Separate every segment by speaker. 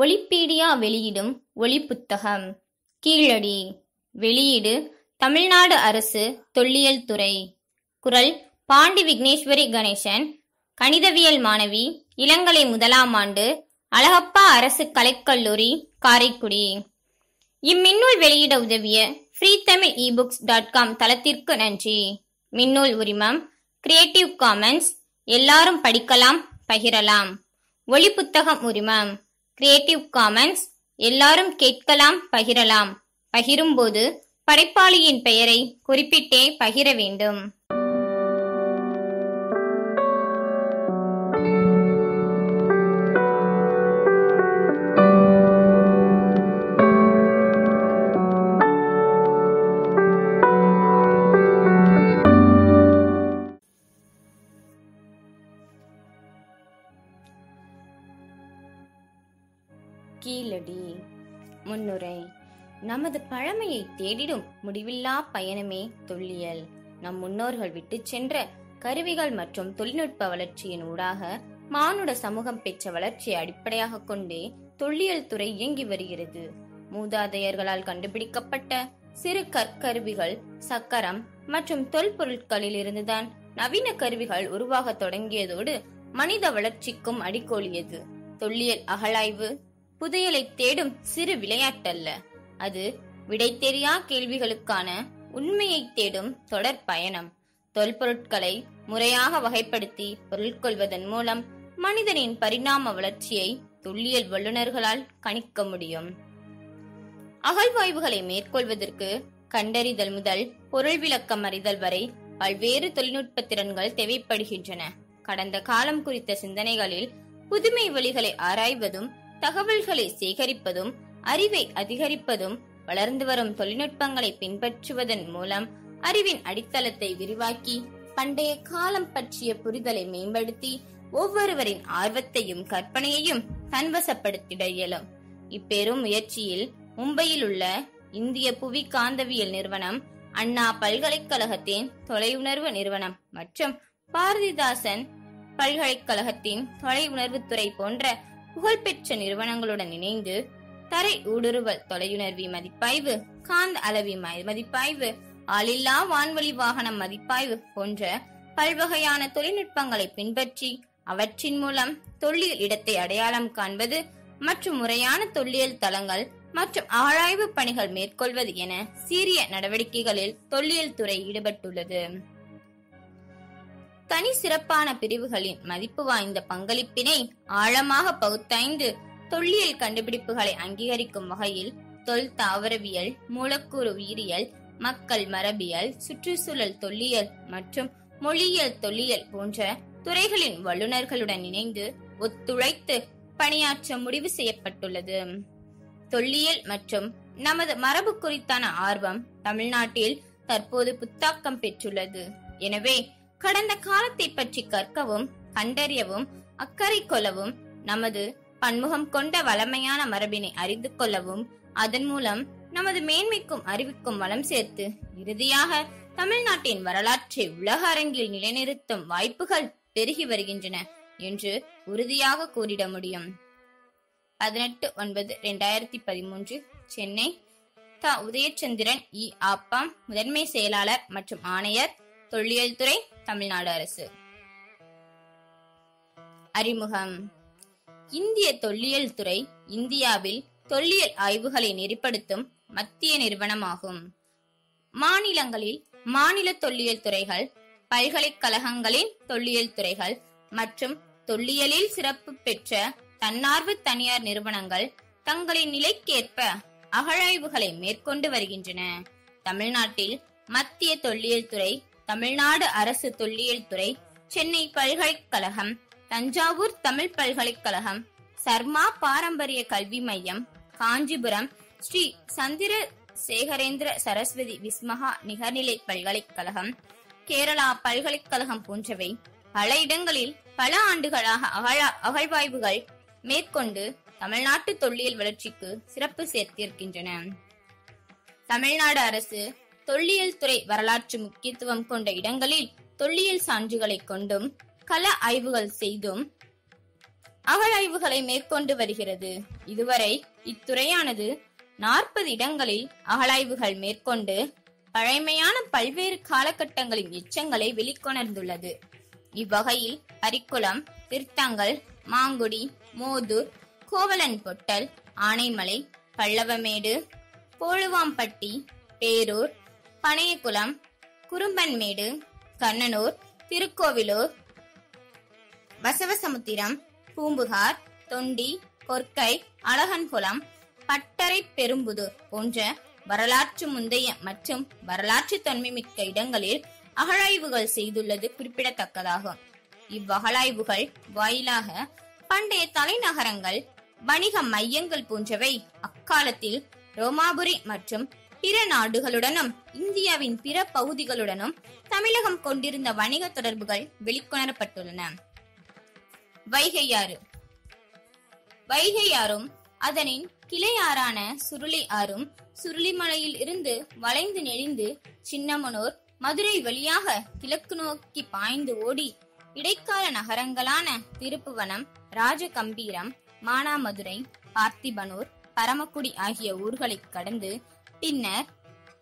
Speaker 1: ஒலிப்பீடியா வெளியிடும் ஒலிப்புத்தகம். கீழடி. வெளியீடு. தமிழ்நாடு அரசு தொல்லியல் துறை. குரல் பாண்டி விக்னேஸ்வரி கணேசன். கணிதவியல் மாணவி. இளங்கலை முதலாம் ஆண்டு. அழகப்பா அரசு கலைக்கல்லூரி காரைக்குடி. இம்மின்னூல் வெளியிட உதவிய free Tamil ebooks dot com தளத்திற்கு நன்றி. மின்னூல் உரிமம் கிரியேட்டிவ் காமன்ஸ் எல்லாரும் படிக்கலாம் பகிரலாம். ஒளி புத்தகம் உரிமம். கிரியேட்டிவ் காமன்ஸ் எல்லாரும் கேட்கலாம் பகிரலாம். பகிரும்போது படைப்பாளியின் பெயரை குறிப்பிட்டே பகிர வேண்டும். பழமையை தேடிடும் முடிவில்லா பயணமே தொல்லியல். நம் முன்னோர்கள் விட்டு சென்ற கருவிகள் மற்றும் தொழில்நுட்ப வளர்ச்சியின் ஊடாக மானுட சமூகம் பெற்ற வளர்ச்சியை அடிப்படையாக கொண்டே தொல்லியல் துறை இயங்கி வருகிறது. மூதாதையர்களால் கண்டுபிடிக்கப்பட்ட சிறு கற்கருவிகள் சக்கரம் மற்றும் தொல்பொருட்களில் இருந்துதான் நவீன கருவிகள் உருவாக தொடங்கியதோடு மனித வளர்ச்சிக்கும் அடிக்கோலியது. தொல்லியல் அகழாய்வு புதையலை தேடும் சிறு விளையாட்டல்ல. அது விடை தெரியா கேள்விகளுக்கான உண்மையை தேடும் தொடர் பயணம். தொல்பொருட்களை முறையாக வகைப்படுத்தி பொருட்கொள்வதன் மூலம் மனிதனின் பரிணாம வளர்ச்சியை தொல்லியல் வல்லுநர்களால் கணிக்க முடியும். அகழ்வாய்வுகளை மேற்கொள்வதற்கு கண்டறிதல் முதல் பொருள் விளக்கம் அறிதல் வரை பல்வேறு தொழில்நுட்ப திறன்கள் தேவைப்படுகின்றன. கடந்த காலம் குறித்த சிந்தனைகளில் புதுமை வழிகளை ஆராய்வதும் தகவல்களை சேகரிப்பதும் அறிவை அதிகரிப்பதும் வளர்ந்து வரும் தொழில்நுட்பங்களை பின்பற்றுவதன் மூலம் அறிவின் அடித்தளத்தை விரிவாக்கி பண்டைய காலம் பற்றிய புரிதலை மேம்படுத்தி ஒவ்வொருவரின் ஆர்வத்தையும் கற்பனையையும் தன்வசப்படுத்திட இயலும். இப்பெரும் முயற்சியில் மும்பையில் உள்ள இந்திய புவி காந்தவியல் நிறுவனம் அண்ணா பல்கலைக்கழகத்தின் தொலையுணர்வு நிறுவனம் மற்றும் பாரதிதாசன் பல்கலைக்கழகத்தின் தொலை உணர்வுத்துறை போன்ற புகழ்பெற்ற நிறுவனங்களுடன் இணைந்து தரை ஊடுருவல். தொலையுணர்வி மதிப்பாய்வு. காந்த அளவி மதிப்பாய்வு. ஆளில்லா வான்வழி வாகனம் மதிப்பாய்வு போன்ற பல்வகையான தொழில்நுட்பங்களை பின்பற்றி அவற்றின் மூலம் தொல்லியல் இடத்தை அடையாளம் காண்பது மற்றும் முறையான தொல்லியல் தளங்கள் மற்றும் ஆராய்வு பணிகள் மேற்கொள்வது என சீரிய நடவடிக்கைகளில் தொல்லியல் துறை ஈடுபட்டுள்ளது. தனி சிறப்பான பிரிவுகளின் மதிப்பு வாய்ந்த பங்களிப்பினை ஆழமாக பகுத்தாய்ந்து தொல்லியல் கண்டுபிடிப்புகளை அங்கீகரிக்கும் வகையில் தொல் தாவரவியல் மூலக்கூறு உயிரியல் மக்கள் மரபியல் சுற்றுச்சூழல் தொல்லியல் மற்றும் மொழியியல் தொல்லியல் போன்ற துறைகளின் வல்லுநர்களுடன் இணைந்து ஒத்துழைத்து பணியாற்ற முடிவு செய்யப்பட்டுள்ளது. தொல்லியல் மற்றும் நமது மரபு குறித்தான ஆர்வம் தமிழ்நாட்டில் தற்போது புத்தாக்கம் பெற்றுள்ளது. எனவே கடந்த காலத்தை பற்றி கற்கவும் கண்டறியவும் அக்கறை கொள்ளவும் நமது பன்முகம் கொண்ட வளமையான மரபினை அறிந்து கொள்ளவும் அதன் மூலம் நமது மேன்மைக்கும் அறிவுக்கும் வளம் சேர்த்து இறுதியாக தமிழ்நாட்டின் வரலாற்றை உலக அரங்கில் நிலைநிறுத்தும் வாய்ப்புகள் பெருகி வருகின்றன என்று உறுதியாக கூறிட முடியும். பதினெட்டு ஒன்பது இரண்டாயிரத்தி பதிமூன்று சென்னை த உதயச்சந்திரன் இ. ஆப்பாம் முதன்மை செயலாளர் மற்றும் ஆணையர் தொல்லியல் துறை தமிழ்நாடு அரசு. அறிமுகம். இந்திய தொல்லியல் துறை இந்தியாவில் தொல்லியல் ஆய்வுகளை நெறிப்படுத்தும் மத்திய நிறுவனமாகும். மாநிலங்களில் மாநில தொல்லியல் துறைகள் பல்கலைக்கழகங்களின் தொல்லியல் துறைகள் மற்றும் தொல்லியலில் சிறப்பு பெற்ற தன்னார்வ தனியார் நிறுவனங்கள் தங்களின் நிலைக்கேற்ப அகழாய்வுகளை மேற்கொண்டு வருகின்றன. தமிழ்நாட்டில் மத்திய தொல்லியல் துறை தமிழ்நாடு அரசு தொல்லியல் துறை சென்னை பல்கலைக்கழகம் தஞ்சாவூர் தமிழ் பல்கலைக்கழகம் சர்மா பாரம்பரிய கல்வி மையம் காஞ்சிபுரம் ஸ்ரீ சந்திர சேகரேந்திர சரஸ்வதி விஸ்மகா நிகர்நிலை பல்கலைக்கழகம் கேரளா பல்கலைக்கழகம் போன்றவை பல இடங்களில் பல ஆண்டுகளாக அகழ அகழ்வாய்வுகள் மேற்கொண்டு தமிழ்நாட்டு தொல்லியல் வளர்ச்சிக்கு சிறப்பு சேர்த்திருக்கின்றன. தமிழ்நாடு அரசு தொல்லியல் துறை வரலாற்று முக்கியத்துவம் கொண்ட இடங்களில் தொல்லியல் சான்றுகளை கொண்டும் கள ஆய்வுகள் செய்தும் அகழாய்வுகளை மேற்கொண்டு வருகிறது. இதுவரை இத்துறையானது நாற்பது இடங்களில் அகழாய்வுகள் மேற்கொண்டு பழைமையான பல்வேறு காலகட்டங்களின் எச்சங்களை வெளிக்கொணர்ந்துள்ளது. இவ்வகையில் அரிக்குளம் திருத்தங்கள் மாங்குடி மோதூர் கோவலன் பொட்டல் ஆனைமலை பல்லவமேடு போழுவாம்பட்டி பேரூர் பனையகுளம் குறும்பன்மேடு கண்ணனூர் திருக்கோவிலூர் பசவசமுத்திரம் பூம்புகார் தொண்டி கொற்கை அழகன்குளம் பட்டறை பெரும்புதூர் போன்ற வரலாற்று முந்தைய மற்றும் வரலாற்று தன்மைமிக்க இடங்களில் அகழாய்வுகள் செய்துள்ளது குறிப்பிடத்தக்கதாகும். இவ்வகழாய்வுகள் வாயிலாக பண்டைய தலைநகரங்கள் வணிக மையங்கள் போன்றவை அக்காலத்தில் ரோமாபுரி மற்றும் பிற நாடுகளுடனும் இந்தியாவின் பிற பகுதிகளுடனும் தமிழகம் கொண்டிருந்த வணிக தொடர்புகள் வெளிக்கொணரப்பட்டுள்ளன. வைகையாறு வைகையாறும் அதனின் கிளையாறான சுருளி ஆறும் சுருளிமலையில் இருந்து வளைந்து நெளிந்து சின்னமனூர் மதுரை வழியாக கிழக்கு நோக்கி பாய்ந்து ஓடி இடைக்கால நகரங்களான திருப்புவனம் ராஜகம்பீரம் மானாமதுரை பார்த்திபனூர் பரமக்குடி ஆகிய ஊர்களை கடந்து பின்னர்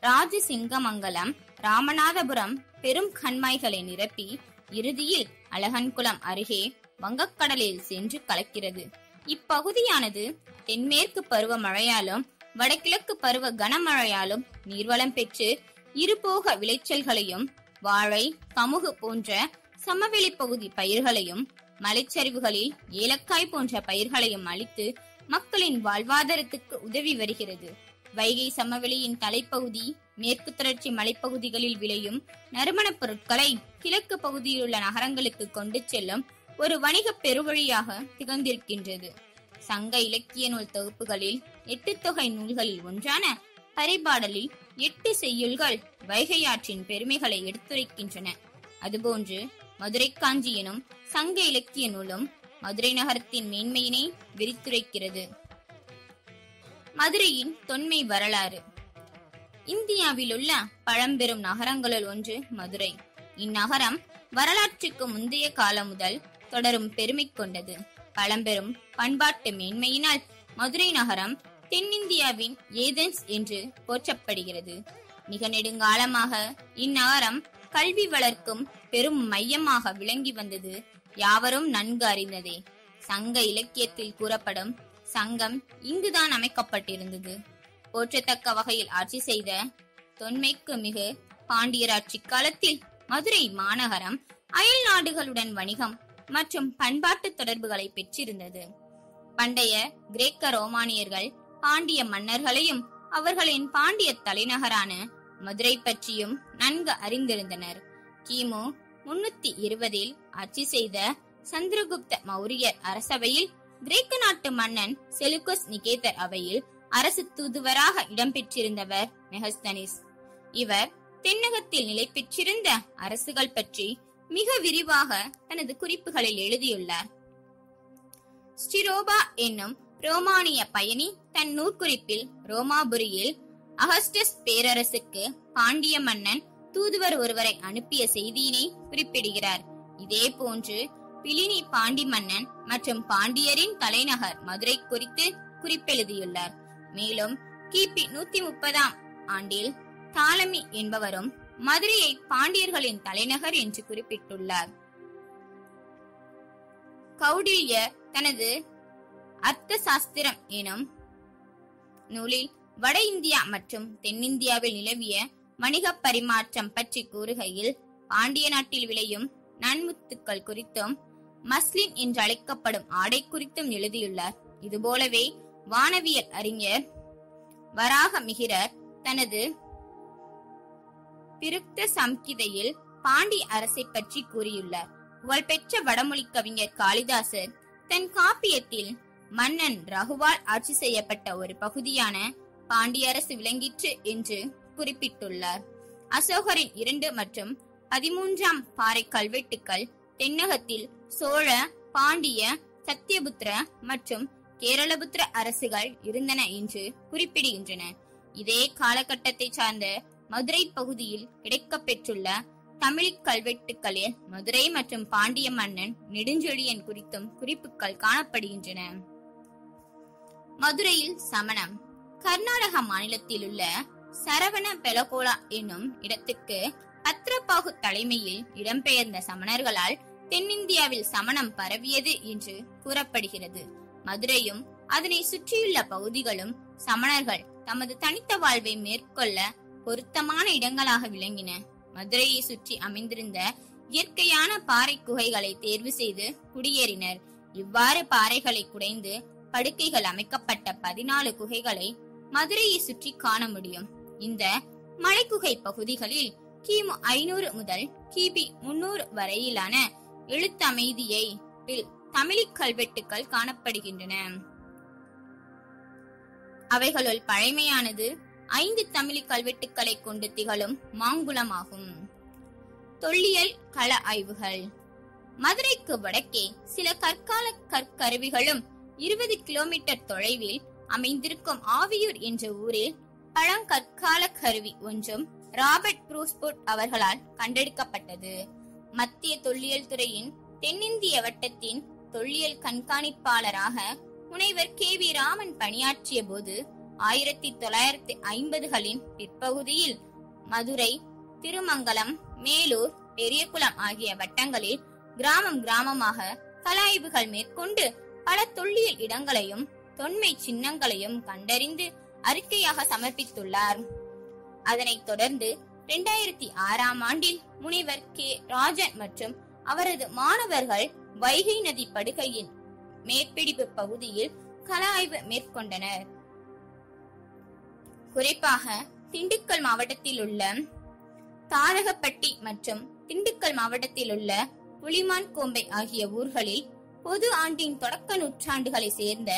Speaker 1: ராஜசிங்கமங்கலம் ராமநாதபுரம் பெரும் கண்மாய்களை நிரப்பி இறுதியில் அழகன்குளம் அருகே வங்கக்கடலில் சென்று கலக்கிறது. இப்பகுதியானது தென்மேற்கு பருவ மழையாலும் வடகிழக்கு பருவ கனமழையாலும் நீர்வளம் பெற்று இருபோக விளைச்சல்களையும் வாழை கமுகு போன்ற சமவெளி பகுதி பயிர்களையும் மலைச்சரிவுகளில் ஏலக்காய் போன்ற பயிர்களையும் அளித்து மக்களின் வாழ்வாதாரத்துக்கு உதவி வருகிறது. வைகை சமவெளியின் தலைப்பகுதி மேற்கு தொடர்ச்சி மலைப்பகுதிகளில் விளையும் நறுமணப் பொருட்களை கிழக்கு பகுதியில் உள்ள நகரங்களுக்கு கொண்டு செல்லும் ஒரு வணிக பெருவழியாக திகழ்ந்திருக்கின்றது. சங்க இலக்கிய நூல் தொகுப்புகளில் எட்டு தொகை நூல்களில் ஒன்றான பரிபாடலில் எட்டு செய்யுள்கள் வைகையாற்றின் பெருமைகளை எடுத்துரைக்கின்றன. அதுபோன்று மதுரை காஞ்சி எனும் சங்க இலக்கிய நூலும் மதுரை நகரத்தின் மேன்மையினை விரித்துரைக்கிறது. மதுரையின் தொன்மை வரலாறு. இந்தியாவில் உள்ள பழம்பெரும் நகரங்களுள் ஒன்று மதுரை. இந்நகரம் வரலாற்றுக்கு முந்தைய காலம் முதல் தொடரும் பெருமை கொண்டது. பழம்பெரும் பண்பாட்டு மேன்மையினால் மதுரை நகரம் தென்னிந்தியாவின் ஏதென்ஸ் என்று போற்றப்படுகிறது. மிக நெடுங்காலமாக இந்நகரம் கல்வி வளர்க்கும் பெரும் மையமாக விளங்கி வந்தது யாவரும் நன்கு அறிந்ததே. சங்க இலக்கியத்தில் கூறப்படும் சங்கம் இங்குதான் அமைக்கப்பட்டிருந்தது. போற்றத்தக்க வகையில் ஆட்சி செய்த தொன்மைக்கு மிகு பாண்டியராட்சி காலத்தில் மதுரை மாநகரம் அயல் நாடுகளுடன் வணிகம் மற்றும் பண்பாட்டு தொடர்புகளை பெற்றிருந்தது. பண்டைய கிரேக்க ரோமானியர்கள் பாண்டிய மன்னர்களையும் அவர்களின் பாண்டிய தலைநகரான மதுரை பற்றியும் நன்கு அறிந்திருந்தனர். கிமு முன்னூத்தி இருபதில் ஆட்சி செய்த சந்திரகுப்த மௌரியர் அரசவையில் கிரேக்க நாட்டு மன்னன் செலுக்கோஸ் நிகேதர் அவையில் அரசு தூதுவராக இடம்பெற்றிருந்தவர் மெஹஸ்தனிஸ் இவர் தென்னகத்தில் நிலை பெற்றிருந்த அரசுகள் பற்றி மிக விரிவாக தனது குறிப்புகளில் எழுதியுள்ளார். ஸ்டிரோபா என்னும் ரோமானிய பயணி தன் நூற்குறிப்பில் ரோமாபுரியில் அகஸ்டஸ் பேரரசுக்கு பாண்டிய மன்னன் தூதுவர் ஒருவரை அனுப்பிய செய்தியினை குறிப்பிடுகிறார். இதே போன்று பிலினி பாண்டி மன்னன் மற்றும் பாண்டியரின் தலைநகர் மதுரை குறித்து குறிப்பெழுதியுள்ளார். மேலும் கிபி நூத்தி முப்பதாம் ஆண்டில் தாலமி என்பவரும் மதுரையை பாண்டியர்களின் தலைநகர் என்று குறிப்பிட்டுள்ளார். கௌடில்ய தனது அர்த்த சாஸ்திரம் எனும் நூலில் வட இந்தியா மற்றும் தென்னிந்தியாவில் நிலவிய வணிக பரிமாற்றம் பற்றி கூறுகையில் பாண்டிய நாட்டில் விளையும் நன்முத்துக்கள் குறித்தும் மஸ்லின் என்று அழைக்கப்படும் ஆடை குறித்தும் எழுதியுள்ளார். இதுபோலவே வானவியல் அறிஞர் வராக மிகிரர் தனது பிருக்த சம்கிதையில் பாண்டி அரசை பற்றி கூறியுள்ளார். புகழ்பெற்ற வடமொழி கவிஞர் காளிதாசர் தன் காப்பியத்தில் மன்னன் ரகுவால் ஆட்சி செய்யப்பட்ட ஒரு பகுதியான பாண்டிய அரசு விளங்கிற்று என்று குறிப்பிட்டுள்ளார். அசோகரின் இரண்டு மற்றும் பதிமூன்றாம் பாறை கல்வெட்டுக்கள் தென்னகத்தில் சோழ பாண்டிய சத்தியபுத்திர மற்றும் கேரளபுத்திர அரசுகள் இருந்தன என்று குறிப்பிடுகின்றன. இதே காலகட்டத்தை சார்ந்த மதுரை பகுதியில் கிடைக்கப்பெற்றுள்ள தமிழ் கல்வெட்டுக்களில் மதுரை மற்றும் பாண்டிய மன்னன் நெடுஞ்செழியன் குறித்தும் குறிப்புகள் காணப்படுகின்றன. மதுரையில் சமணம். கர்நாடக மாநிலத்தில் உள்ள சரவண பெலகோலா என்னும் இடத்துக்கு பத்ரபாகு தலைமையில் இடம்பெயர்ந்த சமணர்களால் தென்னிந்தியாவில் சமணம் பரவியது என்று கூறப்படுகிறது. மதுரையும் அதனை சுற்றியுள்ள பகுதிகளும் சமணர்கள் தமது தனித்த வாழ்வை மேற்கொள்ள பொருத்தமான இடங்களாக விளங்கின. மதுரையை சுற்றி அமைந்திருந்த இயற்கையான பாறை குகைகளை தேர்வு செய்து குடியேறினர். இவ்வாறு பாறைகளை குடைந்து படுக்கைகள் அமைக்கப்பட்ட பதினாலு குகைகளை மதுரையை சுற்றி காண முடியும். இந்த மலைக்குகை பகுதிகளில் கிமு ஐநூறு முதல் கிபி முன்னூறு வரையிலான எழுத்தமைதியை தமிழிக் கல்வெட்டுகள் காணப்படுகின்றன. அவைகளுள் பழைமையானது ஐந்து தமிழ் கல்வெட்டுக்களை கொண்டு திகழும் மாங்குளமாகும். தொல்லியல் கள ஆய்வுகள். மதுரைக்கு வடக்கே சில கற்கால கற்கருவிகளும் இருபது கிலோமீட்டர் தொலைவில் அமைந்திருக்கும் ஆவியூர் என்ற ஊரில் பழங்கற்கால கருவி ஒன்றும் ராபர்ட் புரூஸ்போர்ட் அவர்களால் கண்டெடுக்கப்பட்டது. மத்திய தொல்லியல் துறையின் தென்னிந்திய வட்டத்தின் தொல்லியல் கண்காணிப்பாளராக முனைவர் கே வி ராமன் பணியாற்றிய போது ஆயிரத்தி தொள்ளாயிரத்தி ஐம்பதுகளின் பிற்பகுதியில் மதுரை திருமங்கலம் மேலூர் பெரியகுளம் ஆகிய வட்டங்களில் கிராமம் கிராமமாக கலாய்வுகள் மேற்கொண்டு பல தொல்லியல் இடங்களையும் தொன்மை சின்னங்களையும் கண்டறிந்து அறிக்கையாக சமர்ப்பித்துள்ளார். அதனைத் தொடர்ந்து இரண்டாயிரத்தி ஆறாம் ஆண்டில் முனிவர் கே. ராஜன் மற்றும் அவரது மாணவர்கள் வைகை நதி படுகையின் மேற்பிடிப்பு பகுதியில் கலாய்வு ஆய்வு மேற்கொண்டனர். குறிப்பாக திண்டுக்கல் மாவட்டத்தில் உள்ள தாரகப்பட்டி மற்றும் திண்டுக்கல் மாவட்டத்தில் உள்ள புலிமான் கோம்பை ஆகிய ஊர்களில் பொது ஆண்டின் தொடக்க நூற்றாண்டுகளை சேர்ந்த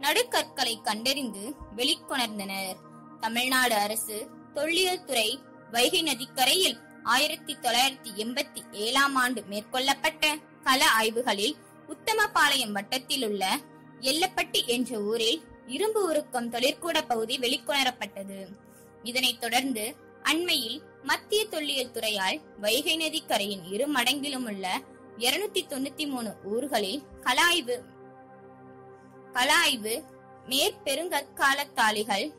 Speaker 1: நடுக்கற்களை கண்டறிந்து வெளிக்கொணர்ந்தனர். தமிழ்நாடு அரசு தொல்லியல் துறை வைகை நதிக்கரையில் ஆயிரத்தி தொள்ளாயிரத்தி எண்பத்தி ஏழாம் ஆண்டு மேற்கொள்ளப்பட்ட கள ஆய்வுகளில் உத்தமபாளையம் வட்டத்தில் உள்ள எல்லப்பட்டி என்ற ஊரில் இரும்பு உருக்கம் தொழிற்கூட பகுதி வெளிக்கொணரப்பட்டது. இதனைத் தொடர்ந்து அண்மையில் மத்திய தொல்லியல் துறையால் வைகை நதி கரையின் இரு மடங்கிலும் உள்ள இருநூத்தி தொண்ணூத்தி மூணு ஊர்களில் கலாய்வு கலாய்வு மேற்பெருங்கற்காலத்தாளிகள்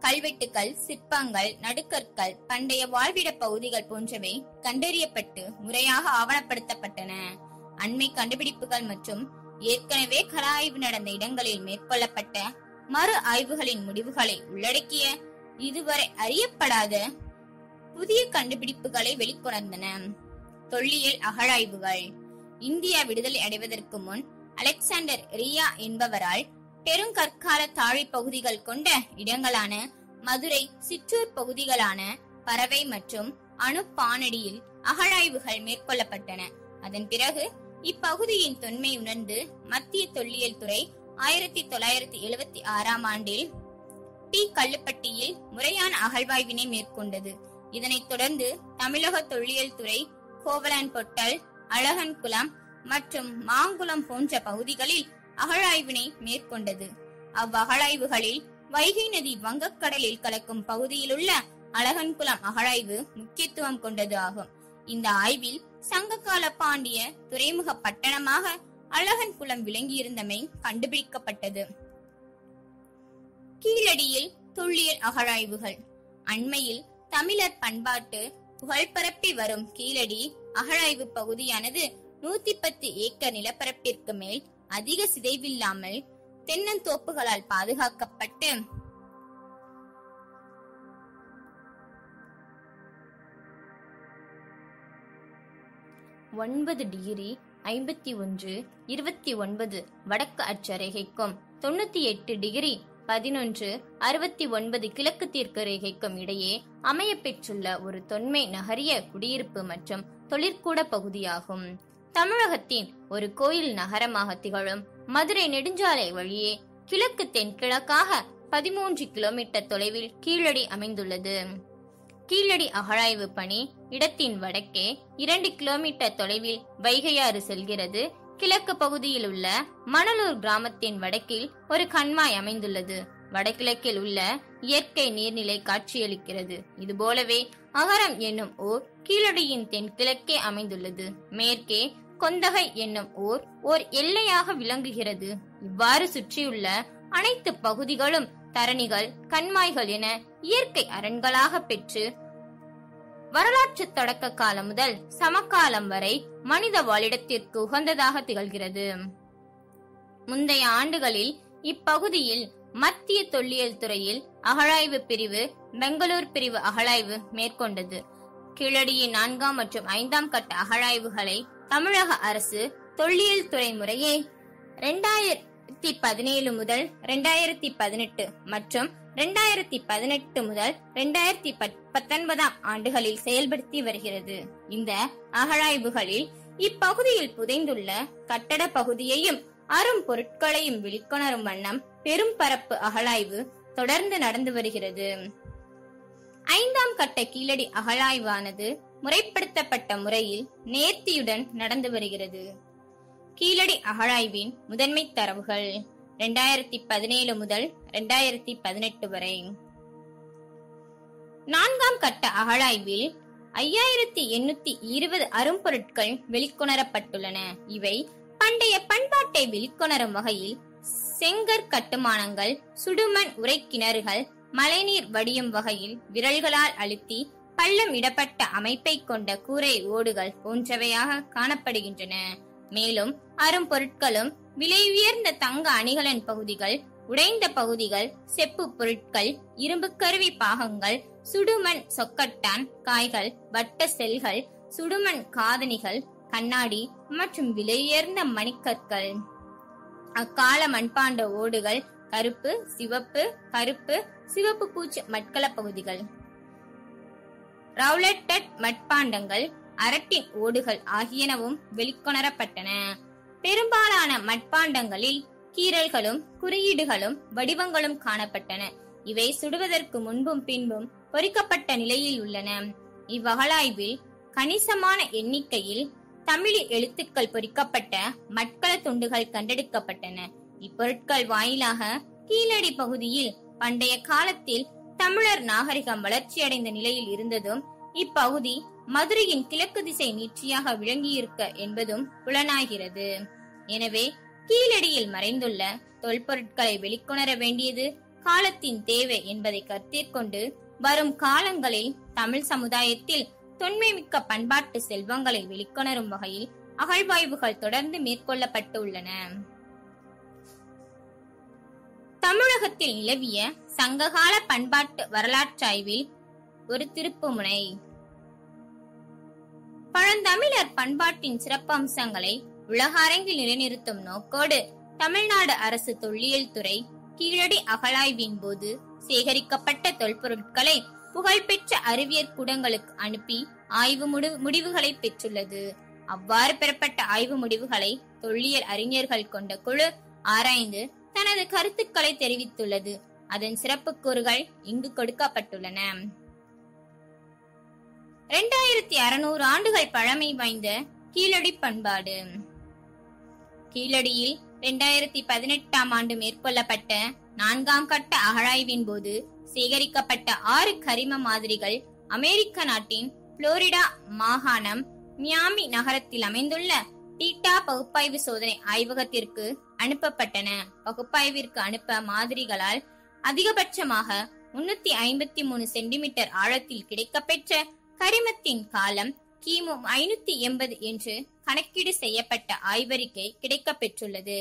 Speaker 1: கல்வெட்டுக்கள் சிற்பங்கள் நடுக்கற்கள் பண்டைய வாழ்விட பகுதிகள் போன்றவை கண்டறியப்பட்டு முறையாக ஆவணப்படுத்தப்பட்டன. அண்மை கண்டுபிடிப்புகள் மற்றும் ஏற்கனவே கள ஆய்வு நடந்த இடங்களில் மேற்கொள்ளப்பட்ட மறு ஆய்வுகளின் முடிவுகளை உள்ளடக்கிய இதுவரை அறியப்படாத புதிய கண்டுபிடிப்புகளை வெளிக்கொணர்ந்தன. தொல்லியல் அகழாய்வுகள். இந்தியா விடுதலை அடைவதற்கு முன் அலெக்சாண்டர் ரியா என்பவரால் பெருங்கற்கால தாழை பகுதிகள் கொண்ட இடங்களான மதுரை சிற்றூர் பகுதிகளான பறவை மற்றும் அணுப்பானடியில் அகழாய்வுகள் மேற்கொள்ளப்பட்டன. அதன் பிறகு இப்பகுதியின் தொன்மை உணர்ந்து மத்திய தொல்லியல் துறை ஆயிரத்தி தொள்ளாயிரத்தி எழுபத்தி ஆறாம் ஆண்டில் டி கல்லுப்பட்டியில் முறையான அகழ்வாய்வினை மேற்கொண்டது. இதனைத் தொடர்ந்து தமிழக தொல்லியல் துறை கோவலான் பொட்டல் அழகன்குளம் மற்றும் மாங்குளம் போன்ற பகுதிகளில் அகழாய்வினை மேற்கொண்டது. அவ்வகழாய்வுகளில் வைகை நதி வங்கக்கடலில் கலக்கும் பகுதியில் உள்ள அழகன்குளம் அகழாய்வு முக்கியத்துவம் கொண்டது ஆகும். இந்த ஆய்வில் சங்ககால பாண்டிய துறைமுக பட்டணமாக அழகன்குளம் விளங்கியிருந்தமை கண்டுபிடிக்கப்பட்டது. கீழடியில் தொல்லியல் அகழாய்வுகள். அண்மையில் தமிழர் பண்பாட்டு புகழ்பரப்பி வரும் கீழடி அகழாய்வு பகுதியானது நூத்தி பத்து ஏக்கர் நிலப்பரப்பிற்கு மேல் அதிக சிதைவில்லாமல் தென்னந்தோப்புகளால் பாதுகாக்கப்பட்டு ஒன்பது டிகிரி ஐம்பத்தி ஒன்று இருபத்தி ஒன்பது வடக்கு அட்சரேகைக்கும் தொண்ணூத்தி எட்டு டிகிரி பதினொன்று அறுபத்தி ஒன்பது கிழக்கு தீர்க்க ரேகைக்கும் இடையே அமைய பெற்றுள்ள ஒரு தொன்மை நகரிய குடியிருப்பு மற்றும் தொழிற்கூட பகுதியாகும். தமிழகத்தின் ஒரு கோயில் நகரமாக திகழும் மதுரை நெடுஞ்சாலை வழியே கிழக்கு தென்கிழக்காக பதிமூன்று கிலோமீட்டர் தொலைவில் கீழடி அமைந்துள்ளது. கீழடி அகழாய்வு பணி இடத்தின் வடக்கே இரண்டு கிலோமீட்டர் தொலைவில் வைகையாறு செல்கிறது. கிழக்கு பகுதியில் உள்ள மணலூர் கிராமத்தின் வடக்கில் ஒரு கண்மாய் அமைந்துள்ளது. வடகிழக்கில் உள்ள இயற்கை நீர்நிலை காட்சியளிக்கிறது. இதுபோலவே அகரம் என்னும் ஊர் கீழடியின் தென்கிழக்கே அமைந்துள்ளது. மேற்கே கொந்தகை என்னும் ஊர் ஓர் எல்லையாக விளங்குகிறது. இவ்வாறு சுற்றியுள்ள அனைத்து பகுதிகளும் தரணிகள் கண்மாய்கள் என இயற்கை அரண்களாக பெற்று வரலாற்று தொடக்க காலம் முதல் சமகாலம் வரை மனித வாழிடத்திற்கு உகந்ததாக திகழ்கிறது. முந்தைய ஆண்டுகளில் இப்பகுதியில் மத்திய தொல்லியல் துறையில் அகழாய்வு பிரிவு பெங்களூர் பிரிவு அகழாய்வு மேற்கொண்டது. கீழடியின் நான்காம் மற்றும் ஐந்தாம் கட்ட அகழாய்வுகளை தமிழக அரசு தொல்லியல் துறை முறையே ரெண்டாயிரத்தி பதினேழு முதல் ரெண்டாயிரத்தி பதினெட்டு மற்றும் ரெண்டாயிரத்தி பதினெட்டு முதல் ரெண்டாயிரத்தி பத்தொன்பதாம் ஆண்டுகளில் செயல்படுத்தி வருகிறது. இந்த அகழாய்வுகளில் இப்பகுதியில் புதைந்துள்ள கட்டட பகுதியையும் அரும் பொருட்களையும் விழிக்கொணரும் வண்ணம் பெரும் பரப்பு அகழாய்வு தொடர்ந்து நடந்து வருகிறது. ஐந்தாம் கட்ட கீழடி அகழாய்வானது முறைப்படுத்தப்பட்ட முறையில் நேர்த்தியுடன் நடந்து வருகிறது. கீழடி அகழாய்வின் முதன்மை தரவுகள் இரண்டாயிரத்தி பதினேழு முதல் இரண்டாயிரத்தி பதினெட்டு வரை. நான்காம் கட்ட அகழாய்வில் ஐயாயிரத்தி எண்ணூத்தி இருபது அரும்பொருட்கள் வெளிக்கொணரப்பட்டுள்ளன. இவை பண்டைய பண்பாட்டை வெளிக்கொணரும் வகையில் செங்கற் கட்டுமானங்கள் சுடுமண் உரைக்கிணறுகள் மழைநீர் வடியும் வகையில் விரல்களால் அழுத்தி பள்ளம் இடப்பட்ட அமைப்பை கொண்ட கூரை ஓடுகள் போன்றவையாக காணப்படுகின்றன. மேலும் அரும்பொருட்களும் விலை உயர்ந்த தங்க அணிகலன் பகுதிகள் உடைந்த பகுதிகள் செப்பு பொருட்கள் இரும்பு கருவி பாகங்கள் சுடுமண் சொக்கட்டான் காய்கள் வட்ட செல்கள் சுடுமண் காதணிகள் கண்ணாடி மற்றும் விலையுயர்ந்த மணிக்கற்கள். அக்கால மண்பாண்ட ஓடுகள் கருப்பு சிவப்பு கருப்பு சிவப்பு பூச்சு மட்கள பகுதிகள். ரவுலட்டட் மட்பாண்டங்கள் அரட்டின் ஓடுகள் ஆகியனவும் வெளிக்கொணரப்பட்டன. பெரும்பாலான மட்பாண்டங்களில் கீரல்களும் குறியீடுகளும் வடிவங்களும் காணப்பட்டன. இவை சுடுவதற்கு முன்பும் பின்பும் பொறிக்கப்பட்ட நிலையில் உள்ளன. இவ்வகலாய்வில் கணிசமான எண்ணிக்கையில் தமிழ் எழுத்துக்கள் பொறிக்கப்பட்ட மட்கள துண்டுகள் கண்டெடுக்கப்பட்டன. இப்பொருட்கள் வாயிலாக கீழடி பகுதியில் பண்டைய காலத்தில் தமிழர் நாகரிகம் வளர்ச்சியடைந்த நிலையில் இருந்ததும் இப்பகுதி மதுரையின் கிழக்கு திசை நீட்சியாக விளங்கியிருக்க என்பதும் புலனாகிறது. எனவே கீழடியில் மறைந்துள்ள தொல்பொருட்களை வெளிக்கொணர வேண்டியது காலத்தின் தேவை என்பதை கருத்திற்கொண்டு வரும் காலங்களில் தமிழ் சமுதாயத்தில் தொன்மைமிக்க பண்பாட்டு செல்வங்களை வெளிக்கொணரும் வகையில் அகழ்வாய்வுகள் தொடர்ந்து மேற்கொள்ளப்பட்டுள்ளன. தமிழகத்தில் நிலவிய சங்ககால பண்பாட்டு வரலாற்றாய்வில் ஒரு திருப்புமுனை பழந்தமிழர் பண்பாட்டின் சிறப்பம்சங்களை உலக அரங்கில் நிலைநிறுத்தும் நோக்கோடு தமிழ்நாடு அரசு தொல்லியல் துறை கீழடி அகழாய்வின் போது சேகரிக்கப்பட்ட தொல்பொருட்களை புகழ்பெற்ற அறிவியற் கூடங்களுக்கு அனுப்பி ஆய்வு முடிவுகளை பெற்றுள்ளது. அவ்வாறு பெறப்பட்ட ஆய்வு முடிவுகளை தொல்லியல் அறிஞர்கள் கொண்ட குழு ஆராய்ந்து தனது கருத்துக்களை தெரிவித்துள்ளது. அதன் சிறப்புக்கூறுகள் இங்கு கொடுக்கப்பட்டுள்ளன. இரண்டாயிரத்தி அறுநூறு ஆண்டுகள் பழமை வாய்ந்த கீழடி பண்பாடு. கீழடியில் இரண்டாயிரத்தி பதினெட்டாம் ஆண்டு மேற்கொள்ளப்பட்ட நான்காம் கட்ட அகழாய்வின் போது சேகரிக்கப்பட்ட ஆறு கரிம மாதிரிகள் அமெரிக்க நாட்டின் புளோரிடா மாகாணம் மியாமி நகரத்தில் அமைந்துள்ள டீட்டா பகுப்பாய்வு சோதனை ஆய்வகத்திற்கு அனுப்பப்பட்டன. பகுப்பாய்விற்கு அனுப்ப மாதிரிகளால் அதிகபட்சமாக முன்னூத்தி ஐம்பத்தி மூணு சென்டிமீட்டர் ஆழத்தில் கிடைக்கப்பெற்ற கரிமத்தின் காலம் கிமு ஐநூத்தி எண்பது என்று கணக்கீடு செய்யப்பட்ட ஆய்வறிக்கை கிடைக்கப்பெற்றுள்ளது.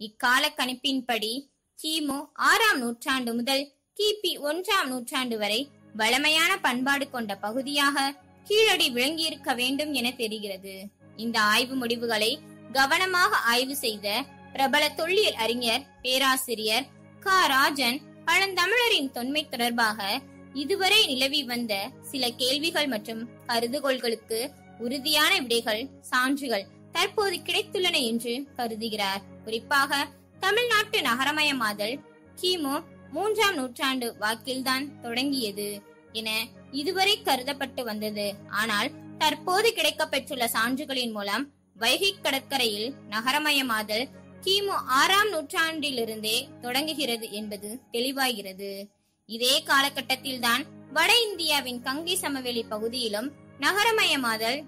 Speaker 1: இக்கால கணிப்பின்படி கிமு ஆறாம் நூற்றாண்டு முதல் கிபி ஒன்றாம் நூற்றாண்டு வரை வளமையான பண்பாடு கொண்ட பகுதியாக கீழடி விளங்கியிருக்க வேண்டும் என தெரிகிறது. இந்த ஆய்வு முடிவுகளை கவனமாக ஆய்வு செய்த பிரபல தொல்லியல் அறிஞர் பேராசிரியர் க. ராஜன் பழந்தமிழரின் தொன்மை தொடர்பாக இதுவரை நிலவி வந்த சில கேள்விகள் மற்றும் கருதுகோள்களுக்கு உறுதியான விடைகள் சான்றுகள் தற்போது கிடைத்துள்ளன என்று கருதுகிறார். குறிப்பாக தமிழ்நாட்டு நகரமயமாதல் கிமு மூன்றாம் நூற்றாண்டு வாக்கில்தான் தொடங்கியது என இதுவரை கருதப்பட்டு வந்தது. ஆனால் தற்போது கிடைக்கப்பெற்றுள்ள சான்றுகளின் மூலம் வைகை கடற்கரையில் நகரமயமாதல் கிமு ஆறாம் நூற்றாண்டிலிருந்தே தொடங்குகிறது என்பது தெளிவாகிறது. இதே காலகட்டத்தில்தான் வட இந்தியாவின் கங்கை சமவெளி பகுதியிலும் நகரமயமாதல்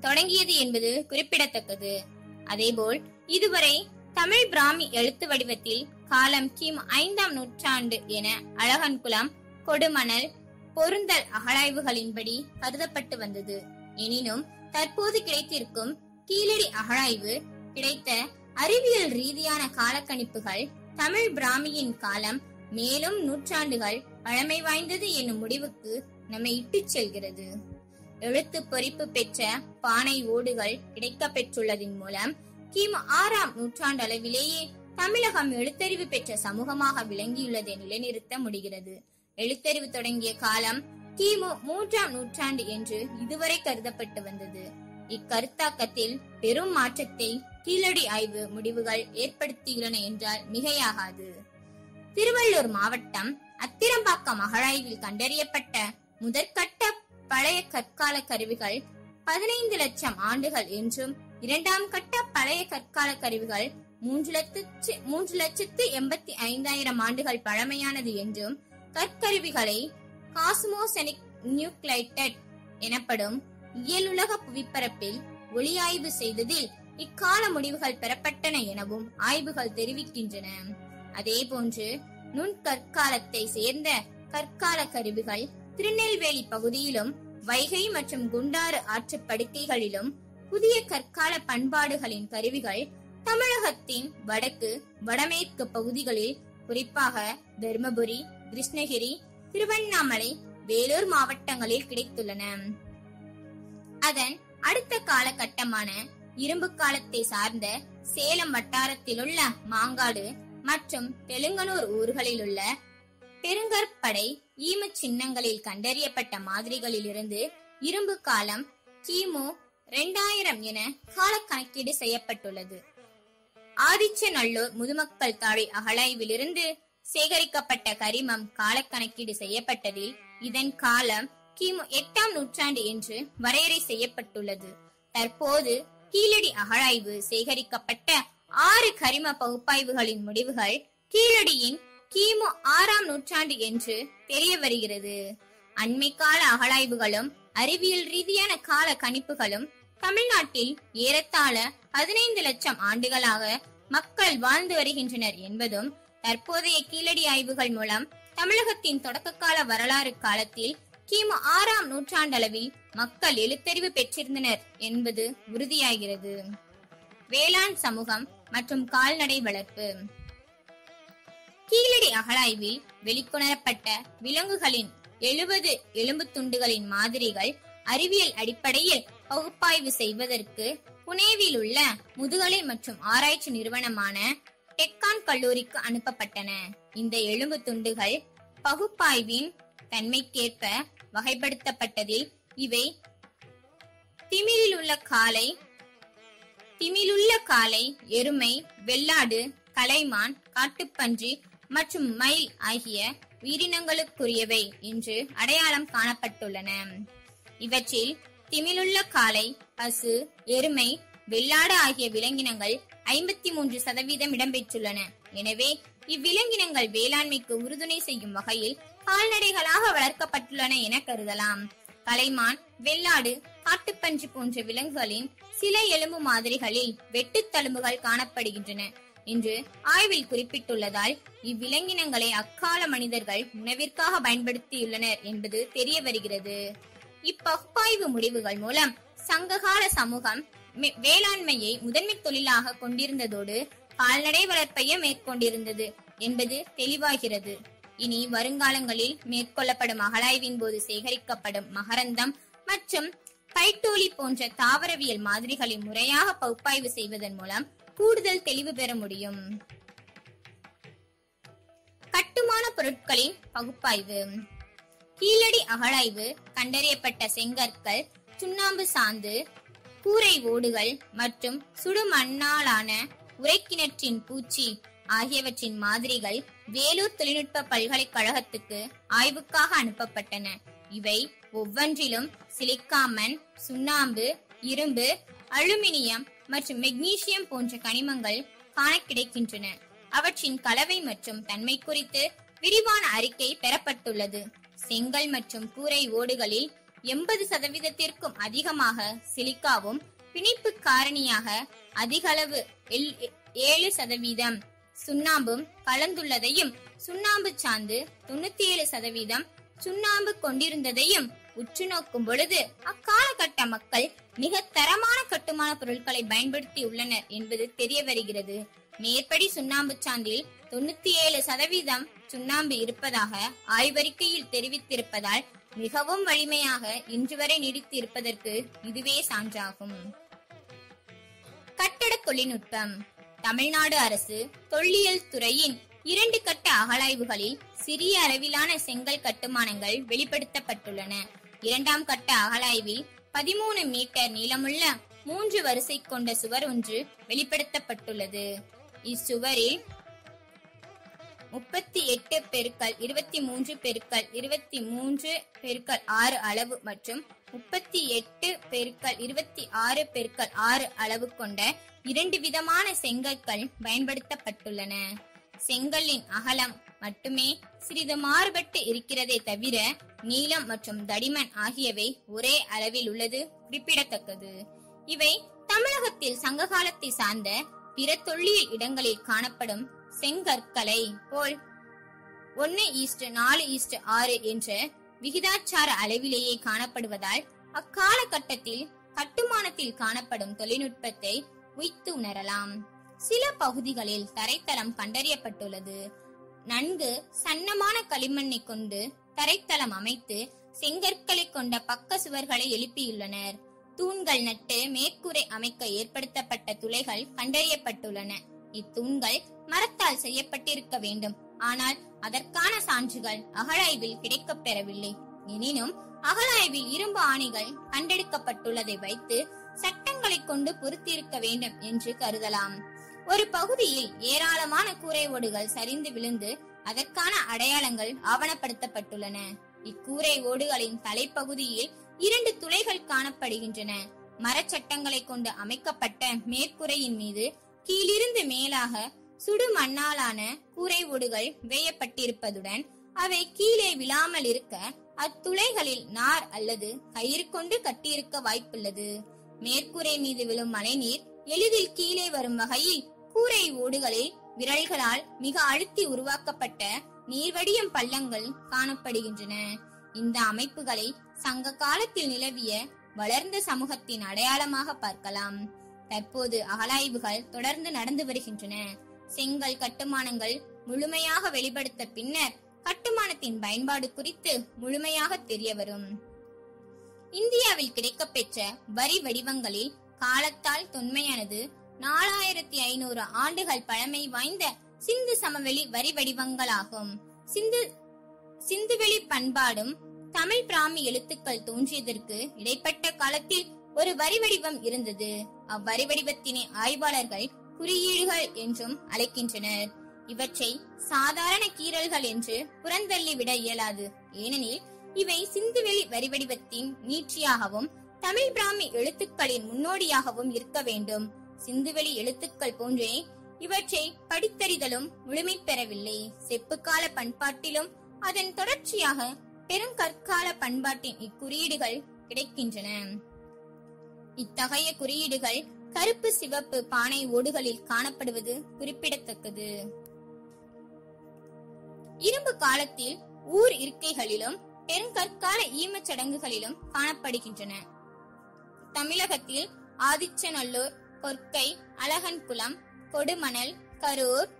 Speaker 1: தொடங்கியது என்பது குறிப்பிடத்தக்கது. அதேபோல் இதுவரை தமிழ் பிராமி எழுத்து வடிவத்தில் காலம் கிம் ஐந்தாம் நூற்றாண்டு என அழகன்குளம் கொடுமணல் பொருந்தல் அகழாய்வுகளின்படி கருதப்பட்டு வந்தது. எனினும் தற்போது கிடைத்திருக்கும் கீழடி அகழாய்வு கிடைத்த அறிவியல் ரீதியான காலக்கணிப்புகள் தமிழ் பிராமியின் காலம் மேலும் நூற்றாண்டுகள் பழமை வாய்ந்தது என்னும் முடிவுக்கு நம்மை இட்டுச் செல்கிறது. எழுத்து பொறிப்பு பெற்ற பானை ஓடுகள் கிடைக்க பெற்றுள்ளதின் மூலம் கிமு ஆறாம் நூற்றாண்டளவிலேயே தமிழகம் எழுத்தறிவு பெற்ற சமூகமாக விளங்கியுள்ளதை நிலைநிறுத்த முடிகிறது. எழுத்தறிவு தொடங்கிய காலம் கிமு மூன்றாம் நூற்றாண்டு என்று இதுவரை கருதப்பட்டு வந்தது. இக்கருத்தாக்கத்தில் பெரும் மாற்றத்தை கீழடி ஆய்வு முடிவுகள் ஏற்படுத்தியுள்ளன என்றால் மிகையாகாது. திருவள்ளூர் மாவட்டம் அத்திரம்பாக்கம் அகழாய்வில் கண்டறியப்பட்ட முதற்கட்ட பழைய கற்கால கருவிகள் பதினைந்து லட்சம் ஆண்டுகள் என்றும் இரண்டாம் கட்ட பழைய கற்கால கருவிகள் மூன்று லட்சத்து மூன்று லட்சத்து எண்பத்தி ஐந்தாயிரம் ஆண்டுகள் பழமையானது என்றும் கற்கருவிகளை காஸ்மோசெனிக் நியூக்ளைட்டட் எனப்படும் இயலுலக புவிப்பரப்பில் ஒளியாய்வு செய்ததில் இக்கால முடிவுகள் பெறப்பட்டன எனவும் ஆய்வுகள் தெரிவிக்கின்றன. அதே போன்று நுண்கற்காலத்தை சேர்ந்த கற்கால கருவிகள் திருநெல்வேலி பகுதியிலும் வைகை மற்றும் குண்டாறு ஆற்று படுக்கைகளிலும் புதிய கற்கால பண்பாடுகளின் கருவிகள் தமிழகத்தின் வடக்கு வடமேற்கு பகுதிகளில் குறிப்பாக தர்மபுரி கிருஷ்ணகிரி திருவண்ணாமலை வேலூர் மாவட்டங்களில் கிடைத்துள்ளன. அதன் அடுத்த காலகட்டமான இரும்பு காலத்தை சார்ந்த சேலம் வட்டாரத்திலுள்ள மாங்காடு மற்றும் தெலுங்கனூர் ஊர்களில் உள்ள பெருங்கற்படை ஈமச் சின்னங்களில் கண்டறியப்பட்ட மாதிரிகளிலிருந்து இரும்பு காலம் கிமு இரண்டாயிரம் என கால கணக்கீடு செய்யப்பட்டுள்ளது. ஆதிச்சநல்லூர் முதுமக்கள் தாழி அகழாய்விலிருந்து சேகரிக்கப்பட்ட கரிமம் கால கணக்கீடு செய்யப்பட்டதில் இதன் காலம் கிமு எட்டாம் நூற்றாண்டு என்று வரையறை செய்யப்பட்டுள்ளது. தற்போது கீழடி அகழாய்வு சேகரிக்கப்பட்ட ஆறு கரிம பகுப்பாய்வுகளின் முடிவுகள் கீழடியின் கிமு ஆறாம் நூற்றாண்டு என்று தெரிய வருகிறது. அண்மை கால அகழாய்வுகளும் அறிவியல் ரீதியான கால கணிப்புகளும் தமிழ்நாட்டில் ஏறத்தாழ பதினைந்து லட்சம் ஆண்டுகளாக மக்கள் வாழ்ந்து வருகின்றனர் என்பதும் தற்போதைய கீழடி ஆய்வுகள் மூலம் தமிழகத்தின் தொடக்ககால வரலாறு காலத்தில் கிமு ஆறாம் நூற்றாண்டளவில் மக்கள் எழுத்தறிவு பெற்றிருந்தனர் என்பது உறுதியாகிறது. வேளாண் சமூகம் மற்றும் கால்நடை வளர்ப்பு. கீழடி அகழாய்வில் வெளிக்கொணரப்பட்ட விலங்குகளின் எழுபது எலும்பு துண்டுகளின் மாதிரிகள் அறிவியல் அடிப்படையில் பகுப்பாய்வு செய்வதற்கு புனேவில் உள்ள முதுகலை மற்றும் ஆராய்ச்சி நிறுவனமான டெக்கான் கல்லூரிக்கு அனுப்பப்பட்டன. இந்த எலும்பு துண்டுகள் பகுப்பாய்வின் தன்மைக்கேற்ப வகைப்படுத்தப்பட்டதில் இவை திமிரில் உள்ள காலை திமிலுள்ள காளை எருமை வெள்ளாடு கலைமான் காட்டுப்பன்றி மற்றும் மயில் ஆகிய உயிரினங்களுக்குரியவை என்று அடையாளம் காணப்பட்டுள்ளன. இவற்றில் திமிலுள்ள காளை பசு எருமை வெள்ளாடு ஆகிய விலங்கினங்கள் ஐம்பத்தி மூன்று சதவீதம் இடம்பெற்றுள்ளன. எனவே இவ்விலங்கினங்கள் வேளாண்மைக்கு உறுதுணை செய்யும் வகையில் கால்நடைகளாக வளர்க்கப்பட்டுள்ளன என கருதலாம். கலைமான் வெள்ளாடு காட்டுப்பன்றி போன்ற விலங்குகளின் சில எலும்பு மாதிரிகளில் வெட்டுத்தழும்புகள் காணப்படுகின்றன. என்று ஆய்வில் குறிப்பிட்டுள்ளதால் இவ்விலங்கினங்களை அக்கால மனிதர்கள் உணவிற்காக பயன்படுத்தியுள்ளனர் என்பது தெரிய வருகிறது இப்பகுப்பாய்வு முடிவுகள் மூலம் சங்ககால சமூகம் வேளாண்மையை முதன்மை தொழிலாக கொண்டிருந்ததோடு கால்நடை வளர்ப்பையும் மேற்கொண்டிருந்தது என்பது தெளிவாகிறது. இனி வருங்காலங்களில் மேற்கொள்ளப்படும் அகழாய்வின் போது சேகரிக்கப்படும் மகரந்தம் மற்றும் பைட்டோலி போன்ற தாவரவியல் மாதிரிகளை முறையாக பகுப்பாய்வு செய்வதன் மூலம் கூடுதல் தெளிவு பெற முடியும். கட்டுமான பொருட்களின் பகுப்பாய்வு. கீழடி அகழாய்வு கண்டறியப்பட்ட செங்கற்கள் சுண்ணாம்பு சாந்து கூரை ஓடுகள் மற்றும் சுடுமண்ணாலான உரைக்கிணற்றின் பூச்சி ஆகியவற்றின் மாதிரிகள் வேலூர் தொழில்நுட்ப பல்கலைக்கழகத்துக்கு ஆய்வுக்காக அனுப்பப்பட்டன. இவை ஒவ்வொன்றிலும் சிலிக்காமன் சுண்ணாம்பு இரும்பு அலுமினியம் மற்றும் மெக்னீசியம் போன்ற கனிமங்கள் காண கிடைக்கின்றன அவற்றின் கலவை மற்றும் தன்மை குறித்து விரிவான அறிக்கை பெறப்பட்டுள்ளது. செங்கல் மற்றும் கூரை ஓடுகளில் எண்பது சதவீதத்திற்கும் அதிகமாக சிலிக்காவும் பிணைப்பு காரணியாக அதிகளவு எல்- ஏழு சதவீதம். சுண்ணாம்பும் கலந்துள்ளதையும் சுண்ணாம்பு சாந்து தொண்ணூத்தி ஏழு சதவீதம் சுண்ணாம்பு கொண்டிருந்ததையும் உற்று நோக்கும் பொழுது அக்காலகட்ட மக்கள் மிக தரமான கட்டுமான பொருட்களை பயன்படுத்தி உள்ளனர் என்பது தெரிய வருகிறது. மேற்படி சுண்ணாம்பு சாந்தில் தொண்ணூத்தி ஏழு சதவீதம் சுண்ணாம்பு இருப்பதாக ஆய்வறிக்கையில் தெரிவித்திருப்பதால் மிகவும் வலிமையாக இன்று வரை நீடித்து இருப்பதற்கு இதுவே சான்றாகும். கட்டட தொழில்நுட்பம். தமிழ்நாடு அரசு தொல்லியல் துறையின் இரண்டு கட்ட அகழாய்வுகளில் சிறிய அளவிலான செங்கல் கட்டுமானங்கள் வெளிப்படுத்தப்பட்டுள்ளன. இரண்டாம் கட்ட அகழாய்வில் பதிமூணு மீட்டர் நீளமுள்ள மூன்று வரிசை கொண்ட சுவர் ஒன்று வெளிப்படுத்தப்பட்டுள்ளது. இச்சுவரில் முப்பத்தி எட்டு பெருக்கல் இருபத்தி மூன்று பெருக்கல் இருபத்தி மூன்று பெருக்கல் ஆறு அளவு மற்றும் முப்பத்தி எட்டு பெருக்கல் இருபத்தி ஆறு பெருக்கல் ஆறு அளவு கொண்ட இரண்டு விதமான செங்கற்கள் பயன்படுத்தப்பட்டுள்ளன. செங்கல்லின் அகலம் மட்டுமே சிறிது மாறுபட்டு இருக்கிறதே தவிர நீளம் மற்றும் தடிமன் ஆகியவை ஒரே அளவில் உள்ளது குறிப்பிடத்தக்கது. இவை தமிழகத்தில் சங்ககாலத்தை சார்ந்த பிற தொல்லியல் இடங்களில் காணப்படும் செங்கற்களை போல் ஒன்னு ஈஸ்ட் நாலு ஈஸ்ட் ஆறு என்ற விகிதாச்சார அளவிலேயே காணப்படுவதால் அக்காலகட்டத்தில் கட்டுமானத்தில் காணப்படும் தொழில்நுட்பத்தை உய்த்து உணரலாம். சில பகுதிகளில் தரைத்தளம் கண்டறியப்பட்டுள்ளது. நன்கு சன்னமான களிமண்ணை கொண்டு தரைத்தளம் அமைத்து செங்கற்களை கொண்ட பக்க சுவர்களை எழுப்பியுள்ளனர். தூண்கள் நட்டு மேற்கூரை அமைக்க ஏற்படுத்தப்பட்ட துளைகள் கண்டறியப்பட்டுள்ளன. இத்தூண்கள் மரத்தால் செய்யப்பட்டிருக்க வேண்டும். ஆனால் அதற்கான சான்றுகள் அகழாய்வில் கிடைக்கப் பெறவில்லை எனினும் அகழாய்வில் இரும்பு ஆணிகள் கண்டெடுக்கப்பட்டுள்ளதை வைத்து சட்டங்களை கொண்டு பொருத்தியிருக்க வேண்டும் என்று கருதலாம். ஒரு பகுதியில் ஏராளமான கூரை ஓடுகள் சரிந்து விழுந்து அதற்கான அடையாளங்கள் ஆவணப்படுத்தப்பட்டுள்ளன. இக்கூரை ஓடுகளின் தலைப்பகுதியில் இரண்டு துளைகள் காணப்படுகின்றன. மரச்சட்டங்களை கொண்டு அமைக்கப்பட்ட மேற்கூரையின் மீது கீழிருந்து மேலாக சுடு மண்ணாலான கூரை ஓடுகள் வேயப்பட்டிருப்பதுடன் அவை கீழே விழாமல் இருக்க அத்துளைகளில் நார் அல்லது கயிறு கொண்டு கட்டியிருக்க வாய்ப்புள்ளது. மேற்கூரை மீது விழும் மழைநீர் எளிதில் கீழே வரும் வகையில் கூரை ஓடுகளில் விரல்களால் மிக அழுத்தி உருவாக்கப்பட்ட நீர்வடியம் பள்ளங்கள் காணப்படுகின்றன. இந்த அமைப்புகளை சங்க காலத்தில் நிலவிய வளர்ந்த சமூகத்தின் அடையாளமாக பார்க்கலாம். தற்போது அகலாய்வுகள் தொடர்ந்து நடந்து வருகின்றன. செங்கல் கட்டுமானங்கள் முழுமையாக வெளிப்படுத்த பின்னர் கட்டுமானத்தின் பயன்பாடு குறித்து முழுமையாக தெரிய வரும். இந்தியாவில் கிடைக்கப்பெற்ற வரி வடிவங்களில் காலத்தால் தொன்மையானது நாலாயிரத்தி ஐநூறு ஆண்டுகள் பழமை வாய்ந்த சிந்து சமவெளி வரி வடிவங்களாகும். சிந்து சிந்துவெளி பண்பாடும் தமிழ் பிராமி எழுத்துக்கள் தோன்றியதற்கு இடைப்பட்ட காலத்தில் ஒரு வரி வடிவம் இருந்தது. அவ்வரி வடிவத்தினை ஆய்வாளர்கள் குறியீடுகள் என்றும் அழைக்கின்றனர். இவற்றை சாதாரண கீறல்கள் என்று புறந்தள்ளி விட இயலாது. ஏனெனில் இவை சிந்துவெளி வரி வடிவத்தின் நீட்சியாகவும் தமிழ் பிராமி எழுத்துக்களின் முன்னோடியாகவும் இருக்க வேண்டும். சிந்துவெளி எழுத்துக்கள் போன்றே இவற்றை படித்தறிதலும் முழுமை பெறவில்லை. செப்புக்கால பண்பாட்டிலும் அதன் தொடர்ச்சியாக பெருங்கற்கால பண்பாட்டின் இக்குறியீடுகள் கிடைக்கின்றன. இத்தகைய குறியீடுகள் கருப்பு சிவப்பு பானை ஓடுகளில் காணப்படுவது குறிப்பிடத்தக்கது. இரும்பு காலத்தில் ஊர் இருக்கைகளிலும் பெருங்கற்கால ஈமச் சடங்குகளிலும் காணப்படுகின்றன. தமிழகத்தில் ஆதிச்சநல்லூர் கொற்கை அழகன்குளம் கொடுமணல் கரூர்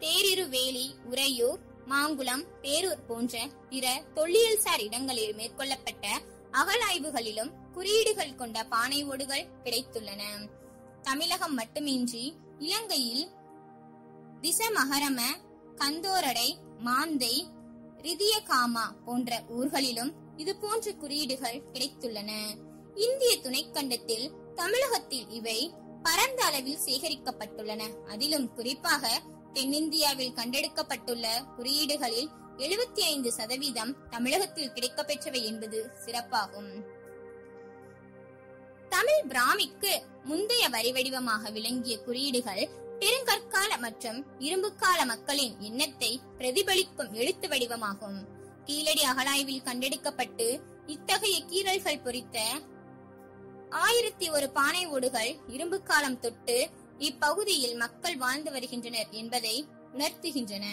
Speaker 1: தேரிருவேலி உறையூர் மாங்குளம் பேரூர் போன்ற பிற தொல்லியல்சார் இடங்களில் மேற்கொள்ளப்பட்ட அகழாய்வுகளிலும் குறியீடுகள் கொண்ட பானை ஓடுகள் கிடைத்துள்ளன. தமிழகம் மட்டுமின்றி இலங்கையில் திசமகரம கந்தோரடை மாந்தை ரிதியகாமா போன்ற ஊர்களிலும் இது போன்ற குறியீடுகள் கிடைத்துள்ளன. இந்திய துணைக்கண்டத்தில் தமிழகத்தில் இவை பரந்த அளவில் சேகரிக்கப்பட்டுள்ளன. அதிலும் குறிப்பாக தென்னிந்தியாவில் கண்டெடுக்கப்பட்டுள்ள குறியீடுகளில் எழுபத்தி ஐந்து சதவீதம் தமிழகத்தில் கிடைக்கப்பெற்றவை என்பது சிறப்பாகும். தமிழ் பிராமிக்கு முந்தைய வரி வடிவமாக விளங்கிய குறியீடுகள் பெருங்கற்கால மற்றும் இரும்புக்கால மக்களின் எண்ணத்தை பிரதிபலிக்கும் எழுத்து வடிவமாகும். கீழடி அகழாய்வில் கண்டெடுக்கப்பட்டு இத்தகைய கீறல்கள் பொறித்த ஆயிரத்தி ஒரு பானை ஓடுகள் இரும்பு காலம் தொட்டு இப்பகுதியில் மக்கள் வாழ்ந்து வருகின்றனர் என்பதை உணர்த்துகின்றன.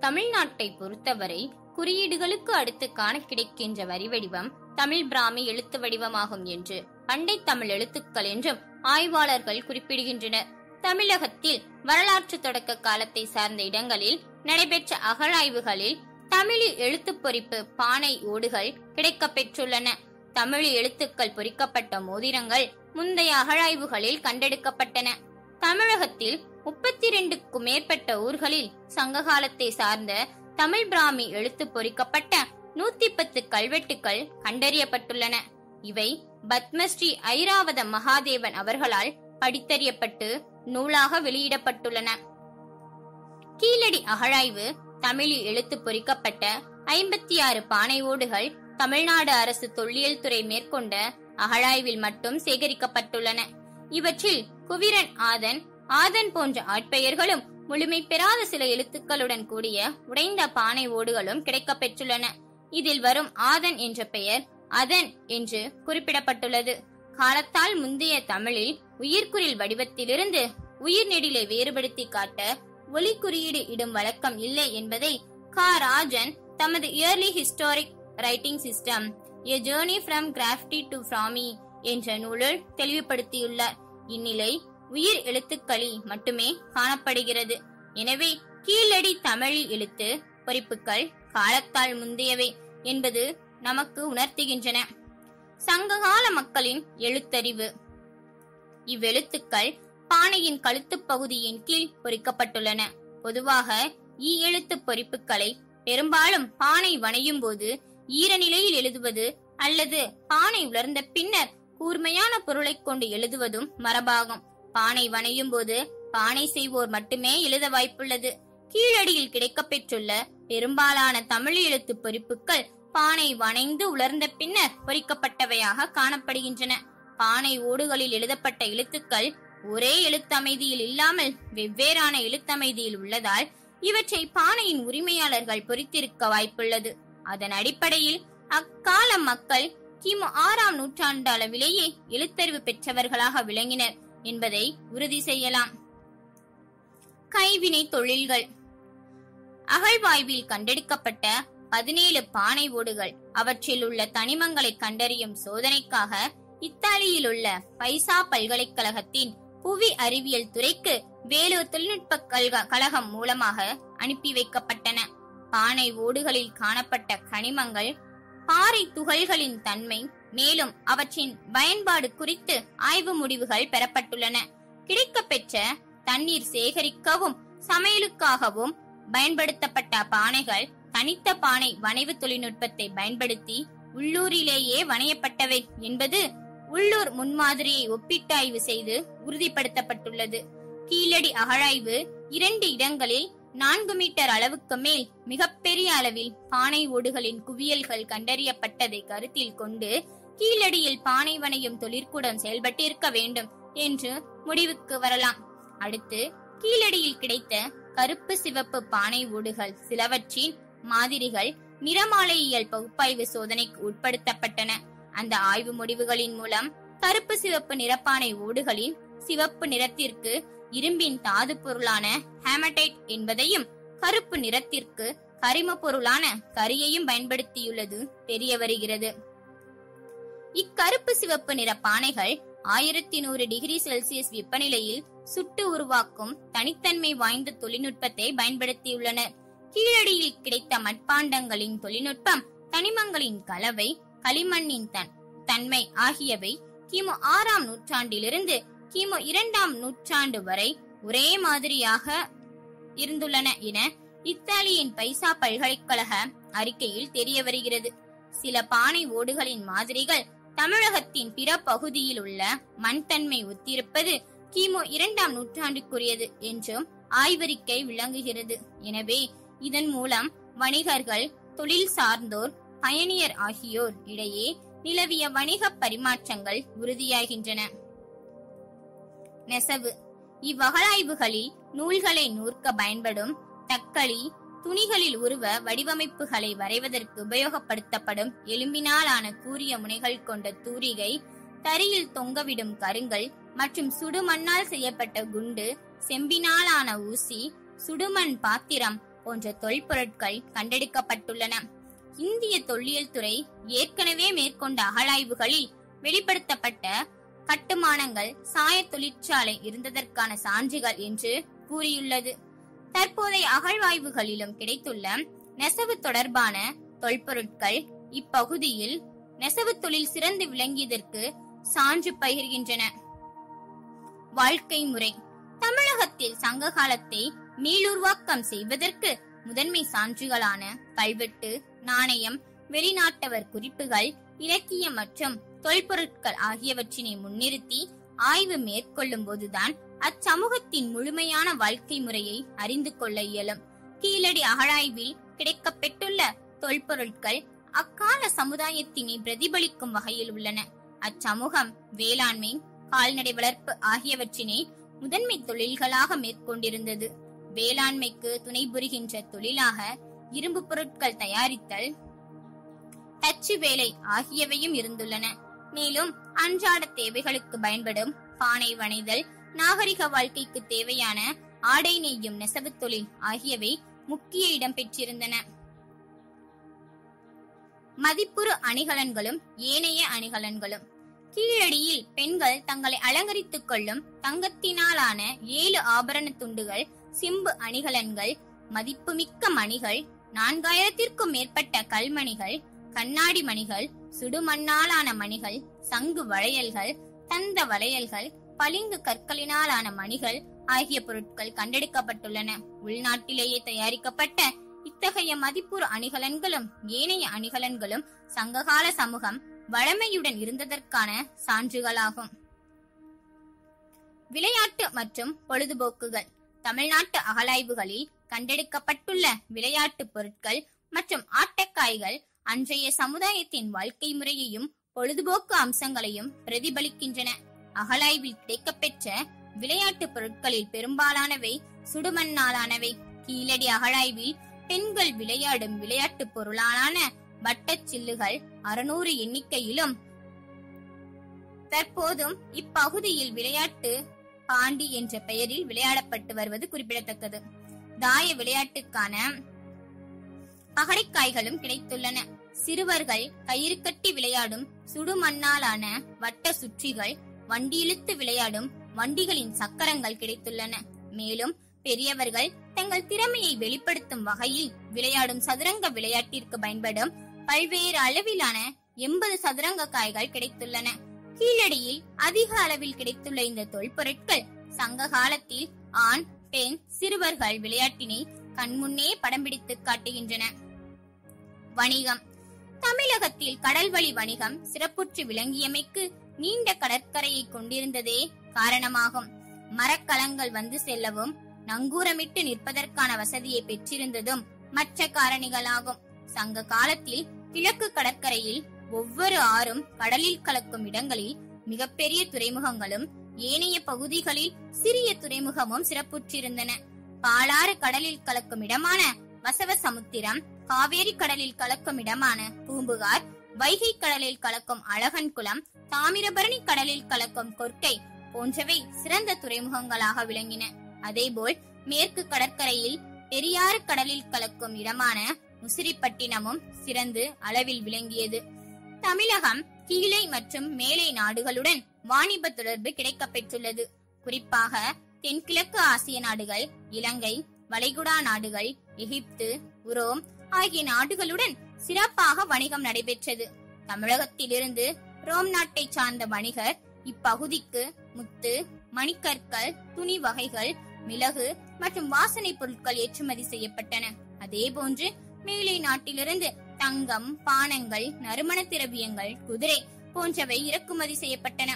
Speaker 1: தமிழ்நாட்டை பொறுத்தவரை குறியீடுகளுக்கு அடுத்து காண கிடைக்கின்ற வரி வடிவம் தமிழ் பிராமி எழுத்து வடிவமாகும் என்று பண்டை தமிழ் எழுத்துக்கள் என்றும் ஆய்வாளர்கள் குறிப்பிடுகின்றனர். தமிழகத்தில் வரலாற்று தொடக்க காலத்தை சார்ந்த இடங்களில் நடைபெற்ற அகழாய்வுகளில் தமிழில் எழுத்து பொறிப்பு பானை ஓடுகள் கிடைக்கப் பெற்றுள்ளன. தமிழ் எழுத்துக்கள் பொறிக்கப்பட்ட மோதிரங்கள் முந்தைய அகழாய்வுகளில் கண்டெடுக்கப்பட்டன. தமிழகத்தில் முப்பத்தி ரெண்டுக்கும் மேற்பட்ட ஊர்களில் சங்ககாலத்தை சார்ந்த தமிழ் பிராமி எழுத்து பொறிக்கப்பட்ட நூத்தி பத்து கல்வெட்டுக்கள் கண்டறியப்பட்டுள்ளன. இவை பத்மஸ்ரீ ஐராவத மகாதேவன் அவர்களால் படித்தறியப்பட்டு நூலாக வெளியிடப்பட்டுள்ளன. கீழடி அகழாய்வு தமிழில் எழுத்து பொறிக்கப்பட்ட ஐம்பத்தி ஆறு பானை ஓடுகள் தமிழ்நாடு அரசு தொல்லியல் துறை மேற்கொண்ட அகழாய்வில் மட்டும் சேகரிக்கப்பட்டுள்ளன. இவற்றில் குவிரன் ஆதன் ஆதன் போன்ற ஆட்பெயர்களும் முழுமை பெறாத சில எழுத்துக்களுடன் கூடிய உடைந்த பானை ஓடுகளும் கிடைக்கப்பெற்றுள்ளன. இதில் வரும் ஆதன் என்ற பெயர் அதன் என்று குறிப்பிடப்பட்டுள்ளது. காலத்தால் முந்தைய தமிழில் உயிர்குறில் வடிவத்திலிருந்து உயிர் நெடிலை வேறுபடுத்தி காட்ட ஒலி குறியீடு இடும் வழக்கம் இல்லை என்பதை கா. ராஜன் தமது early historic writing system a journey from graffiti to Brahmi என்ற நூலில் தெளிவுபடுத்தியுள்ளார். இந்நிலை உயிர் எழுத்துக்களி மட்டுமே காணப்படுகிறது. எனவே கீழடி தமிழி எழுத்து பொறிப்புகள் காலத்தால் முந்தையவை என்பது நமக்கு உணர்த்துகின்றன. சங்ககால மக்களின் எழுத்தறிவு இவ்வெழுத்துக்கள் பானையின் கழுத்துப் பகுதியின் கீழ் பொறிக்கப்பட்டுள்ளன. பொதுவாக ஈ எழுத்து பொறிப்புகளை பெரும்பாலும் பானை வணையும் போது ஈரநிலையில் எழுதுவது அல்லது பானை உலர்ந்த பின்னர் கூர்மையான பொருளை கொண்டு எழுதுவதும் மரபாகும். பானை வணையும் போது பானை செய்வோர் மட்டுமே எழுத வாய்ப்புள்ளது. கீழடியில் கிடைக்கப்பெற்றுள்ள பெரும்பாலான தமிழ் எழுத்து பொறிப்புகள் பானை வணைந்து உலர்ந்த பின்னர் பொறிக்கப்பட்டவையாக காணப்படுகின்றன. பானை ஓடுகளில் எழுதப்பட்ட எழுத்துக்கள் ஒரே எழுத்தமைதியில் இல்லாமல் வெவ்வேறான எழுத்தமைதியில் உள்ளதால் இவற்றை பானையின் உரிமையாளர்கள் பொறித்திருக்க வாய்ப்புள்ளது. அதன் அடிப்படையில் அக்கால மக்கள் கிமு ஆறாம் நூற்றாண்டு அளவிலேயே எழுத்தறிவு பெற்றவர்களாக விளங்கினர் என்பதை உறுதி செய்யலாம். கைவினை தொழில்கள். அகழ்வாய்வில் கண்டெடுக்கப்பட்ட பதினேழு பானை ஓடுகள். அவற்றில் உள்ள தனிமங்களை கண்டறியும் சோதனைக்காக இத்தாலியில் உள்ள பைசா பல்கலைக்கழகத்தின் புவி அறிவியல் துறைக்கு வேலூர் தொழில்நுட்ப கழகம் மூலமாக அனுப்பி வைக்கப்பட்டன. பானை ஓடுகளில் காணப்பட்ட கனிமங்கள் பாறை துகள்களின் தன்மை மேலும் அவற்றின் பயன்பாடு குறித்து ஆய்வு முடிவுகள் பெறப்பட்டுள்ளன. கிடைக்கப்பெற்ற தண்ணீர் சேகரிக்கவும் சமையலுக்காகவும் பயன்படுத்தப்பட்ட பானைகள் தனித்த பானை வனைவு தொழில்நுட்பத்தை பயன்படுத்தி உள்ளூரிலேயே வணையப்பட்டவை என்பது உள்ளூர் முன்மாதிரியை ஒப்பீட்டாய்வு செய்து உறுதிப்படுத்தப்பட்டுள்ளது. கீழடி அகழாய்வு இரண்டு இடங்களில் நான்கு மீட்டர் அளவுக்கு மேல் மிகப்பெரிய அளவில் பானை ஓடுகளின் குவியல்கள் கண்டறியப்பட்டதை கருத்தில் கொண்டு கீழடியில் பானை வணையும் தொழிற்கூடம் செயல்பட்டிருக்க வேண்டும் என்று முடிவுக்கு வரலாம். அடுத்து கீழடியில் கிடைத்த கருப்பு சிவப்பு பானை ஓடுகள் சிலவற்றின் மாதிரிகள் நிறமாலையியல் பகுப்பாய்வு சோதனைக்கு உட்படுத்தப்பட்டன. அந்த ஆய்வு முடிவுகளின் மூலம் கருப்பு சிவப்பு நிறப்பானை ஓடுகளின் சிவப்பு நிறத்திற்கு இரும்பின் தாது பொருளான ஹேமடைட் என்பதையும் கருப்பு நிறத்திற்கு கரிம பொருளான கரியையும் பயன்படுத்தியுள்ளது தெரிய வருகிறது. இக்கருப்பு சிவப்பு நிற பானைகள் ஆயிரத்தி நூறு டிகிரி செல்சியஸ் வெப்பநிலையில் சுட்டு உருவாக்கும் தனித்தன்மை வாய்ந்த தொழில்நுட்பத்தை பயன்படுத்தியுள்ளனர். கீழடியில் கிடைத்த மட்பாண்டங்களின் தொழில்நுட்பம் தனிமங்களின் கலவை களிமண்ணின் தன் தன்மை ஆகியவை கிமு ஆறாம் நூற்றாண்டிலிருந்து கிமு இரண்டாம் நூற்றாண்டு வரை ஒரே மாதிரியாக இருந்துள்ளன என இத்தாலியின் பைசா பல்கலைக்கழக அறிக்கையில் தெரிய வருகிறது. சில பானை ஓடுகளின் மாதிரிகள் தமிழகத்தின் பிற பகுதியில் உள்ள மண்தன்மை ஒத்திருப்பது கிமு இரண்டாம் நூற்றாண்டுக்குரியது என்றும் ஆய்வறிக்கை விளங்குகிறது. எனவே இதன் மூலம் வணிகர்கள் தொழில் சார்ந்தோர் பயணியர் ஆகியோர் இடையே நிலவிய வணிக பரிமாற்றங்கள் உறுதியாகின்றன. நெசவு. இவ்வகலாய்வுகளில் நூல்களை நூற்க பயன்படும் தக்களி துணிகளில் உருவ வடிவமைப்புகளை வரைவதற்கு உபயோகப்படுத்தப்படும் எலும்பினாலான கூரிய முனைகள் கொண்ட தூரிகை தரியில் தொங்கவிடும் கருங்கள் மற்றும் சுடுமண்ணால் செய்யப்பட்ட குண்டு செம்பினாலான ஊசி சுடுமண் பாத்திரம் போன்ற தொல்பொருட்கள் கண்டெடுக்கப்பட்டுள்ளன. இந்திய தொல்லியல் துறை ஏற்கனவே மேற்கொண்ட அகழாய்வுகளில் வெளிப்படுத்தப்பட்ட கட்டுமானங்கள் சாய தொழிற்சாலை இருந்ததற்கான சான்றுகள் என்று கூறியுள்ளது. தற்போதைய அகழ்வாய்வுகளிலும் கிடைத்துள்ள நெசவு தொடர்பான தொல்பொருட்கள் இப்பகுதியில் நெசவு தொழில் சிறந்து விளங்கியதற்கு சான்று பகிர்கின்றன. வாழ்க்கை முறை. தமிழகத்தில் சங்க காலத்தை மீளுருவாக்கம் செய்வதற்கு முதன்மை சான்றுகளான கல்வெட்டு நாணயம் வெளிநாட்டவர் குறிப்புகள் இலக்கியம் மற்றும் தொல்பொருட்கள் ஆகியவற்றினை முன்னிறுத்தி ஆய்வு மேற்கொள்ளும் போதுதான் அச்சமூகத்தின் முழுமையான வாழ்க்கை முறையை அறிந்து கொள்ள இயலும். கீழடி அகழாய்வில் கிடைக்கப்பெற்றுள்ள தொல்பொருட்கள் அக்கால சமுதாயத்தினை பிரதிபலிக்கும் வகையில் உள்ளன. அச்சமூகம் வேளாண்மை கால்நடை வளர்ப்பு ஆகியவற்றினை முதன்மை தொழில்களாக மேற்கொண்டிருந்தது. வேளாண்மைக்கு துணை புரிகின்ற தொழிலாக இரும்பு பொருட்கள் தயாரித்தல் தச்சு வேலை ஆகியவையும் இருந்துள்ளன. மேலும் அன்றாட தேவைகளுக்கு பயன்படும் பானை வனைதல் நாகரிக வாழ்க்கைக்கு தேவையான ஆடை நெய்யும் நெசவு தொழில் ஆகியவை முக்கிய இடம் பெற்றிருந்தன. மதிப்புறு அணிகலன்களும் ஏனைய அணிகலன்களும். கீழடியில் பெண்கள் தங்களை அலங்கரித்துக் கொள்ளும் தங்கத்தினாலான ஏழு ஆபரண துண்டுகள் சிம்பு அணிகலன்கள் மதிப்புமிக்க மணிகள் நான்காயிரத்திற்கும் மேற்பட்ட கல்மணிகள் கண்ணாடி மணிகள் சுடுமண்ணாலான மணிகள் சங்கு வளையல்கள் தந்த வளையல்கள் பளிங்கு கற்களினாலான மணிகள் ஆகிய பொருட்கள் கண்டெடுக்கப்பட்டுள்ளன. உள்நாட்டிலேயே தயாரிக்கப்பட்ட இத்தகைய மதிப்பூர் அணிகலன்களும் ஏனைய அணிகலன்களும் சங்ககால சமூகம் வளமையுடன் இருந்ததற்கான சான்றுகளாகும். விளையாட்டு மற்றும் பொழுதுபோக்குகள். தமிழ்நாட்டு அகலாய்வுகளில் கண்டெடுக்கப்பட்டுள்ள விளையாட்டு பொருட்கள் மற்றும் ஆட்டக்காய்கள் அன்றைய சமுதாயத்தின் வாழ்க்கை முறையையும் பொழுதுபோக்கு அம்சங்களையும் பிரதிபலிக்கின்றன. அகலாய்வில் கிடைக்கப்பெற்ற விளையாட்டு பொருட்களில் பெரும்பாலானவை சுடுமண்ணாலானவை கீழடி அகழாய்வில் பெண்கள் விளையாடும் விளையாட்டு பொருளான வட்டச் சில்லுகள் அறுநூறு எண்ணிக்கையிலும் தற்போதும் இப்பகுதியில் விளையாட்டு பாண்டி என்ற பெயரில் விளையாடப்பட்டு வருவது குறிப்பிடத்தக்கது. தாய விளையாட்டுக்கான பகடைக்காய்களும் கிடைத்துள்ளன. சிறுவர்கள் கயிறு கட்டி விளையாடும் சுடுமண்ணாலான வட்ட சுற்றிகள் வண்டி இழுத்து விளையாடும் வண்டிகளின் சக்கரங்கள் கிடைத்துள்ளன. மேலும் பெரியவர்கள் தங்கள் திறமையை வெளிப்படுத்தும் வகையில் விளையாடும் சதுரங்க விளையாட்டிற்கு பயன்படும் பல்வேறு அளவிலான எண்பது சதுரங்க காய்கள் கிடைத்துள்ளன. கீழடியில் அதிக அளவில் கிடைத்துள்ள இந்த தொல்பொருட்கள் சங்க காலத்தில் ஆண் பெண் சிறுவர்கள் விளையாட்டினை கண்முன்னே படம் பிடித்து காட்டுகின்றன. வணிகம். தமிழகத்தில் கடல்வழி வணிகம் சிறப்புற்று விளங்கியமைக்கு நீண்ட கடற்கரையை கொண்டிருந்ததே காரணமாகும். மரக்கலங்கள் வந்து செல்லவும் நங்கூரமிட்டு நிற்பதற்கான வசதியை பெற்றிருந்ததும் மற்ற காரணிகளாகும். சங்க காலத்தில் கிழக்கு கடற்கரையில் ஒவ்வொரு ஆறும் கடலில் கலக்கும் இடங்களில் மிகப்பெரிய துறைமுகங்களும் ஏனைய பகுதிகளில் சிறிய துறைமுகமும் சிறப்புற்றிருந்தன. பாலாறு கடலில் கலக்கும் இடமான வசவ சமுத்திரம் காவேரி கடலில் கலக்கும் இடமான பூம்புகார் வைகை கடலில் கலக்கும் அழகன் குளம் தாமிரபரணி கடலில் கலக்கும் கொற்கை போன்றவை சிறந்த துறைமுகங்களாக விளங்கின. அதேபோல் மேற்கு கடற்கரையில் பெரியாறு கடலில் கலக்கும் இடமான முசிறிப்பட்டினமும் சிறந்து அளவில் விளங்கியது. தமிழகம் கீழே மற்றும் மேலை நாடுகளுடன் வாணிப தொடர்பு கிடைக்கப்பெற்றுள்ளது. குறிப்பாக தென்கிழக்கு ஆசிய நாடுகள் இலங்கை வளைகுடா நாடுகள் எகிப்து உரோம் ஆகிய நாடுகளுடன் சிறப்பாக வணிகம் நடைபெற்றது. தமிழகத்திலிருந்து ரோம் நாட்டை சார்ந்த வணிகர் இப்பகுதிக்கு முத்து மணிக்கற்கள் துணி வகைகள் மிளகு மற்றும் வாசனை பொருட்கள் ஏற்றுமதி செய்யப்பட்டன. அதேபோன்று மேலை நாட்டிலிருந்து தங்கம் பானங்கள் நறுமண திரவியங்கள் குதிரை போன்றவை இறக்குமதி செய்யப்பட்டன.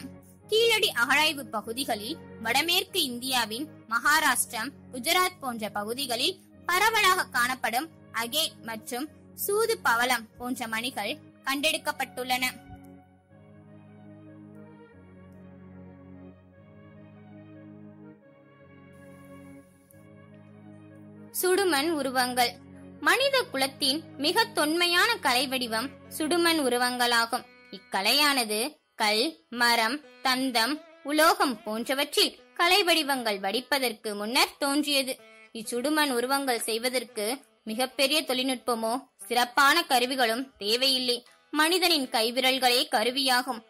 Speaker 1: கீழடி அகழாய்வு பகுதிகளில் வடமேற்கு இந்தியாவின் மகாராஷ்டிரம் குஜராத் போன்ற பகுதிகளில் பரவலாக காணப்படும் அகே மற்றும் சூது பவளம் போன்ற மணிகள் கண்டெடுக்கப்பட்டுள்ளன. சுடுமண் உருவங்கள். மனித குலத்தின் மிக தொன்மையான கலை வடிவம் சுடுமண் உருவங்களாகும். இக்கலையானது கல் மரம் தந்தம் உலோகம் போன்றவற்றில் கலை வடிவங்கள் வடிப்பதற்கு முன்னர் தோன்றியது. இச்சுடுமண் உருவங்கள் செய்வதற்கு மிகப்பெரிய தொழில்நுட்பமோ சிறப்பான கருவிகளும் தேவையில்லை. மனிதனின் கைவிரல்களே கருவியாகும்.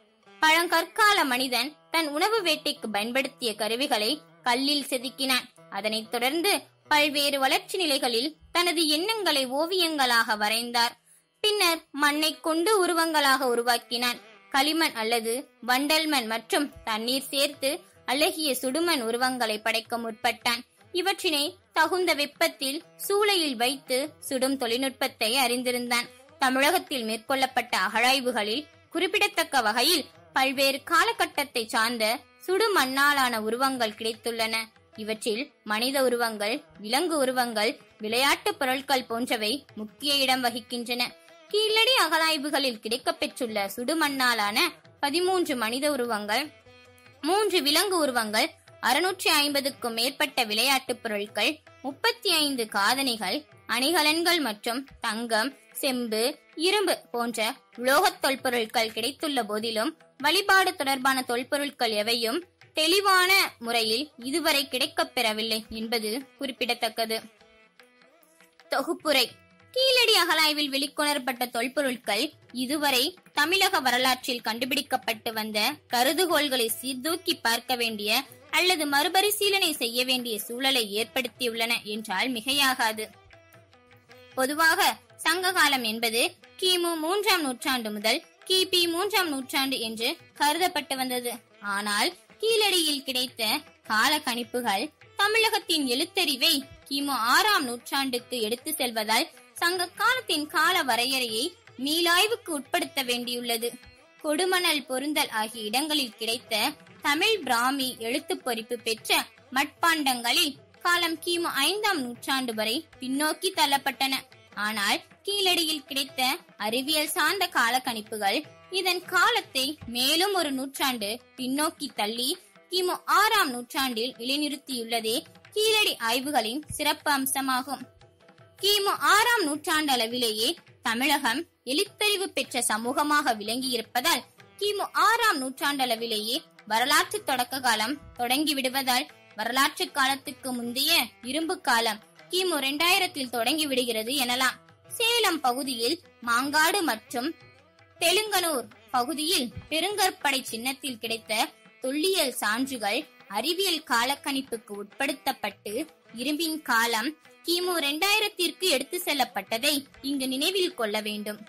Speaker 1: பழங்கற்கால மனிதன் தன் உணவு வேட்டைக்கு பயன்படுத்திய கருவிகளை கல்லில் செதுக்கினான். அதனைத் தொடர்ந்து பல்வேறு வளர்ச்சி நிலைகளில் தனது எண்ணங்களை ஓவியங்களாக வரைந்தார். பின்னர் மண்ணை கொண்டு உருவங்களாக உருவாக்கினான் களிமண் அல்லது வண்டல் மண் மற்றும் தண்ணீர் சேர்த்து அழகிய சுடுமண் உருவங்களை படைக்க முற்பட்டான். இவற்றினை தகுந்த வெப்பத்தில் சூளையில் வைத்து சுடும் தொழில்நுட்பத்தை அறிந்திருந்தான். தமிழகத்தில் மேற்கொள்ளப்பட்ட அகழாய்வுகளில் குறிப்பிடத்தக்க வகையில் பல்வேறு காலகட்டத்தை சார்ந்த சுடுமண்ணாலான உருவங்கள் கிடைத்துள்ளன. இவற்றில் மனித உருவங்கள் விலங்கு உருவங்கள் விளையாட்டு பொருட்கள் போன்றவை முக்கிய இடம் வகிக்கின்றன. கீழடி அகலாய்வுகளில் கிடைக்கப்பெற்றுள்ள சுடுமண்ணாலான பதிமூன்று மனித உருவங்கள் மூன்று விலங்கு உருவங்கள் அறுநூற்றி ஐம்பதுக்கும் மேற்பட்ட விளையாட்டுப் பொருட்கள் முப்பத்தி ஐந்து காதணிகள் அணிகலன்கள் மற்றும் தங்கம் செம்பு இரும்பு போன்ற உலோகத் தொல்பொருட்கள் கிடைத்துள்ள போதிலும் வழிபாடு தொடர்பான தொல்பொருட்கள் எவையும் தெளிவான முறையில் இதுவரை கிடைக்கப் பெறவில்லை என்பது குறிப்பிடத்தக்கது. தொகுப்புரை. கீழடி அகலாய்வில் வெளிக்கொணரப்பட்ட தொல்பொருட்கள் இதுவரை தமிழக வரலாற்றில் கண்டுபிடிக்கப்பட்டு வந்த கருதுகோள்களை சீர்தூக்கி பார்க்க வேண்டிய அல்லது மறுபரிசீலனை செய்ய வேண்டிய சூழலை ஏற்படுத்தியுள்ளன என்றால் மிகையாகாது. பொதுவாக சங்ககாலம் என்பது கிமு மூன்றாம் நூற்றாண்டு முதல் கிபி மூன்றாம் நூற்றாண்டு என்று கருதப்பட்டு வந்தது. ஆனால் கீழடியில் கிடைத்த கால கணிப்புகள் தமிழகத்தின் எழுத்தறிவை கிமு ஆறாம் நூற்றாண்டுக்கு எடுத்து செல்வதால் சங்க காலத்தின் கால வரையறையை மீளாய்வுக்கு உட்படுத்த வேண்டியுள்ளது. கொடுமணல் பொருந்தல் ஆகிய இடங்களில் கிடைத்த தமிழ் பிராமி எழுத்து பொறிப்பு பெற்ற மட்பாண்டங்களில் காலம் கிமு ஐந்தாம் நூற்றாண்டு வரை பின்னோக்கி தள்ளப்பட்டன. ஆனால் கீழடியில் கிடைத்த அறிவியல் சார்ந்த கால கணிப்புகள் இதன் காலத்தை மேலும் ஒரு நூற்றாண்டு பின்னோக்கி தள்ளி கிமு ஆறாம் நூற்றாண்டில் இலைநிறுத்தியுள்ளதே கீழடி ஆய்வுகளின் சிறப்பு அம்சமாகும். கிமு ஆறாம் நூற்றாண்டு அளவிலேயே தமிழகம் எழுத்தறிவு பெற்ற சமூகமாக விளங்கியிருப்பதால் கிமு ஆறாம் நூற்றாண்டளவிலேயே வரலாற்று தொடக்க காலம் தொடங்கி விடுவதால் வரலாற்று காலத்துக்கு முந்தைய இரும்பு காலம் கிமு இரண்டாயிரத்தில் தொடங்கி விடுகிறது எனலாம். சேலம் பகுதியில் மாங்காடு மற்றும் தெலுங்கனூர் பகுதியில் பெருங்கற்படை சின்னத்தில் கிடைத்த தொல்லியல் சான்றுகள் அறிவியல் காலக்கணிப்புக்கு உட்படுத்தப்பட்டு இரும்பின் காலம் கிமு இரண்டாயிரத்திற்கு எடுத்து செல்லப்பட்டதை இங்கு நினைவில் கொள்ள வேண்டும்.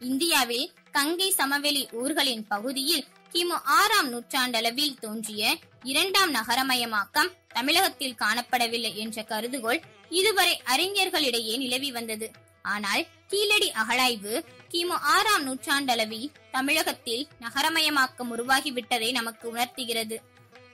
Speaker 1: இந்தியாவில் கங்கை சமவெளி ஊர்களின் பகுதியில் கிமு ஆறாம் நூற்றாண்டளவில் தோன்றிய இரண்டாம் நகரமயமாக்கம் தமிழகத்தில் காணப்படவில்லை என்ற கருதுகோள் இதுவரை அறிஞர்களிடையே நிலவி வந்தது. ஆனால் கீழடி அகழாய்வு கிமு ஆறாம் நூற்றாண்டளவில் தமிழகத்தில் நகரமயமாக்கம் உருவாகிவிட்டதை நமக்கு உணர்த்துகிறது.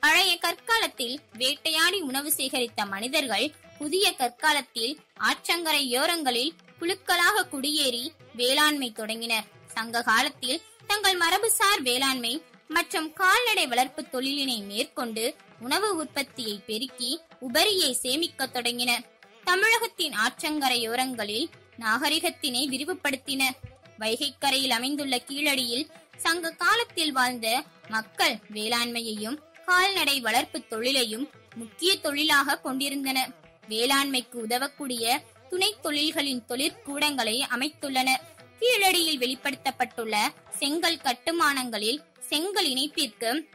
Speaker 1: பழைய கற்காலத்தில் வேட்டையாடி உணவு சேகரித்த மனிதர்கள் புதிய கற்காலத்தில் ஆற்றங்கரையோரங்களில் குழுக்களாக குடியேறி வேளாண்மை தொடங்கினர். சங்க காலத்தில் தங்கள் மரபுசார் வேளாண்மை மற்றும் கால்நடை வளர்ப்பு தொழிலினை மேற்கொண்டு உணவு உற்பத்தியை பெருக்கி உபரியை சேமிக்க தொடங்கினர். தமிழகத்தின் ஆற்றங்கரையோரங்களில் நாகரிகத்தினை விரிவுபடுத்தின. வைகைக்கரையில் அமைந்துள்ள கீழடியில் சங்க காலத்தில் வாழ்ந்த மக்கள் வேளாண்மையையும் கால்நடை வளர்ப்பு தொழிலையும் முக்கிய தொழிலாக கொண்டிருந்தன. வேளாண்மைக்கு உதவக்கூடிய துணை தொழில்களின் தொழிற்கூடங்களை அமைத்துள்ளனர் கீழடியில் வெளிப்படுத்தப்பட்டுள்ள செங்கல் கட்டுமானங்களில் செங்கல் இணைப்பிற்கு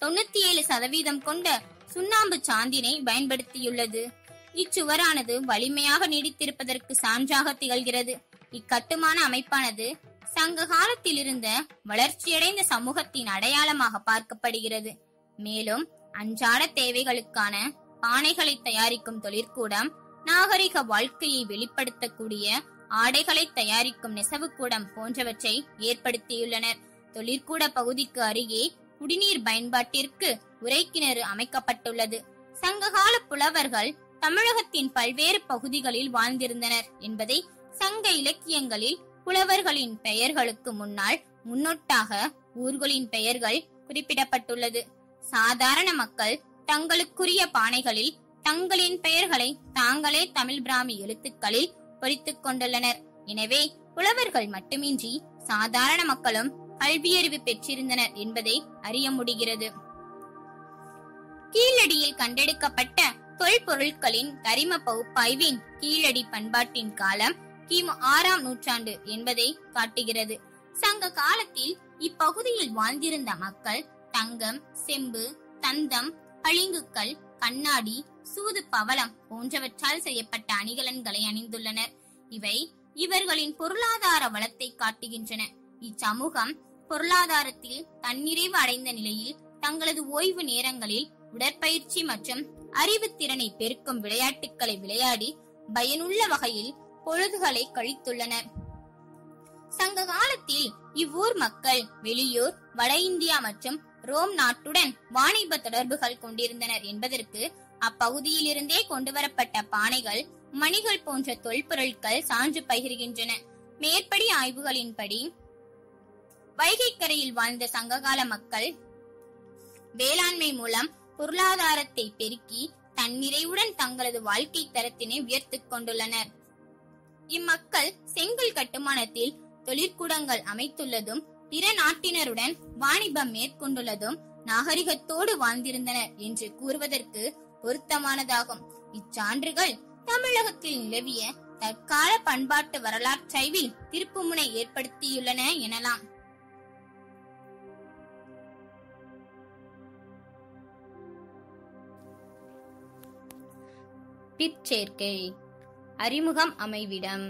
Speaker 1: தொண்ணூத்தி ஏழு சதவீதம் கொண்ட சுண்ணாம்பு சாந்தினை பயன்படுத்தியுள்ளது. இச்சுவரானது வலிமையாக நீடித்திருப்பதற்கு சான்றாக திகழ்கிறது. இக்கட்டுமான அமைப்பானது சங்க காலத்தில் இருந்த வளர்ச்சியடைந்த சமூகத்தின் அடையாளமாக பார்க்கப்படுகிறது. மேலும் அன்றாட தேவைகளுக்கான பானைகளை தயாரிக்கும் தொழிற்கூடம் நாகரிக வாழ்க்கையை வெளிப்படுத்தக்கூடிய ஆடைகளை தயாரிக்கும் நெசவுக்கூடம் போன்றவற்றை ஏற்படுத்தியுள்ளனர். தொழிற்கூட பகுதிக்கு அருகே குடிநீர் பயன்பாட்டிற்கு உரைக்கிணறு அமைக்கப்பட்டுள்ளது. சங்ககால புலவர்கள் தமிழகத்தின் பல்வேறு பகுதிகளில் வாழ்ந்திருந்தனர் என்பதை சங்க இலக்கியங்களில் புலவர்களின் பெயர்களுக்கு முன்னால் முன்னொட்டாக ஊர்களின் பெயர்கள் குறிப்பிடப்பட்டுள்ளது. சாதாரண மக்கள் தங்களுக்குரிய பானைகளில் தங்களின் பெயர்களை தாங்களே தமிழ் பிராமி எழுத்துக்களில் பொறித்துக் கொண்டுள்ளனர். எனவே புலவர்கள் மட்டுமின்றி சாதாரண மக்களும் கல்வியறிவு பெற்றிருந்தனர் என்பதை அறிய முடிகிறது. கீழடியில் கண்டெடுக்கப்பட்ட தொல்பொருட்களின் கரிம பகுப்பாய்வின் கீழடி பண்பாட்டின் காலம் கிமு ஆறாம் நூற்றாண்டு என்பதை காட்டுகிறது. சங்க காலத்தில் இப்பகுதியில் வாழ்ந்திருந்த மக்கள் தங்கம் செம்பு தந்தம் பளிங்குக்கல் கண்ணாடி சூது பவளம் போன்றவற்றால் செய்யப்பட்ட அணிகலன்களை அணிந்துள்ளனர். இவை இவர்களின் பொருளாதார வளத்தை காட்டுகின்றன. இச்சமூகம் பொருளாதாரத்தில் தன்னிறைவு அடைந்த நிலையில் தங்களது ஓய்வு நேரங்களில் உடற்பயிற்சி மற்றும் அறிவுத்திறனை பெருக்கும் விளையாட்டுகளை விளையாடி பயனுள்ள வகையில் பொழுதுகளை கழித்துள்ளனர் சங்க காலத்தில் இவ்வூர் மக்கள் வெளியூர் வட இந்தியா மற்றும் ரோம் நாட்டுடன் வாணிப தொடர்புகள் கொண்டிருந்தனர் என்பதற்கு அப்பகுதியில் இருந்தே கொண்டுவரப்பட்ட பானைகள் மணிகள் போன்ற தொல்பொருட்கள் சான்று பகிர்கின்றன. மேற்படி ஆய்வுகளின்படி வைகைக்கரையில் வாழ்ந்த சங்ககால மக்கள் வேளாண்மை மூலம் பொருளாதாரத்தை பெருக்கி தன்னிறைவுடன் தங்களது வாழ்க்கை தரத்தினை உயர்த்திக் கொண்டுள்ளனர். இம்மக்கள் செங்கல் கட்டுமானத்தில் தொழிற்கூடங்கள் அமைத்துள்ளதும் பிற நாட்டினருடன் வாணிபம் மேற்கொண்டுள்ளதும் நாகரிகத்தோடு வாழ்ந்திருந்தனர் என்று கூறுவதற்கு பொருத்தமானதாகும். இச்சான்றுகள் தமிழகத்தில் நிலவிய தற்கால பண்பாட்டு வரலாற்றைவில் திருப்புமுனை ஏற்படுத்தியுள்ளன எனலாம். பிற்சேர்க்கை அறிமுகம் அமைவிடம்.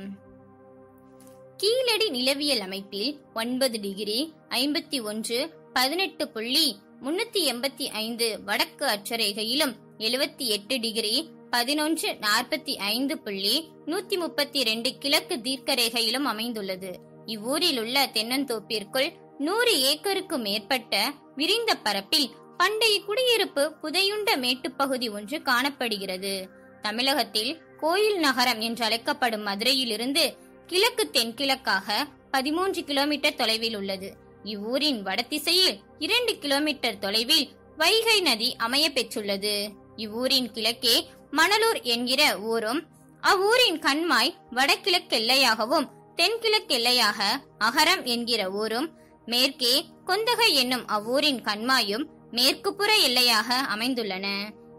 Speaker 1: கீழடி நிலவியல் அமைப்பில் ஒன்பது டிகிரி ஐம்பத்தி ஒன்று பதினெட்டு புள்ளி முன்னூத்தி எண்பத்தி ஐந்து வடக்கு அட்சரேகையிலும் எழுபத்தி எட்டு டிகிரி பதினொன்று நாற்பத்தி ஐந்து புள்ளி நூத்தி முப்பத்தி ரெண்டு கிழக்கு தீர்க்கரேகையிலும் அமைந்துள்ளது. இவ்வூரில் உள்ள தென்னந்தோப்பிற்குள் நூறு ஏக்கருக்கு மேற்பட்ட விரிந்த பரப்பில் பண்டைய குடியிருப்பு புதையுண்ட மேட்டுப்பகுதி ஒன்று காணப்படுகிறது. தமிழகத்தில் கோயில் நகரம் என்று அழைக்கப்படும் மதுரையிலிருந்து கிழக்கு தென்கிழக்காக பதிமூன்று கிலோமீட்டர் தொலைவில் உள்ளது. இவ்வூரின் வடதிசையில் இரண்டு கிலோமீட்டர் தொலைவில் வைகை நதி அமைய பெற்றுள்ளது. இவ்வூரின் கிழக்கே மணலூர் என்கிற ஊரும் அவ்வூரின் கண்மாய் வடகிழக்கெல்லையாகவும் தென்கிழக்கெல்லையாக அகரம் என்கிற ஊரும் மேற்கே கொந்தகை என்னும் அவ்வூரின் கண்மாயும் மேற்குப்புற எல்லையாக அமைந்துள்ளன.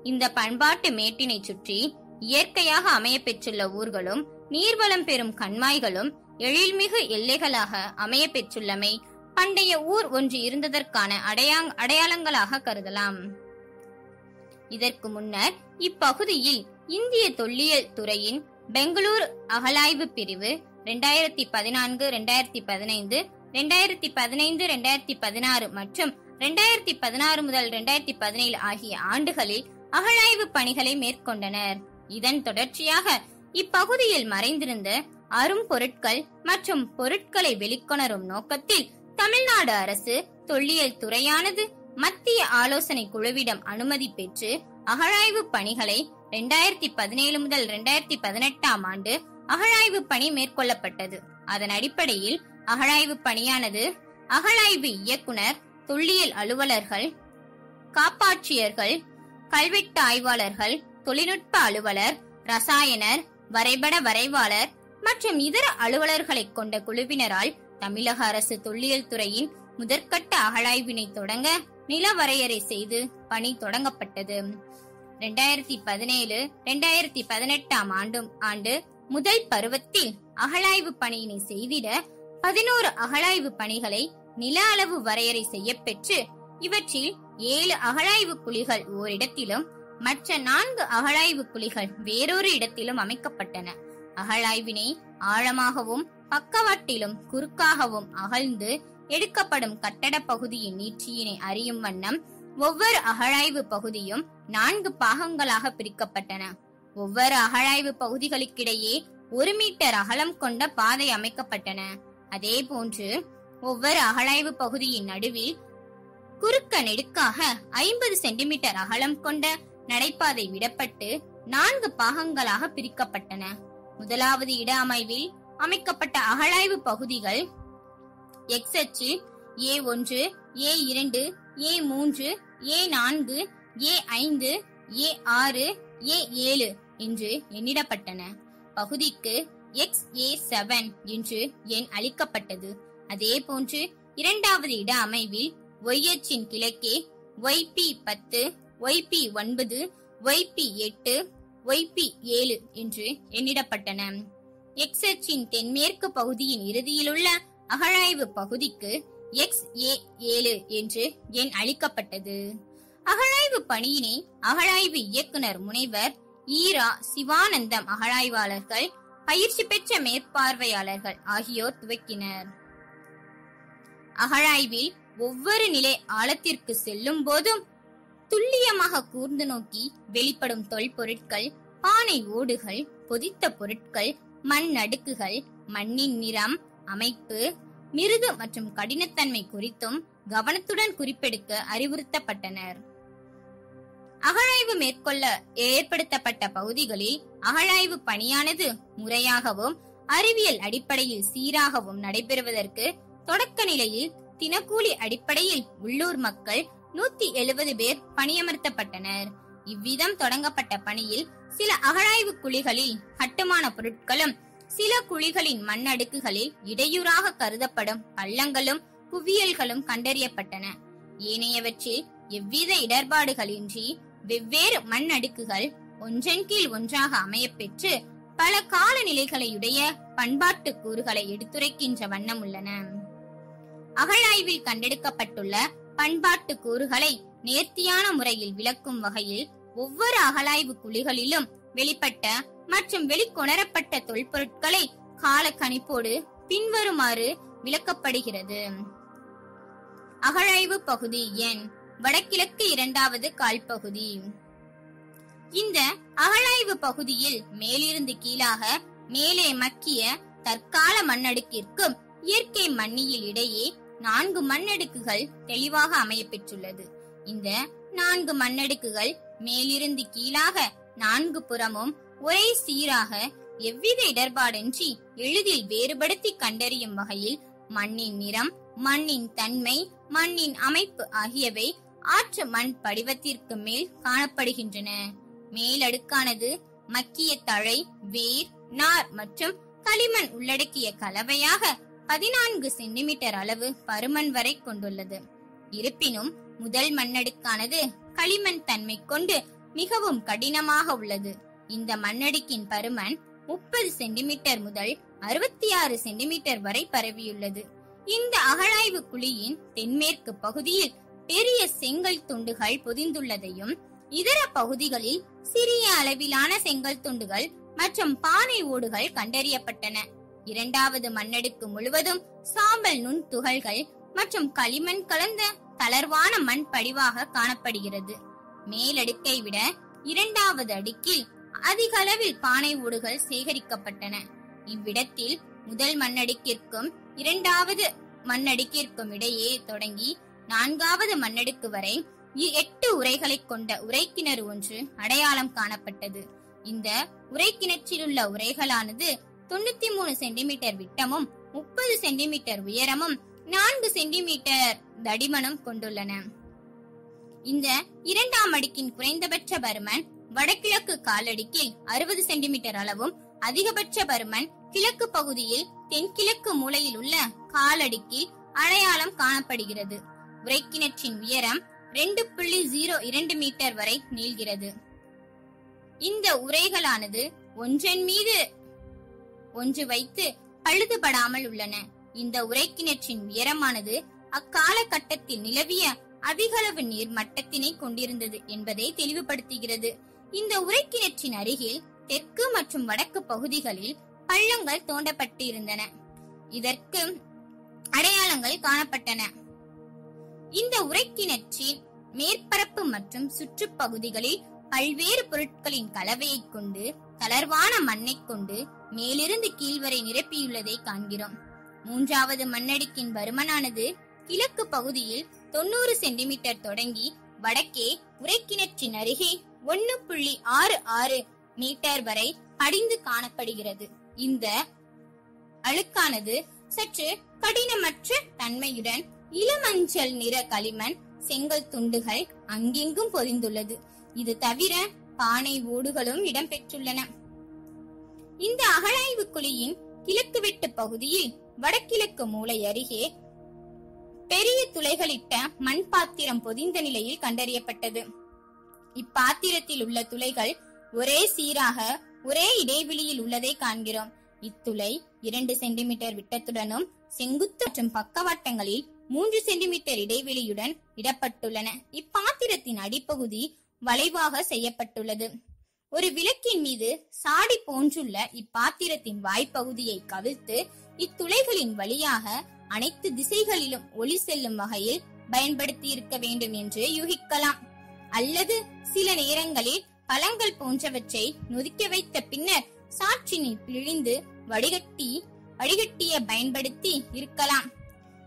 Speaker 1: இந்த பண்பாட்டு மேட்டினை சுற்றி இயற்கையாக அமைய பெற்றுள்ள ஊர்களும் நீர்வளம் பெறும் கண்மாய்களும் எழில்மிகு எல்லைகளாக அமைய பெற்றுள்ளமை பண்டைய ஊர் ஒன்று இருந்ததற்கான அடையாங் அடையாளங்களாக கருதலாம். இதற்கு முன்னர் இப்பகுதியில் இந்திய தொல்லியல் துறையின் பெங்களூர் அகலாய்வு பிரிவு ரெண்டாயிரத்தி பதினான்கு ரெண்டாயிரத்தி பதினைந்து ரெண்டாயிரத்தி பதினைந்து ரெண்டாயிரத்தி பதினாறு மற்றும் ரெண்டாயிரத்தி பதினாறு முதல் ரெண்டாயிரத்தி பதினேழு ஆகிய ஆண்டுகளில் அகழாய்வு பணிகளை மேற்கொண்டனர். இதன் தொடர்ச்சியாக இப்பகுதியில் மறைந்திருந்த அரும் பொருட்கள் மற்றும் பொருட்களை வெளிக்கொணரும் நோக்கத்தில் தமிழ்நாடு அரசு தொல்லியல் துறையானது மத்திய ஆலோசனை குழுவிடம் அனுமதி பெற்று அகழாய்வு பணிகளை ரெண்டாயிரத்தி பதினேழு முதல் ரெண்டாயிரத்தி பதினெட்டாம் ஆண்டு அகழாய்வு பணி மேற்கொள்ளப்பட்டது. அதன் அடிப்படையில் அகழாய்வு பணியானது அகழாய்வு இயக்குனர் தொல்லியல் அலுவலர்கள் காப்பாட்சியர்கள் கல்வெட்டு ஆய்வாளர்கள் தொழில்நுட்ப அலுவலர் ரசாயனர் வரைபட வரைவாளர் மற்றும் இதர அலுவலர்களை கொண்ட குழுவினரால் தமிழக அரசு தொல்லியல் துறையின் முதற்கட்ட அகழாய்வினை தொடங்க நில வரையறை செய்து பணி தொடங்கப்பட்டது. ரெண்டாயிரத்தி பதினேழு ரெண்டாயிரத்தி பதினெட்டாம் ஆண்டும் ஆண்டு முதல் பருவத்தில் அகழாய்வு பணியினை செய்திட பதினோரு அகழாய்வு பணிகளை நில அளவு வரையறை செய்யப்பெற்று இவற்றில் ஏழு அகழாய்வு குழிகள் ஓரிடத்திலும் மற்ற நான்கு அகழாய்வு குழிகள் வேறொரு இடத்திலும் அமைக்கப்பட்டன. அகழாய்வினை ஆழமாகவும் பக்கவாட்டிலும் குறுக்காகவும் அகழ்ந்து எடுக்கப்படும் கட்டட பகுதியின் நீட்சியினை அறியும் வண்ணம் ஒவ்வொரு அகழாய்வு பகுதியும் நான்கு பாகங்களாக பிரிக்கப்பட்டன. ஒவ்வொரு அகழாய்வு பகுதிகளுக்கிடையே ஒரு மீட்டர் அகலம் கொண்ட பாதை அமைக்கப்பட்டன. அதே போன்று ஒவ்வொரு அகழாய்வு பகுதியின் நடுவில் குறுக்க நெடுக்காக ஐம்பது சென்டிமீட்டர் அகலம் கொண்ட நடைபாதை விடப்பட்டு நான்கு பாகங்களாக பிரிக்கப்பட்டன. முதலாவது இட அமைவில் அமைக்கப்பட்ட அகழாய்வு பகுதிகள் எக்ஸ் அச்சு ஏ ஒன்று ஏ இரண்டு ஏ மூன்று ஏ நான்கு ஏ ஐந்து ஏ ஆறு ஏ ஏழு என்று எண்ணிடப்பட்டன. பகுதிக்கு எக்ஸ் ஏ செவன் என்று எண் அளிக்கப்பட்டது. அதே போன்று இரண்டாவது இட அமைவில் ஒய் அச்சின் கிழக்கே ஒய்பி பத்து ஒய்பி ஒன்பது ஒய்பி எட்டு ஒய்பி ஏழு என்று எண்ணிடப்பட்டன. எக்ஸ் அச்சின் தென்மேற்கு பகுதியின் இறுதியிலுள்ள அகழாய்வு பகுதிக்கு எக்ஸ் ஏ ஏழு என்று எண் அளிக்கப்பட்டது. அகழாய்வு பணியினை அகழாய்வு இயக்குனர் முனைவர் ஈரா சிவானந்தம் அகழாய்வாளர்கள் பயிற்சி பெற்ற மேற்பார்வையாளர்கள் ஆகியோர் துவக்கினர். அகழாய்வில் ஒவ்வொரு நிலை ஆழத்திற்கு செல்லும் போதும் துல்லியமாக கூர்ந்து நோக்கி வெளிப்படும் தொல்பொருட்கள் பானை ஓடுகள் பொதித்த பொருட்கள் மண் அடுக்குகள் மண்ணின் நிறம் அமைப்பு மிருது மற்றும் கடினத்தன்மை குறித்தும் கவனத்துடன் குறிப்பெடுக்க அறிவுறுத்தப்பட்டனர். அகழாய்வு மேற்கொள்ள ஏற்படுத்தப்பட்ட பகுதிகளில் அகழாய்வு பணியானது முறையாகவும் அறிவியல் அடிப்படையில் சீராகவும் நடைபெறுவதற்கு தொடக்க நிலையில் தினக்கூலி அடிப்படையில் உள்ளூர் மக்கள் நூத்தி எழுபது பேர் பணியமர்த்தப்பட்டனர். இவ்விதம் தொடங்கப்பட்ட பணியில் சில அகழாய்வு குழிகளில் கட்டுமான பொருட்களும் சில குழிகளின் மண் அடுக்குகளில் இடையூறாக கருதப்படும் பள்ளங்களும் குவியல்களும் கண்டறியப்பட்டன. ஏனையவற்றில் எவ்வித இடர்பாடுகளின்றி வெவ்வேறு மண் அடுக்குகள் ஒன்றன் கீழ் ஒன்றாக அமையப்பெற்று பல காலநிலைகளையுடைய பண்பாட்டு கூறுகளை எடுத்துரைக்கின்ற வண்ணம் உள்ளன. அகழாய்வில் கண்டெடுக்கப்பட்டுள்ள பண்பாட்டு கூறுகளை நேர்த்தியான முறையில் விளக்கும் வகையில் ஒவ்வொரு அகழாய்வு குழிகளிலும் வெளிப்பட்ட மற்றும் வெளிக்கொணரப்பட்ட தொல்பொருட்களை கால கணிப்போடு பின்வருமாறு விளக்கப்படுகிறது. அகழாய்வு பகுதி எண் வடகிழக்கு இரண்டாவது கால்பகுதி. இந்த அகழாய்வு பகுதியில் மேலிருந்து கீழாக மேலே மக்கிய தற்கால மண்ணடுக்கிற்கும் இயற்கை மண்ணியில் இடையே நான்கு மண்ணடுக்குகள் தெளிவாக அமையப்பெற்றுள்ளது. இந்த நான்கு மண்ணடுக்குகள் மேலிருந்து கீழாக நான்கு புறமும் ஒரே சீராக எவ்வித இடர்பாடின்றி எளிதில் வேறுபடுத்தி கண்டறியும் வகையில் மண்ணின் நிறம் மண்ணின் தன்மை மண்ணின் அமைப்பு ஆகியவை ஆற்று மண் படிவத்திற்கு மேல் காணப்படுகின்றன. மேலடுக்கானது மக்கிய தழை வேர் நார் மற்றும் களிமண் உள்ளடக்கிய கலவையாக பதினான்கு சென்டிமீட்டர் அளவு பருமன் வரை கொண்டுள்ளது. இருப்பினும் முதல் மண்ணடுக்கானது களிமண் தன்மை கொண்டு மிகவும் கடினமாக உள்ளது. இந்த மண்ணடுக்கின் பருமன் முப்பது சென்டிமீட்டர் முதல் அறுபத்தி ஆறு சென்டிமீட்டர் வரை பரவியுள்ளது. இந்த அகழாய்வு குழியின் தென்மேற்கு பகுதியில் பெரிய செங்கல் துண்டுகள் பொதிந்துள்ளதையும் இதர பகுதிகளில் சிறிய அளவிலான செங்கல் துண்டுகள் மற்றும் பானை ஓடுகள் கண்டறியப்பட்டன. இரண்டாவது மண்ணடுக்கு முழுவதும் சாம்பல் நுண் துகள்கள் மற்றும் களிமண் கலந்த தளர்வான மண் படிவாக காணப்படுகிறது. மேலடுக்கை விட இரண்டாவது அடுக்கில் அதிக அளவில் பானை ஓடுகள் சேகரிக்கப்பட்டன. இவ்விடத்தில் முதல் மண்ணடுக்கிற்கும் இரண்டாவது மண்ணடுக்கிற்கும் இடையே தொடங்கி நான்காவது மண்ணடுக்கு வரை எட்டு உரைகளை கொண்ட உரைக்கிணறு ஒன்று அடையாளம் காணப்பட்டது. இந்த உரைக்கிணற்றிலுள்ள உரைகளானது தொண்ணூத்தி மூணு சென்டிமீட்டர் விட்டமும் முப்பது சென்டிமீட்டர் உயரமும் நான்கு சென்டிமீட்டர் தடிமனும் கொண்டுள்ளன. இந்த இரண்டாம் அடுக்கின் குறைந்தபட்ச பருமன் வடகிழக்கு காலடிக்கில் அறுபது சென்டிமீட்டர் அளவும் அதிகபட்ச பருமன் கிழக்கு பகுதியில் தென்கிழக்கு மூலையில் உள்ள காலடிக்கில் அடையாளம் காணப்படுகிறது. உரைக்கிணற்றின் உயரம் ரெண்டு புள்ளி ஜீரோ இரண்டு மீட்டர் வரை நீள்கிறது. இந்த உரைகளானது ஒன்றன் மீது ஒன்று வைத்து பழுதுபடாமல் உள்ளன. இந்த உரைக்கிணற்றின் உயரமானது அக்காலகட்டத்தில் நிலவிய அதிகளவு நீர் மட்டத்தினை கொண்டிருந்தது என்பதை தெளிவுபடுத்துகிறது. இந்த உரைக்கிணற்றின் அருகில் தெற்கு மற்றும் வடக்கு பகுதிகளில் பள்ளங்கள் தோண்டப்பட்டு இருந்தன இதற்கு அடையாளங்கள் காணப்பட்டன. இந்த உரைக்கிணற்றின் மேற்பரப்பு மற்றும் சுற்றுப்பகுதிகளில் பல்வேறு பொருட்களின் கலவையை கொண்டு தளர்வான மண்ணை கொண்டு மேலிருந்து கீழ்வரை நிரப்பியுள்ளதை காண்கிறோம். மூன்றாவது மண்ணடுக்கின் பருமனானது கிழக்கு பகுதியில் தொண்ணூறு சென்டிமீட்டர் தொடங்கி வடக்கே உரைக்கிணற்றின் அருகே ஒன்னு புள்ளி ஆறு ஆறு மீட்டர் வரை படிந்து காணப்படுகிறது. இந்த அழுக்கானது சற்று கடினமற்ற தன்மையுடன் இளமஞ்சள் நிற களிமண் செங்கல் துண்டுகள் அங்கெங்கும் பொதிந்துள்ளது இது தவிர பானை ஓடுகளும் இடம்பெற்றுள்ளன. இந்த அகழாய்வு குழியின் கிழக்கு வெட்டு பகுதியில் வடகிழக்கு மூலை அருகே பெரிய துளைகளிட்ட மண் பாத்திரம் பொதிந்த நிலையில் கண்டறியப்பட்டது. இப்பாத்திரத்தில் உள்ள துளைகள் ஒரே சீராக ஒரே இடைவெளியில் உள்ளதை காண்கிறோம். இத்துளை இரண்டு சென்டிமீட்டர் விட்டத்துடனும் செங்குத்து மற்றும் பக்கவாட்டங்களில் மூன்று சென்டிமீட்டர் இடைவெளியுடன் இடப்பட்டுள்ளன. இப்பாத்திரத்தின் அடிப்பகுதி வளைவாக செய்யப்பட்டுள்ளது. ஒரு விளக்கின் மீது சாடி போன்றுள்ள இப்பாத்திரத்தின் வாய்ப்பகுதியை கவிழ்த்து இத்துளைகளின் வழியாக அனைத்து திசைகளிலும் ஒளி செல்லும் வகையில் பயன்படுத்தி இருக்க வேண்டும் என்று யூகிக்கலாம். அல்லது சில நேரங்களில் பழங்கள் போன்றவற்றை நொதிக்க வைத்த பின்னர் சாற்றினை பிழிந்து வடிகட்டி வடிகட்டிய பயன்படுத்தி இருக்கலாம்.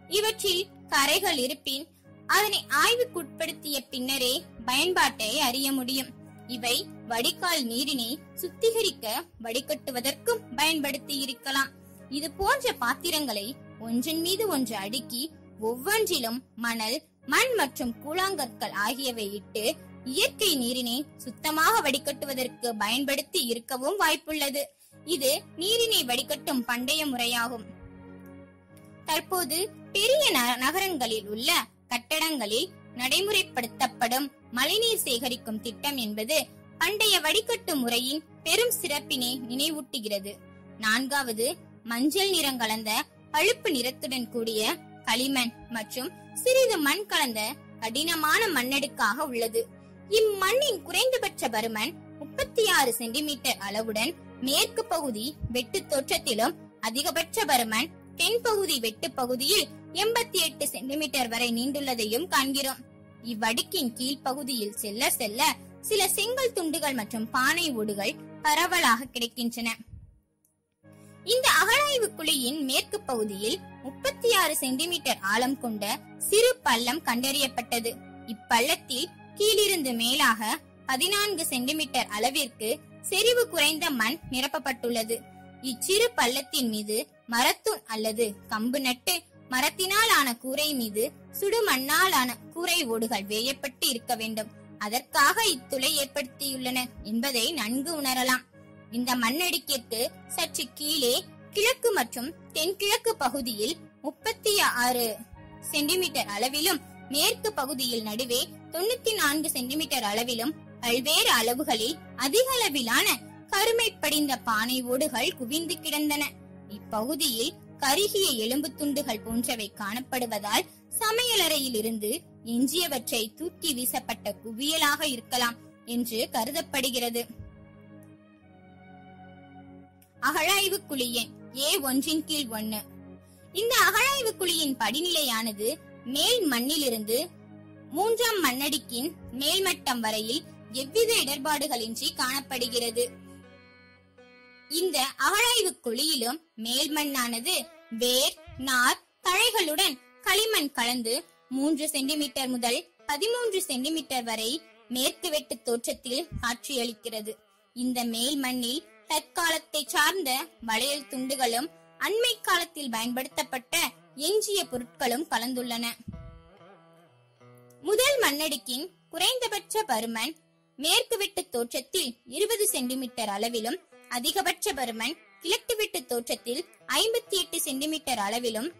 Speaker 1: இவற்றில் கரைகள் இருப்பின் அதனை ஆய்வுக்குட்படுத்திய பின்னரே பயன்பாட்டை அறிய முடியும். இவை வடிகால் நீரினை சுத்திகரிக்க வடிகட்டுவதற்கும் பயன்படுத்தி இருக்கலாம். இது போன்ற பாத்திரங்களை ஒன்றின் மீது ஒன்று அடுக்கி ஒவ்வொன்றிலும் மணல் மண் மற்றும் கூழாங்கற்கள் ஆகியவை இட்டு இயற்கை நீரினை சுத்தமாக வடிகட்டுவதற்கு பயன்படுத்தி இருக்கவும் வாய்ப்புள்ளது. இது நீரினை வடிகட்டும் பண்டைய முறையாகும். தற்போது பெரிய ந- நகரங்களில் உள்ள கட்டடங்களில் நடைமுறைப்படுத்தப்படும் மழைநீர் சேகரிக்கும் திட்டம் என்பது பண்டைய வடிகட்டு முறையின் பெரும் சிறப்பினை நினைவூட்டுகிறது. நான்காவது மஞ்சள் நிறம் கலந்த பழுப்பு நிறத்துடன் கூடிய களிமண் மற்றும் சிறிது மண் கலந்த கடினமான மண்ணடுக்காக உள்ளது. இம்மண்ணின் குறைந்தபட்ச பருமன் முப்பத்தி ஆறு சென்டிமீட்டர் அளவுடன் மேற்கு பகுதி வெட்டு தோற்றத்திலும் அதிகபட்ச பருமன் தென் பகுதி வெட்டு பகுதியில் எண்பத்தி எட்டு சென்டிமீட்டர் வரை நீண்டுள்ளதையும் காண்கிறோம். இவ்வடுக்கின் கீழ்ப்பகுதியில் செல்ல செல்ல சில செங்கல் துண்டுகள் மற்றும் பானை ஓடுகள் பரவலாக கிடைக்கின்றன. இந்த அகழாய்வு குழியின் மேற்கு பகுதியில் முப்பத்தி ஆறு சென்டிமீட்டர் ஆழம் கொண்ட சிறு பள்ளம் கண்டறியப்பட்டது. இப்பள்ளத்தில் கீழிருந்து மேலாக பதினான்கு சென்டிமீட்டர் அளவிற்கு செறிவு குறைந்த மண் நிரப்பப்பட்டுள்ளது. இச்சிறு பள்ளத்தின் மீது மரத்தூண் அல்லது கம்பு நட்டு மரத்தினால் ஆன கூரை மீது சுடு மண்ணால் ஆன கூரை ஓடுகள் வேயப்பட்டு இருக்க வேண்டும். அதற்காக இத்துளை ஏற்படுத்தியுள்ளன என்பதை நன்கு உணரலாம். இந்த மண்ணடுக்கிற்கு சற்று கீழே கிழக்கு மற்றும் தென்கிழக்கு பகுதியில் முப்பத்தி ஆறு சென்டிமீட்டர் அளவிலும் மேற்கு பகுதியில் நடுவே தொண்ணூத்தி நான்கு சென்டிமீட்டர் அளவிலும் பல்வேறு அளவுகளில் அதிக அளவிலான கருமை படிந்த பானை ஓடுகள் குவிந்து கிடந்தன. இப்பகுதியில் கருகிய எலும்பு துண்டுகள் போன்றவை காணப்படுவதால் சமையலறையில் இருந்து எஞ்சியவற்றை தூக்கி வீசப்பட்ட குவியலாக இருக்கலாம் என்று கருதப்படுகிறது. அகழாய்வு குழி ஏ ஒன்றின் கீழ் ஒன்னு. இந்த அகழாய்வு குழியின் படிநிலையானது மேல் மண்ணிலிருந்து மூன்றாம் மண்ணடிக்கின் மேல்மட்டம் வரையில் எவ்வித இடர்பாடுகளின்றி காணப்படுகிறது. இந்த அகழாய்வு குழியிலும் மேல் மண்ணானது வேர் நார் தழைகளுடன் களிமண் கலந்து மூன்று சென்டிமீட்டர் முதல் பதிமூன்று சென்டிமீட்டர் வரை மேற்கு வெட்டு தோற்றத்தில் காட்சியளிக்கிறது. இந்த மேல் மண்ணில் தற்காலத்தை சார்ந்த வளையல் துண்டுகளும் அண்மை காலத்தில் பயன்படுத்தப்பட்ட எஞ்சிய பொருட்களும் கலந்துள்ளன. முதல் மண்ணடுக்கின் குறைந்தபட்ச பருமன் மேற்கு வெட்டு தோற்றத்தில் இருபது சென்டிமீட்டர் அளவிலும் அதிகபட்ச பருமன் கிழக்கு வெட்டு தோற்றத்தில் ஐம்பத்தி எட்டு சென்டிமீட்டர் அளவிலும்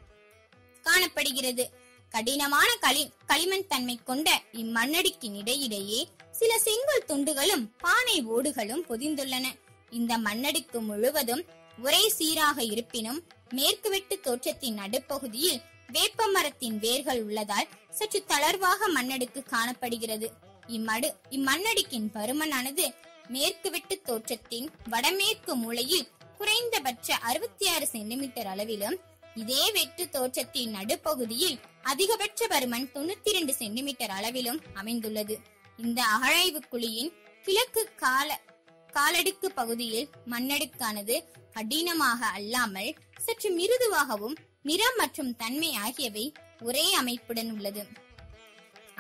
Speaker 1: காணப்படுகிறது. கடினமான களி களிமண் தன்மை கொண்ட இம்மண்ணடுக்கின் இடையிடையே சில செங்கல் துண்டுகளும் பானை ஓடுகளும் பொதிந்துள்ளன. இந்த மண்ணடுக்கு முழுவதும் ஒரே சீராக இருப்பினும் மேற்கு வெட்டு தோற்றத்தின் நடுப்பகுதியில் வேப்ப மரத்தின் வேர்கள் உள்ளதால் சற்று தளர்வாக மண்ணடுக்கு காணப்படுகிறது. இம்மடு இம்மண்ணடுக்கின் பருமனானது மேற்கு வெட்டு தோற்றத்தின் வடமேற்கு மூலையில் குறைந்தபட்ச அறுபத்தி ஆறு சென்டிமீட்டர் அளவிலும் இதே வெட்டு தோற்றத்தின் நடுப்பகுதியில் அதிகபட்ச பருமன் தொண்ணூத்தி இரண்டு சென்டிமீட்டர் அளவிலும் அமைந்துள்ளது. இந்த அகழாய்வு குழியின் கிழக்கு கால காலடுக்கு பகுதியில் மண்ணடுக்கானது கடினமாக அல்லாமல் சற்று மிருதுவாகவும் நிறம் மற்றும் தன்மை ஆகியவை ஒரே அமைப்புடன் உள்ளது.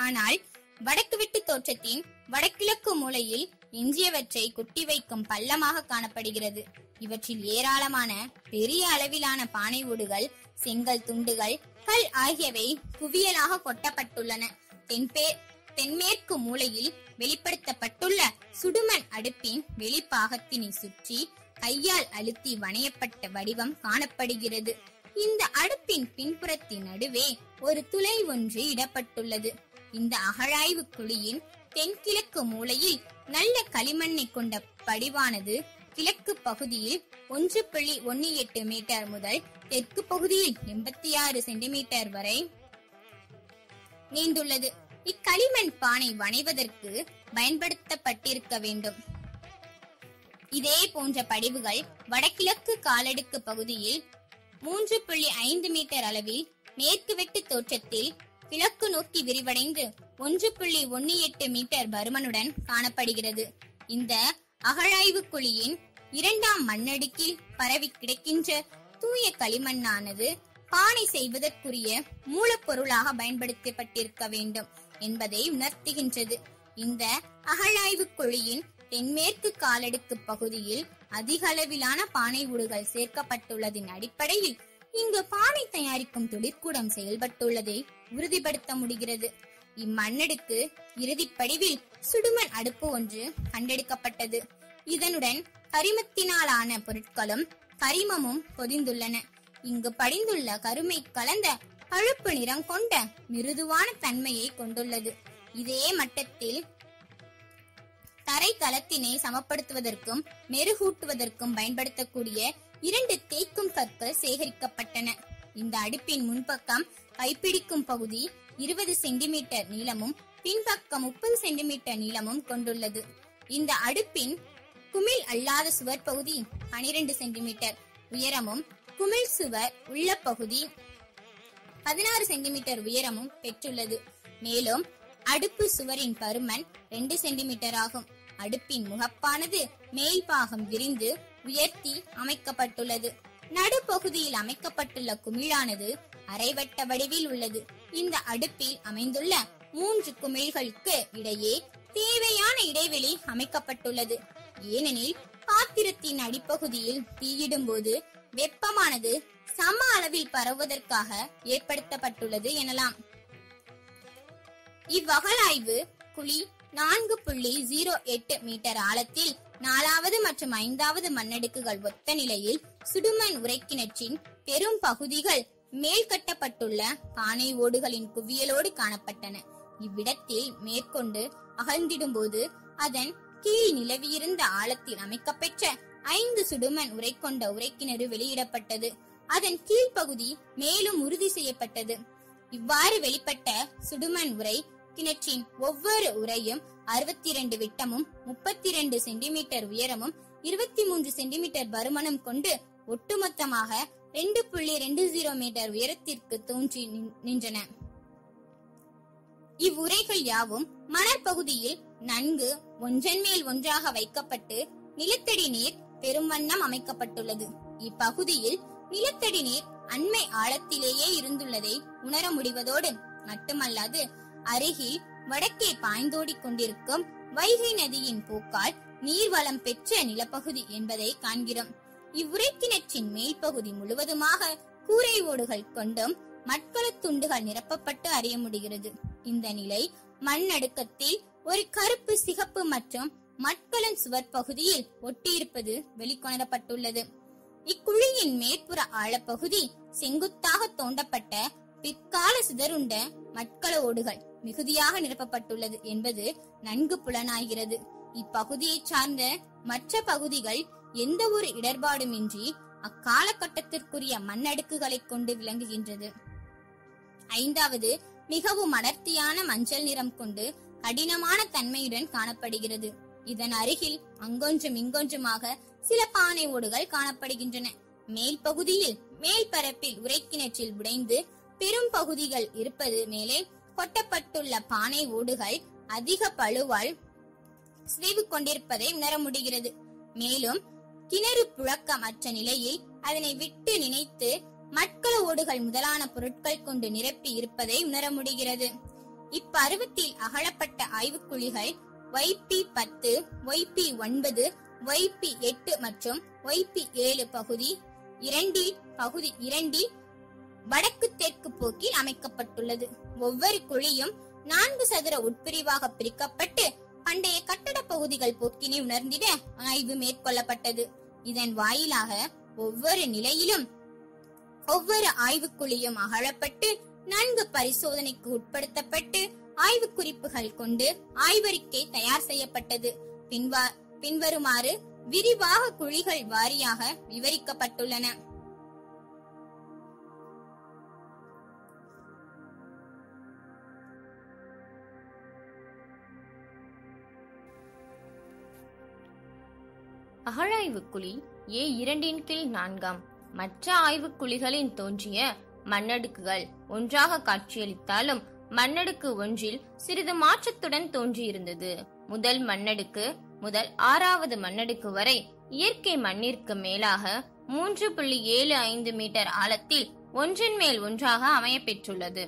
Speaker 1: ஆனால் வடக்கு வெட்டு தோற்றத்தின் வடகிழக்கு மூலையில் எஞ்சியவற்றை கொட்டி வைக்கும் பள்ளமாக காணப்படுகிறது. இவற்றில் ஏராளமான பெரிய அளவிலான பானை ஓடுகள் செங்கல் துண்டுகள் கல் ஆகியவை குவியலாக கொட்டப்பட்டுள்ளன. தென்பே தென்மேற்கு மூலையில் வெளிப்படுத்தப்பட்டுள்ள சுடுமண் அடுப்பின் வெளிப்பாகத்தினை சுற்றி கையால் அழுத்தி வணையப்பட்ட வடிவம் காணப்படுகிறது. இந்த அடுப்பின் பின்புறத்தின் நடுவே ஒரு துளை ஒன்று இடப்பட்டுள்ளது. இந்த அகழாய்வு குழியின் தென்கிழக்கு மூலையில் நல்ல களிமண்ணை கொண்ட படிவானது கிழக்கு பகுதியில் ஒன்று புள்ளி ஒன்னு எட்டு மீட்டர் முதல் தெற்கு பகுதியில் எண்பத்தி ஆறு சென்டிமீட்டர் வரை நீண்டுள்ளது. இக்களிமண் பானை வணைவதற்கு பயன்படுத்தப்பட்டிருக்க வேண்டும். இதே போன்ற படிவுகள் வடகிழக்கு காலடுக்கு பகுதியில் மூன்று புள்ளி ஐந்து மீட்டர் அளவில் மேற்கு வெட்டு தோற்றத்தில் கிழக்கு நோக்கி விரிவடைந்து ஒன்று புள்ளி ஒன்னு எட்டு மீட்டர் பருமனுடன் காணப்படுகிறது. இந்த அகழாய்வு குழியின் இரண்டாம் மண்ணடுக்கில் பரவி கிடைக்கின்ற தூய களிமண்ணானது பானை செய்வதற்குரிய மூலப்பொருளாக பயன்படுத்தப்பட்டிருக்க வேண்டும் என்பதை உணர்த்துகின்றது. இந்த அகழாய்வு குழியின் தென்மேற்கு காலடுக்கு பகுதியில் அதிக அளவிலான பானை ஊடுகள் சேர்க்கப்பட்டுள்ளதின் அடிப்படையில் இங்கு பானை தயாரிக்கும் தொழிற்கூடம் செயல்பட்டுள்ளதை உறுதிப்படுத்த முடிகிறது. இம்மண்ணடுக்கு இறுதிப்படிவில் சுடுமண் அடுப்பு ஒன்று கண்டெடுக்கப்பட்டது. இதனுடன் கரிமத்தினாலான பொருட்களும் கரிமமும் பொதிந்துள்ளன. இங்கு படிந்துள்ள கருமை கலந்த பழுப்பு நிறம் கொண்ட மிருதுவான தன்மையை கொண்டுள்ளது. இதே மட்டத்தில் தரை தளத்தினை சமப்படுத்துவதற்கும் மெருகூட்டுவதற்கும் பயன்படுத்தக்கூடிய இரண்டு தேய்க்கும் கற்கள் சேகரிக்கப்பட்டன. இந்த அடுப்பின் முன்பக்கம் கைப்பிடிக்கும் பகுதி இருபது சென்டிமீட்டர் நீளமும் பின்பக்கம் முப்பது சென்டிமீட்டர் நீளமும் கொண்டுள்ளது. இந்த அடுப்பின் குமிழ் அல்லாத சுவர் பகுதி பனிரெண்டு சென்டிமீட்டர் உயரமும் குமிழ் சுவர் உள்ள பகுதி பதினாறு சென்டிமீட்டர் உயரமும் பெற்றுள்ளது. மேலும் அடுப்பு சுவரின் பருமன் ரெண்டு சென்டிமீட்டர் ஆகும். அடுப்பின் முகப்பானது மேல் பாகம் விரிந்து உயர்த்தி அமைக்கப்பட்டுள்ளது. நடுப்பகுதியில் அமைக்கப்பட்டுள்ள குமிழானது அரைவட்ட வடிவில் உள்ளது. இந்த அடுப்பில் அமைந்துள்ள மூன்று குமிழ்களுக்கு இடையே தேவையான இடைவெளி அமைக்கப்பட்டுள்ளது. ஏனெனில் பாத்திரத்தின் அடிப்பகுதியில் தீயிடும் போது வெப்பமானது சம அளவில் பரவுவதற்காக ஏற்படுத்தப்பட்டுள்ளது எனலாம். இவ்வகலாய்வு குழி நான்கு புள்ளி ஜீரோ எட்டு மீட்டர் ஆழத்தில் நாலாவது மற்றும் ஐந்தாவது மண்ணடுக்குகள் ஒத்த நிலையில் சுடுமண் உரைக்கிணற்றின் பெரும் பகுதிகள் மேல் கட்டப்பட்டுள்ள பானை ஓடுகளின் குவியலோடு காணப்பட்டன. இவ்விடத்தில் மேற்கொண்டு அகழ்ந்திடும்போது அதன் கீழ் நிலவியிருந்த ஆழத்தில் அமைக்கப்பெற்ற ஐந்து சுடுமண் உரை கொண்ட உரைக்கிணறு வெளியிடப்பட்டது. அதன் கீழ்ப்பகுதி மேலும் உறுதி செய்யப்பட்டது. இவ்வாறு வெளிப்பட்ட சுடுமண் உரை கிணற்றின் ஒவ்வொரு உரையும் அறுபத்தி இரண்டு விட்டமும் முப்பத்தி இரண்டு சென்டிமீட்டர் உயரமும் இருபத்தி மூன்று சென்டிமீட்டர் பருமனம் கொண்டு ஒட்டுமொத்தமாக ரெண்டு புள்ளி ரெண்டு ஜீரோ மீட்டர் உயரத்திற்கு தோன்றி நின்றன. இவ்வுரைகள் யாவும் மணற்பகுதியில் நன்கு ஒன்றன் மேல் ஒன்றாக வைக்கப்பட்டு நிலத்தடி நீர் பெரும் வண்ணம் அமைக்கப்பட்டுள்ளது. இப்பகுதியில் நிலத்தடி நீர் அண்மை ஆழத்திலேயே இருந்துள்ளதை உணர முடிவதோடு மட்டுமல்லாது அருகில் வடக்கே பாய்ந்தோடிக் கொண்டிருக்கும் வைகை நதியின் போக்கால் நீர்வளம் பெற்ற நிலப்பகுதி என்பதை காண்கிறோம். இவ்வுரைக்கிணற்றின் மேல் பகுதி முழுவதுமாக கூரை ஓடுகள் கொண்டும் மட்களத் துண்டுகள் நிரப்பப்பட்டு அறிய முடிகிறது. இந்த நிலை மண்ணடுக்கத்தில் ஒரு கருப்பு சிகப்பு மற்றும் மட்கலன் சுவர் பகுதியில் ஒட்டியிருப்பது வெளிக்கொணரப்பட்டுள்ளது. இக்குழியின் மேற்புற ஆழப்பகுதி செங்குத்தாக தோண்டப்பட்ட பிற்கால சிதறுண்ட மட்கல ஓடுகள். மிகுதியாக நிரப்பப்பட்டுள்ளது என்பது நன்கு புலனாகிறது. இப்பகுதியை சார்ந்த மற்ற பகுதிகள் எந்த ஒரு இடர்பாடுமின்றி அக்காலகட்டத்திற்குரிய மண்ணடுக்குகளை கொண்டு விளங்குகின்றது. ஐந்தாவது மிகவும் அடர்த்தியான மஞ்சள் நிறம் கொண்டு கடினமான தன்மையுடன் காணப்படுகிறது. இதன் அருகில் அங்கொன்றும் இங்கொன்றுமாக சில பானை ஓடுகள் காணப்படுகின்றன. மேல் பகுதியில் மேல் பரப்பில் உரைக்கிணற்றில் உடைந்து பெரும் பகுதிகள் இருப்பது மேலே கொட்டப்பட்டுள்ள பானை ஓடுகள் அதிக பழுவால் சிதைவு கொண்டிருப்பதை உணர முடிகிறது. மேலும் கிணறு புழக்கமற்ற நிலையில் அதனை விட்டு நினைத்து மட்கள ஓடுகள் முதலான பொருட்கள் கொண்டு நிரப்பி இருப்பதை உணர முடிகிறது. இப்பருவத்தில் அகலப்பட்ட ஆய்வுக்குழிகள் ஒய்பி பத்து ஒய்பி ஒன்பது ஒய்பி எட்டு மற்றும் ஒய்பி ஏழு பகுதி இரண்டில் பகுதி இரண்டில் வடக்கு தெற்கு போக்கில் அமைக்கப்பட்டுள்ளது. ஒவ்வொரு குழியும் நான்கு சதுர உட்பிரிவாக பிரிக்கப்பட்டு பண்டைய கட்டட பகுதிகள் போக்கினை உணர்ந்திட ஆய்வு மேற்கொள்ளப்பட்டது. இதன் வாயிலாக ஒவ்வொரு நிலையிலும் ஒவ்வொரு ஆய்வுக்குழியும் அகழப்பட்டு நன்கு பரிசோதனைக்கு உட்படுத்தப்பட்டு ஆய்வு குறிப்புகள் கொண்டு ஆய்வறிக்கை தயார் செய்யப்பட்டது. பின்வா பின்வருமாறு விரிவாக குழிகள் வாரியாக விவரிக்கப்பட்டுள்ளன. அகழாய்வுக்குழி ஏ இரண்டின் கீழ் நான்காம். மற்ற ஆய்வுக்குழிகளின் தோன்றிய மண்ணடுக்குகள் ஒன்றாக காட்சியளித்தாலும் மண்ணடுக்கு ஒன்றில் சிறிது மாற்றத்துடன் தோன்றியிருந்தது. முதல் மண்ணடுக்கு முதல் ஆறாவது மண்ணடுக்கு வரை இயற்கை மண்ணிற்கு மேலாக மூன்று புள்ளி ஏழு ஐந்து மீட்டர் ஆழத்தில் ஒன்றின் மேல் ஒன்றாக அமையப்பெற்றுள்ளது.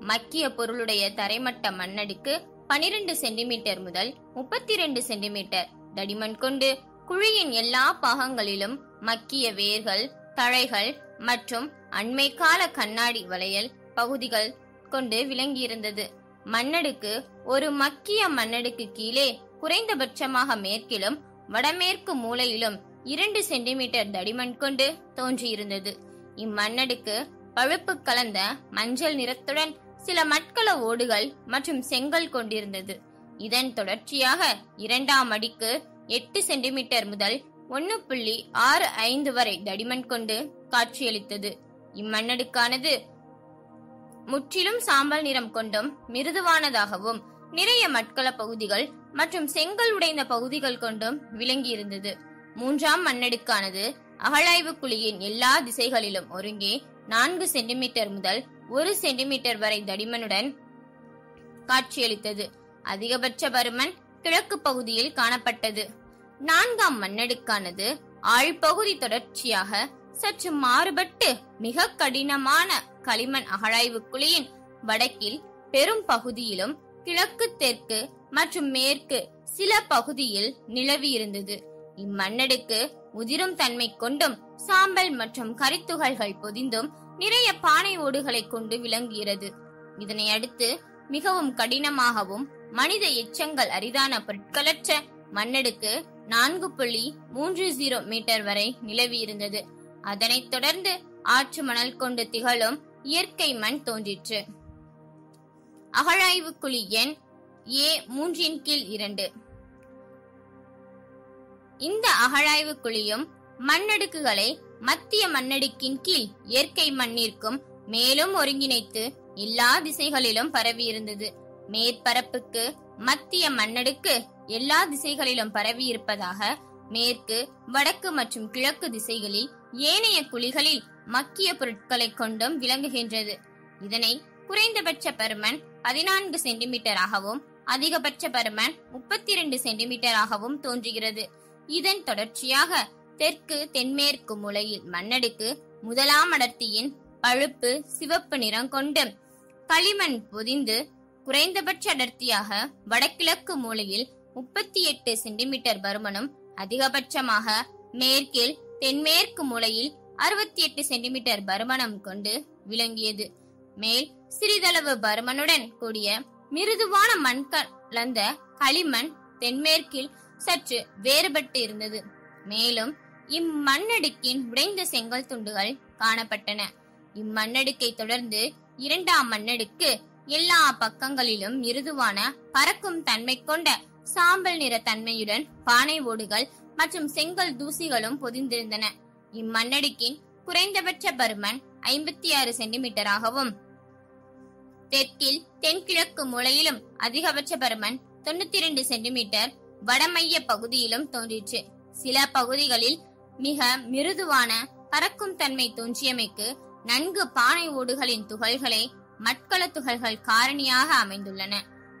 Speaker 1: மக்கிய பொருளுடைய தரைமட்ட மண்ணடுக்கு பனிரெண்டு சென்டிமீட்டர் முதல் முப்பத்தி ரெண்டு சென்டிமீட்டர் தடிமன் கொண்டு குழியின் எல்லா பாகங்களிலும் மக்கிய வேர்கள் தழைகள் மற்றும் அண்மை கால கண்ணாடி வளையல் பகுதிகள் கொண்டு விளங்கியிருந்தது. மண்ணடுக்கு ஒரு மக்கிய மண்ணடுக்கு கீழே குறைந்தபட்சமாக மேற்கிலும் வடமேற்கு மூலையிலும் இரண்டு சென்டிமீட்டர் தடிமன் கொண்டு தோன்றியிருந்தது. இம்மண்ணடுக்கு பழுப்பு கலந்த மஞ்சள் நிறத்துடன் சில மட்கல ஓடுகள் மற்றும் செங்கல் கொண்டிருந்தது. இதன் தொடர்ச்சியாக இரண்டாம் அடிக்கு எட்டு சென்டிமீட்டர் முதல் ஒன்னு புள்ளி ஆறு ஐந்து வரை தடிமன் கொண்டு காட்சியளித்தது. இம்மண்ணடுக்கானது முற்றிலும் சாம்பல் நிறம் கொண்டும் மிருதுவானதாகவும் நிறைய மட்கள பகுதிகள் மற்றும் செங்கல் உடைந்த பகுதிகள் கொண்டும் விளங்கியிருந்தது. மூன்றாம் மண்ணடுக்கானது அகழாய்வு குழியின் எல்லா திசைகளிலும் ஒருங்கே நான்கு சென்டிமீட்டர் முதல் ஒரு சென்டிமீட்டர் வரை தடிமனுடன் காட்சியளித்தது. அதிகபட்ச பருமன் கிழக்கு பகுதியில் காணப்பட்டது. நான்காம் மண்ணடுக்கானது ஆழ்பகுதி தொடர்ச்சியாக சற்று மாறுபட்டு மிக கடினமான களிமண் அகழாய்வு குழியின் வடக்கில் பெரும் பகுதியிலும் கிழக்கு தெற்கு மற்றும் மேற்கு சில பகுதியில் நிலவி இருந்தது. இம்மண்ணடுக்கு உதிரும் தன்மை கொண்டும் சாம்பல் மற்றும் கரித்துகள்கள் பொதிந்தும் நிறைய பானை ஓடுகளை கொண்டு விளங்குகிறது. இதனை அடுத்து மிகவும் கடினமாகவும் மனித எச்சங்கள் அரிதான பொருட்களற்ற மண்ணடுக்கு நான்கு புள்ளி மூன்று ஜீரோ மீட்டர் வரை நிலவி இருந்தது. அதனைத் தொடர்ந்து ஆற்று மணல் கொண்டு திகழும் இயற்கை மண் தோன்றிற்று. அகழாய்வு குழி எண் ஏ மூன்றின் கீழ் இரண்டு. இந்த அகழாய்வு குழியும் மண்ணடுக்குகளை மத்திய மண்ணடுக்கின் கீழ் இயற்கை மண்ணிற்கும் மேலும் ஒருங்கிணைத்து எல்லா திசைகளிலும் பரவியிருந்தது மேற்பரப்புக்கு மத்திய மண்ணடுக்கு எல்லா திசைகளிலும் பரவியிருப்பதாக மேற்கு வடக்கு மற்றும் கிழக்கு திசைகளில் ஏனைய குழிகளில் மக்கிய பொருட்களை கொண்டும் விளங்குகின்றது. இதனை குறைந்தபட்ச பருமன் பதினான்கு சென்டிமீட்டராகவும் அதிகபட்ச பருமன் முப்பத்தி இரண்டு சென்டிமீட்டராகவும் தோன்றுகிறது. இதன் தொடர்ச்சியாக தெற்கு தென்மேற்கு மூலையில் மண்ணடுக்கு முதலாம் அடர்த்தியின் பழுப்பு சிவப்பு நிறம் கொண்டு களிமண் பொதிந்து குறைந்தபட்ச அடர்த்தியாக வடகிழக்கு மூலையில் முப்பத்தி எட்டு சென்டிமீட்டர் பருமனும் அதிகபட்சமாக மேற்கில் தென்மேற்கு மூலையில் அறுபத்தி எட்டு சென்டிமீட்டர் பருமனம் கொண்டு விளங்கியது. மேல் சிறிதளவு பருமனுடன் கூடிய மிருதுவான மண் கலந்த களிமண் தென்மேற்கில் சற்று வேறுபட்டு இருந்தது. மேலும் இம்மண்ணடுக்கின் உடைந்த செங்கல் துண்டுகள் காணப்பட்டன. இம்மண்ணடுக்கை தொடர்ந்து இரண்டாம் மண்ணடுக்கு எல்லா பக்கங்களிலும் மிருதுவான பறக்கும் தன்மை கொண்ட சாம்பல் நிற தன்மையுடன் பானை ஓடுகள் மற்றும் செங்கல் தூசிகளும் பொதிந்திருந்தன. இம்மண்ணடுக்கின் குறைந்தபட்ச பருமன் ஐம்பத்தி ஆறு சென்டிமீட்டராகவும் தெற்கில் தென்கிழக்கு மூலையிலும் அதிகபட்ச பருமன் தொண்ணூத்தி இரண்டு சென்டிமீட்டர் வடமைய பகுதியிலும் தோன்றிற்று. சில பகுதிகளில் மிக மிருதுவான பறக்கும் தன்மை தோன்றியமைக்கு நன்கு பானை ஓடுகளின் துகள்களை மட்கல துகள்கள் காரணியாக அமைந்துள்ளன.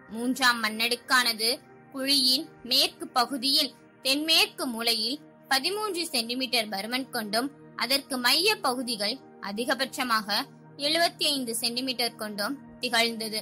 Speaker 1: மூன்றாம் மண்ணடுக்கானது குழியின் மேற்கு பகுதியில் தென்மேற்கு மூலையில் பதிமூன்று சென்டிமீட்டர் பருமன் கொண்டும் அதற்கு மைய பகுதிகள் அதிகபட்சமாக எழுபத்தி ஐந்து சென்டிமீட்டர் கொண்டும் திகழ்ந்தது.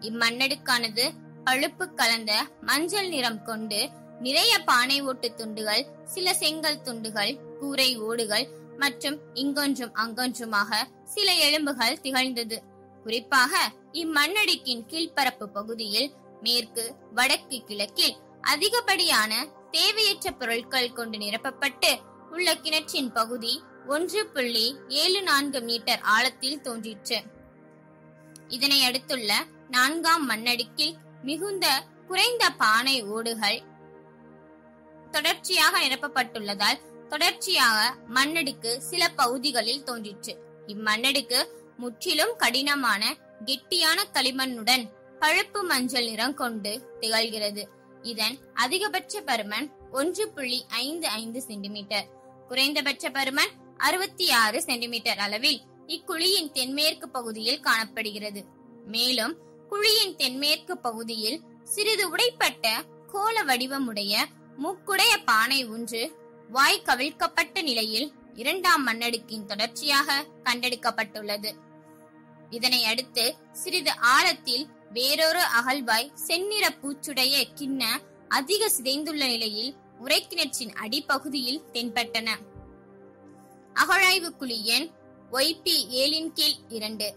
Speaker 1: இம்மண்ணடுக்கானது பழுப்பு கலந்த மஞ்சள் நிறம் கொண்டு நிறைய பானை ஓட்டு துண்டுகள் சில செங்கல் துண்டுகள் கூரை ஓடுகள் மற்றும் இங்கொன்றும் அங்கொன்றுமாக சில எலும்புகள் திகழ்ந்தது. குறிப்பாக இம்மண்ணடுக்கின் கீழ்ப்பரப்பு பகுதியில் மேற்கு வடக்கு கிழக்கில் அதிகப்படியான தேவையற்ற பொருட்கள் கொண்டு நிரப்பப்பட்டு உள்ள கிணற்றின் பகுதி ஒன்று புள்ளி ஏழு நான்கு மீட்டர் ஆழத்தில் தோன்றிற்று. இதனை அடுத்துள்ள நான்காம் மண்ணடுக்கில் மிகுந்த குறைந்த பானை ஓடுகள் தொடர்ச்சியாக நிரப்பப்பட்டுள்ளதால் தொடர்ச்சியாக மண்ணடுக்கு சில பகுதிகளில் தோன்றிற்று. இம்மண்ணடுக்கு முற்றிலும் கடினமான கெட்டியான களிமண்ணுடன் பழுப்பு மஞ்சள் நிறம் கொண்டு திகழ்கிறது. இதன் அதிகபட்ச பருமன் ஒன்று புள்ளி ஐந்து ஐந்து சென்டிமீட்டர். குறைந்தபட்ச பருமன் அறுபத்தி ஆறு சென்டிமீட்டர் அளவில் இக்குழியின் தென்மேற்கு பகுதியில் காணப்படுகிறது. மேலும் குழியின் தென்மேற்கு பகுதியில் சிறிது உடைப்பட்ட கோள வடிவமுடைய மூக்குடைய பானை ஒன்று வாய் கவிழ்க்கப்பட்ட நிலையில் இரண்டாம் மண்ணடுக்கின் தொடர்ச்சியாக கண்டெடுக்கப்பட்டுள்ளது. இதனை அடுத்து சிறிது ஆழத்தில் வேறொரு அகழ்வாய் செந்நிற பூச்சுடைய கிண்ண அதிக சிதைந்துள்ள நிலையில் உரைக்கிணற்றின் அடிப்பகுதியில் தென்பட்டன. அகழாய்வு குழி எண் ஒய்பி ஏழின் கீழ் இரண்டு.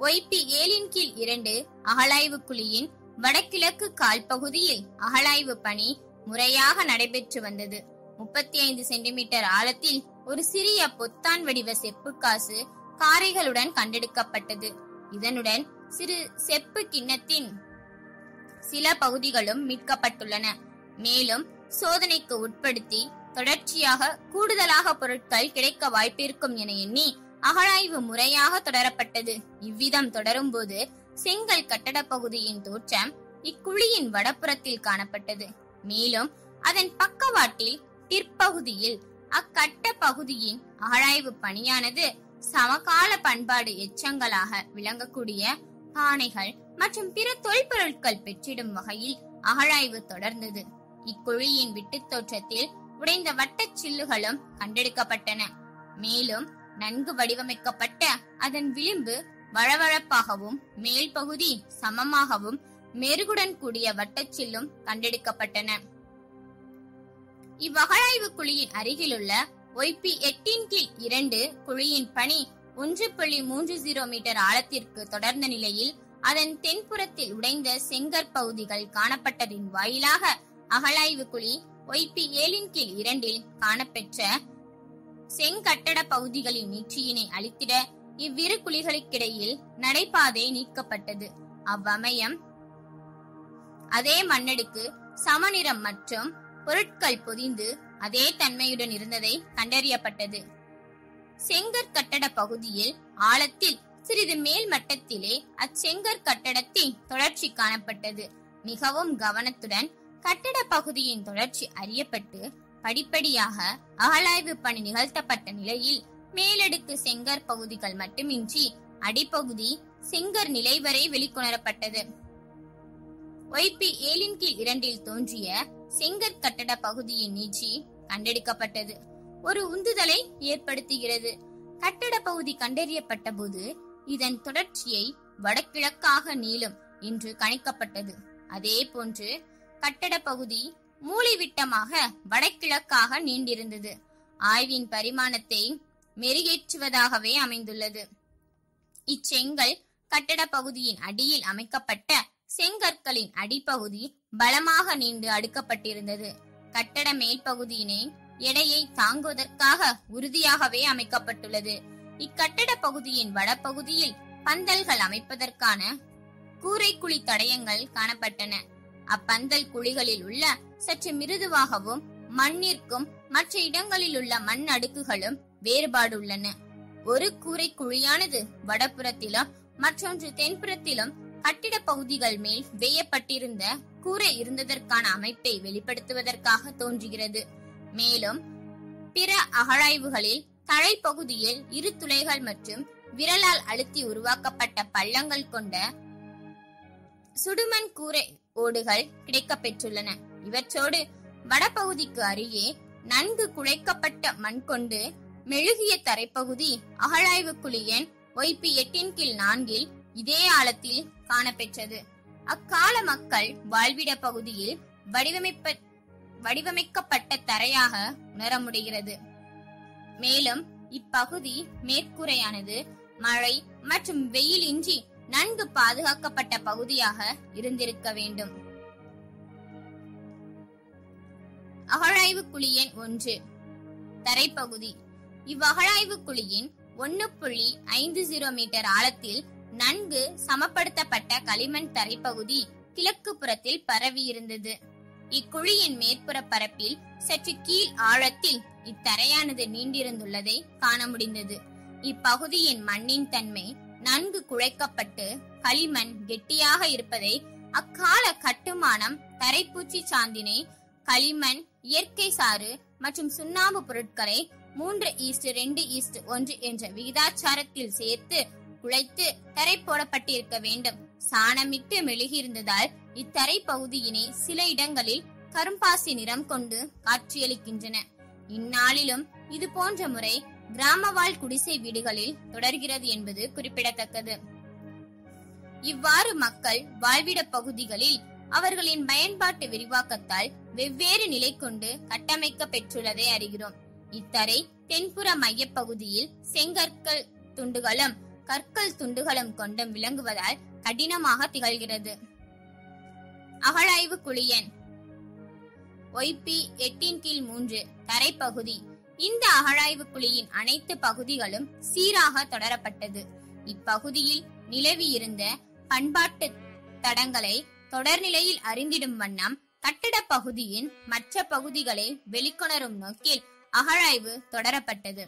Speaker 1: ஒய்பி ஏழின் கீழ் இரண்டு அகழாய்வு குழியின் வடகிழக்கு கால் பகுதியில் அகழாய்வு பணி முறையாக நடைபெற்று வந்தது. முப்பத்தி ஐந்து சென்டிமீட்டர் ஆழத்தில் ஒரு சிறிய பொத்தான் வடிவ செப்பு காசு காரைகளுடன் கண்டெடுக்கப்பட்டது. இதனுடன் சிறு செப்பு கிண்ணத்தின் சில பகுதிகளும் மீட்கப்பட்டுள்ளன. மேலும் சோதனைக்கு உட்படுத்தி தொடர்ச்சியாக கூடுதலாக பொருட்கள் கிடைக்க வாய்ப்பிருக்கும் என எண்ணி அகழாய்வு முறையாக தொடரப்பட்டது. இவ்விதம் தொடரும் போது செங்கல் கட்டட பகுதியின் தோற்றம் இக்குழியின் வடபுறத்தில் காணப்பட்டது. மேலும் அதன் பக்கவாட்டில் பிற்பகுதியில் அக்கட்ட பகுதியின் ஆராய்வு பணியானது சமகால பண்பாடு எச்சங்களாக விளங்கக்கூடிய பானைகள் மற்றும் பிற தொல்பொருட்கள் பெற்றிடும் வகையில் அகழாய்வு தொடர்ந்தது. இக்குழியின் விட்டுத் தோற்றத்தில் உடைந்த வட்டச் சில்லுகளும் கண்டெடுக்கப்பட்டன. மேலும் நன்கு வடிவமைக்கப்பட்ட அதன் விளிம்பு வழவழப்பாகவும் மேல் பகுதி சமமாகவும் மெருகுடன் கூடிய வட்டச்சில்லும் கண்டெடுக்கப்பட்டன. இவ்வகழாய்வு குழியின் அருகிலுள்ள ஒய்பி எட்டின் கீழ் இரண்டு குழியின் பணி ஒன்று புள்ளி மூன்று ஜீரோ மீட்டர் ஆழத்திற்கு தொடர்ந்த நிலையில் அதன் தென்புறத்தில் உடைந்த செங்கற் பகுதிகள் காணப்பட்டதின் வாயிலாக அகழாய்வு குழி ஒய்பி ஏழின் கீழ் இரண்டில் காணப்பெற்ற செங்கட்டட பகுதிகளின் நீட்சியினை அளித்திட இவ்விரு குழிகளுக்கிடையில் நடைபாதை நீக்கப்பட்டது. அவ்வமயம் அதே மண்ணடுக்கு சமநிறம் மற்றும் பொருட்கள் பொதிந்து அதே தன்மையுடன் இருந்ததை கண்டறியப்பட்டது. செங்கற் கட்டட பகுதியில் ஆழத்தில் சிறிது மேல் மட்டத்திலே அச்செங்கற் கட்டடத்தின் தொடர்ச்சி காணப்பட்டது. மிகவும் கவனத்துடன் கட்டட பகுதியின் தொடர்ச்சி அறியப்பட்டு படிப்படியாக அகழாய்வு பணி நிகழ்த்தப்பட்ட நிலையில் மேலடுக்கு செங்கற் பகுதிகள் மட்டுமின்றி அடிப்பகுதி செங்கர் நிலை வரை வெளிக்கொணரப்பட்டது. ஒய்பி ஏழின் கீழ் இரண்டில் தோன்றிய செங்கற் கட்டட பகுதியின் நீச்சி கண்டெடுக்கப்பட்டது. ஒரு உந்துதலை ஏற்படுத்துகிறது. கட்டட பகுதி கண்டறியப்பட்ட போது இதன் தொடர்ச்சியை வடகிழக்காக நீளும் என்று கணிக்கப்பட்டது. அதே போன்று கட்டட பகுதி மூளைவிட்டமாக வடகிழக்காக நீண்டிருந்தது. ஆய்வின் பரிமாணத்தை மெருகேற்றுவதாகவே அமைந்துள்ளது. இச்செங்கல் கட்டட பகுதியின் அடியில் அமைக்கப்பட்ட செங்கற்களின் அடிப்பகுதி பலமாக நீண்டு அடுக்கப்பட்டிருந்தது. கட்டட மேல்பகுதியினை எடையை தாங்குவதற்காக உறுதியாகவே அமைக்கப்பட்டுள்ளது. இக்கட்டட பகுதியின் வடபகுதியில் பந்தல்கள் அமைப்பதற்கான கூரைக்குழி தடயங்கள் காணப்பட்டன. அப்பந்தல் குழிகளில் உள்ள சற்று மிருதுவாகவும் மண்ணிற்கும் மற்ற இடங்களில் உள்ள மண் அடுக்குகளும் வேறுபாடு உள்ளன ஒரு கூரை குழியானது வடபுறத்திலும் மற்றொன்று தென்புறத்திலும் கட்டிட பகுதிகள் மேல் வேயப்பட்டிருந்த கூரை இருந்ததற்கான அமைப்பை வெளிப்படுத்துவதற்காக தோன்றுகிறது. மேலும் பிற அகழாய்வுகளில் தழைப்பகுதியில் இரு துளைகள் மற்றும் விரலால் அழுத்தி உருவாக்கப்பட்ட பள்ளங்கள் கொண்ட சுடுமண் கூரை ஓடுகள் கிடைக்கப் பெற்றுள்ளன இவற்றோடு வடபகுதிக்கு அருகே நன்கு குழைக்கப்பட்ட மண் கொண்டு மெழுகிய தரைப்பகுதி அகழாய்வு குழி எண் ஒய்பி எட்டின் கீழ் நான்கில் இதே ஆழத்தில் காணப்பெற்றது. அக்கால மக்கள் வாழ்விட பகுதியில் வடிவமைப்ப வடிவமைக்கப்பட்ட தரையாக உணர முடிகிறது. மேலும் இப்பகுதி மேற்கூரையானது மழை மற்றும் வெயிலின்றி நன்கு பாதுகாக்கப்பட்ட பகுதியாக இருந்திருக்க வேண்டும். அகழாய்வு குழி எண் ஒன்று தரைப்பகுதி. இவ்வகழாய்வு குழியின் ஒன்னு புள்ளி ஐந்து ஜீரோ மீட்டர் ஆழத்தில் நன்கு சமப்படுத்தப்பட்ட களிமண் தரைப்பகுதி கிழக்கு புறத்தில் பரவியிருந்தது. இக்குழியின் மேற்புற பரப்பில் சற்று கீழ் ஆழத்தில் இத்தரையானது நீண்டிருந்துள்ளதை காண முடிந்தது. இப்பகுதியின் மண்ணின் தன்மை நன்கு குழைக்கப்பட்டு களிமண் கெட்டியாக இருப்பதை அக்கால கட்டுமானம் தரைப்பூச்சி சாந்தினை களிமண் இயற்கை சாறு மற்றும் சுண்ணாம்பு பொருட்களை மூன்று ஈஸ்ட் ரெண்டு ஈஸ்ட் ஒன்று என்ற விகிதாச்சாரத்தில் சேர்த்து குழைத்து தரை போடப்பட்டிருக்க வேண்டும். சாணமிட்டு மெழுகியிருந்ததால் இத்தரை பகுதியினை சில இடங்களில் கரும்பாசி நிறம் கொண்டு காட்சியளிக்கின்றன. இந்நாளிலும் இது போன்ற முறை கிராமவாழ் குடிசை வீடுகளில் தொடர்கிறது என்பது குறிப்பிடத்தக்கது. இவ்வாறு மக்கள் வாழ்விட பகுதிகளில் அவர்களின் பயன்பாட்டு விரிவாக்கத்தால் வெவ்வேறு நிலை கொண்டு கட்டமைக்க பெற்றுள்ளதை அறிகிறோம். இத்தரை தென்புற மையப்பகுதியில் செங்கற்கள் துண்டுகளும் கற்கள் துண்டுகளும் கொண்டும் விளங்குவதால் கடினமாக திகழ்கிறது. அகழாய்வு குழியன். ஒய்பி எட்டின் கீழ் மூன்று தரைப்பகுதி. இந்த அகழாய்வு குழியின் அனைத்து பகுதிகளும் சீராக தொடரப்பட்டது. இப்பகுதியில் நிலவி இருந்த பண்பாட்டு தடங்களை தொடர்நிலையில் அறிந்திடும் வண்ணம் கட்டிட பகுதியின் மற்ற பகுதிகளை வெளிக்கொணரும் நோக்கில் அகழாய்வு தொடரப்பட்டது.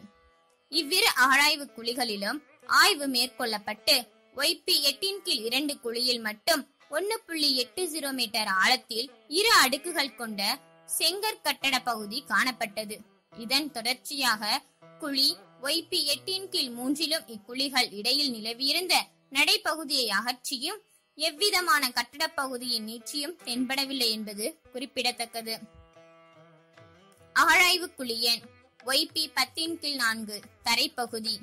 Speaker 1: இவ்விரு அகழாய்வு குழிகளிலும் ஆய்வு மேற்கொள்ளப்பட்டு ஒய்பி எட்டின் கீழ் இரண்டு குழியில் மட்டும் ஒன்னு புள்ளி எட்டு ஜீரோ மீட்டர் ஆழத்தில் இரு அடுக்குகள் கொண்ட செங்கற் கட்டட பகுதி காணப்பட்டது. இதன் தொடர்ச்சியாக குழி ஒய்பி எட்டின் கீழ் மூன்றிலும் இக்குழிகள் இடையில் நிலவியிருந்த நடைப்பகுதியை அகற்றியும் எவ்விதமான கட்டட பகுதியின் நீட்சியும் தென்படவில்லை என்பது குறிப்பிடத்தக்கது. அகழாய்வு குழியன் ஒய்பி பத்தின் கீழ் நான்கு தரைப்பகுதி.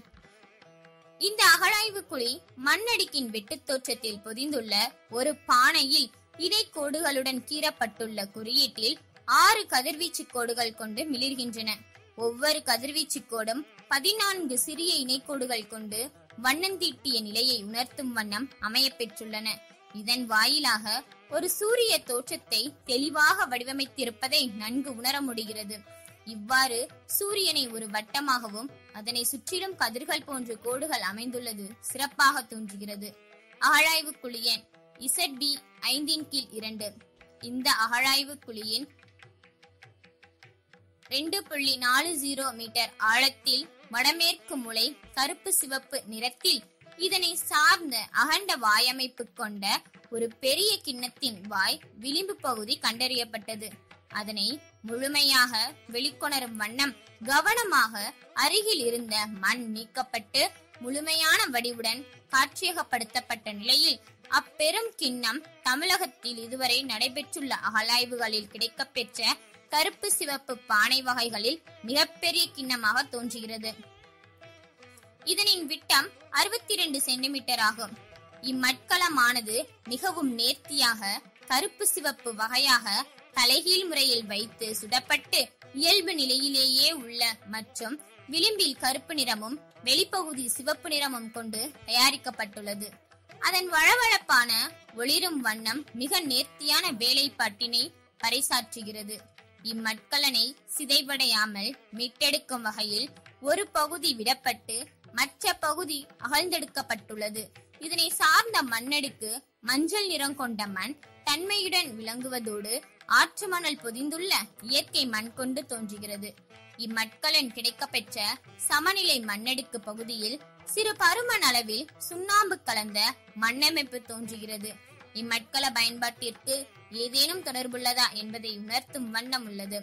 Speaker 1: இந்த அகழாய்வு குழி மண்ணடிக்கின் வெட்டுத் தோற்றத்தில் பொதிந்துள்ள ஒரு பானையில் இடைக்கோடுகளுடன் கீறப்பட்டுள்ள குறியீட்டில் ஆறு கதிர்வீச்சு கோடுகள் கொண்டு மிளிர்கின்றன. ஒவ்வொரு கதிர்வீச்சு கோடும் பதினான்கு சிறிய இணைக்கோடுகள் கொண்டு வண்ணந்தீட்டிய நிலையை உணர்த்தும் வண்ணம் அமையப்பெற்றுள்ளன இதன் வாயிலாக ஒரு சூரிய தோற்றத்தை தெளிவாக வடிவமைத்திருப்பதை நன்கு உணர முடிகிறது. இவ்வாறு சூரியனை ஒரு வட்டமாகவும் அதனை சுற்றிலும் கதிர்கள் போன்ற கோடுகள் அமைந்துள்ளது. சிறப்பாக தோன்றுகிறது. அகழாய்வு குழியன் இசட் பி ஐந்தின் கீழ் இரண்டு. இந்த அகழாய்வு குழியின் ரெண்டு புள்ளி நாலு ஜீரோ மீட்டர் ஆழத்தில் வடமேற்கு முளை கருப்பு சிவப்பு நிறத்தில் இதனை சார்ந்த அகண்ட வாயமைப்பு கொண்ட ஒரு பெரிய கிண்ணத்தின் வாய் விளிம்பு பகுதி கண்டறியப்பட்டது. அதனை முழுமையாக வெளிக்கொணரும் வண்ணம் கவனமாக அருகில் இருந்த மண் நீக்கப்பட்டு முழுமையான வடிவுடன் காட்சியகப்படுத்தப்பட்ட நிலையில் அப்பெரும் கிண்ணம் தமிழகத்தில் இதுவரை நடைபெற்றுள்ள அகலாய்வுகளில் கிடைக்கப்பெற்ற கருப்பு சிவப்பு பானை வகைகளில் மிகப்பெரிய கிண்ணமாக தோன்றுகிறது. இதனின் விட்டம் அறுபத்தி இரண்டு சென்டிமீட்டர் ஆகும். இம்மட்களமானது மிகவும் நேர்த்தியாக கருப்பு சிவப்பு வகையாக தலைகீழ் முறையில் வைத்து சுடப்பட்டு இயல்பு நிலையிலேயே உள்ள மற்றும் விளிம்பில் கருப்பு நிறமும் வெளிப்பகுதி சிவப்பு நிறமும் கொண்டு தயாரிக்கப்பட்டுள்ளது. அதன் வழவழப்பான ஒளிரும் வண்ணம் மிக நேர்த்தியான வேலைப்பாட்டினை பறைசாற்றுகிறது. இம்மட்கலனை சிதைவடையாமல் மீட்டெடுக்கும் வகையில் ஒரு பகுதி விடப்பட்டு மற்ற பகுதி அகழ்ந்தெடுக்கப்பட்டுள்ளது. இதனை சார்ந்த மண்ணடுக்கு மஞ்சள் நிறம் கொண்ட மண் தன்மையுடன் விளங்குவதோடு ஆற்று மணல் பொதிந்துள்ள இயற்கை மண் கொண்டு தோன்றுகிறது. இம்மட்கலன் கிடைக்கப்பெற்ற சமநிலை மண்ணடுக்கு பகுதியில் சிறு பருமன் அளவில் சுண்ணாம்பு கலந்த மண்ணமைப்பு தோன்றுகிறது. இம்மட்கள பயன்பாட்டிற்கு ஏதேனும் தொடர்புள்ளதா என்பதை உணர்த்தும் வண்ணம் உள்ளது.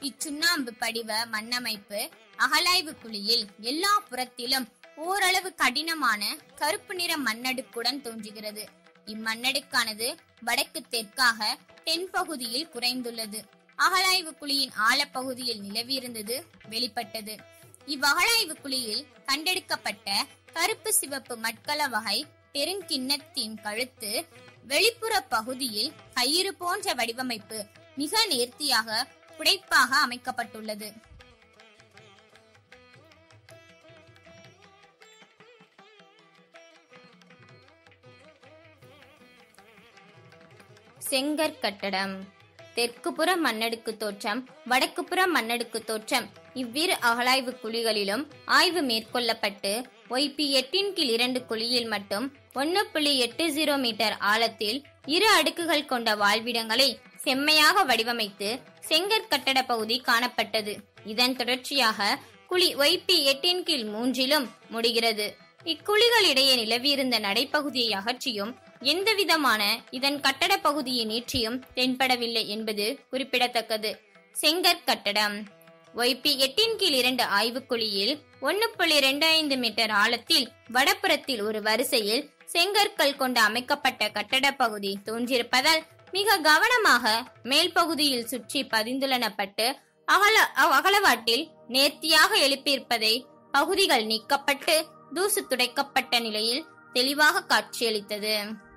Speaker 1: இச்சுண்ணாம்பு படிவ மண்ணமைப்பு அகலாய்வு குழியில் எல்லா புறத்திலும் ஓரளவு கடினமான கருப்பு நிற மண்ணடுக்குடன் தோன்றுகிறது. இம்மண்ணடுக்கானது வடக்கு தெற்காக தென்பகுதியில் குறைந்துள்ளது. அகழாய்வு குழியின் ஆழப்பகுதியில் நிலவியிருந்தது வெளிப்பட்டது. இவ்வகழாய்வு குழியில் கண்டெடுக்கப்பட்ட கருப்பு சிவப்பு மட்கல வகை பெருங்கிண்ணத்தின் கழுத்து வெளிப்புற பகுதியில் கயிறு போன்ற வடிவமைப்பு மிக நேர்த்தியாக புடைப்பாக அமைக்கப்பட்டுள்ளது. செங்கற்கட்டடம் தெற்குப்புற மண்ணடுக்கு தோற்றம் வடக்குப்புற மண்ணடுக்கு தோற்றம். இவ்விரு அகழாய்வு குழிகளிலும் ஆய்வு மேற்கொள்ளப்பட்டு ஒய்பி எட்டின் கீழ் இரண்டு குழியில் மட்டும் ஒன்னு புள்ளி எட்டு ஜீரோ மீட்டர் ஆழத்தில் இரு அடுக்குகள் கொண்ட வாழ்விடங்களை செம்மையாக வடிவமைத்து செங்கற்கட்டட பகுதி காணப்பட்டது. இதன் தொடர்ச்சியாக குழி ஒய்பி எட்டின் கீழ் மூன்றிலும் முடிகிறது. இக்குழிகளிடையே நிலவியிருந்த நடைப்பகுதியை அகற்றியும் எந்தவிதமான இதன் கட்டட பகுதியின் நீற்றியும் தென்படவில்லை என்பது குறிப்பிடத்தக்கது. செங்கற்கட்டடம் ஒய்பி எட்டின் கீழ் இரண்டு ஆய்வுக்குழியில் ஒன்னு புள்ளி ரெண்டு ஐந்து மீட்டர் ஆழத்தில் வடபுறத்தில் ஒரு வரிசையில் செங்கற்கள் கொண்டு அமைக்கப்பட்ட கட்டட பகுதி தோன்றியிருப்பதால் மிக கவனமாக மேல் பகுதியில் சுற்றி பதிந்துள்ளனப்பட்டு அகல அகலவாட்டில் நேர்த்தியாக எழுப்பியிருப்பதை பகுதிகள் நீக்கப்பட்டு தூசு துடைக்கப்பட்ட நிலையில் தெளிவாக காட்சியளித்தது.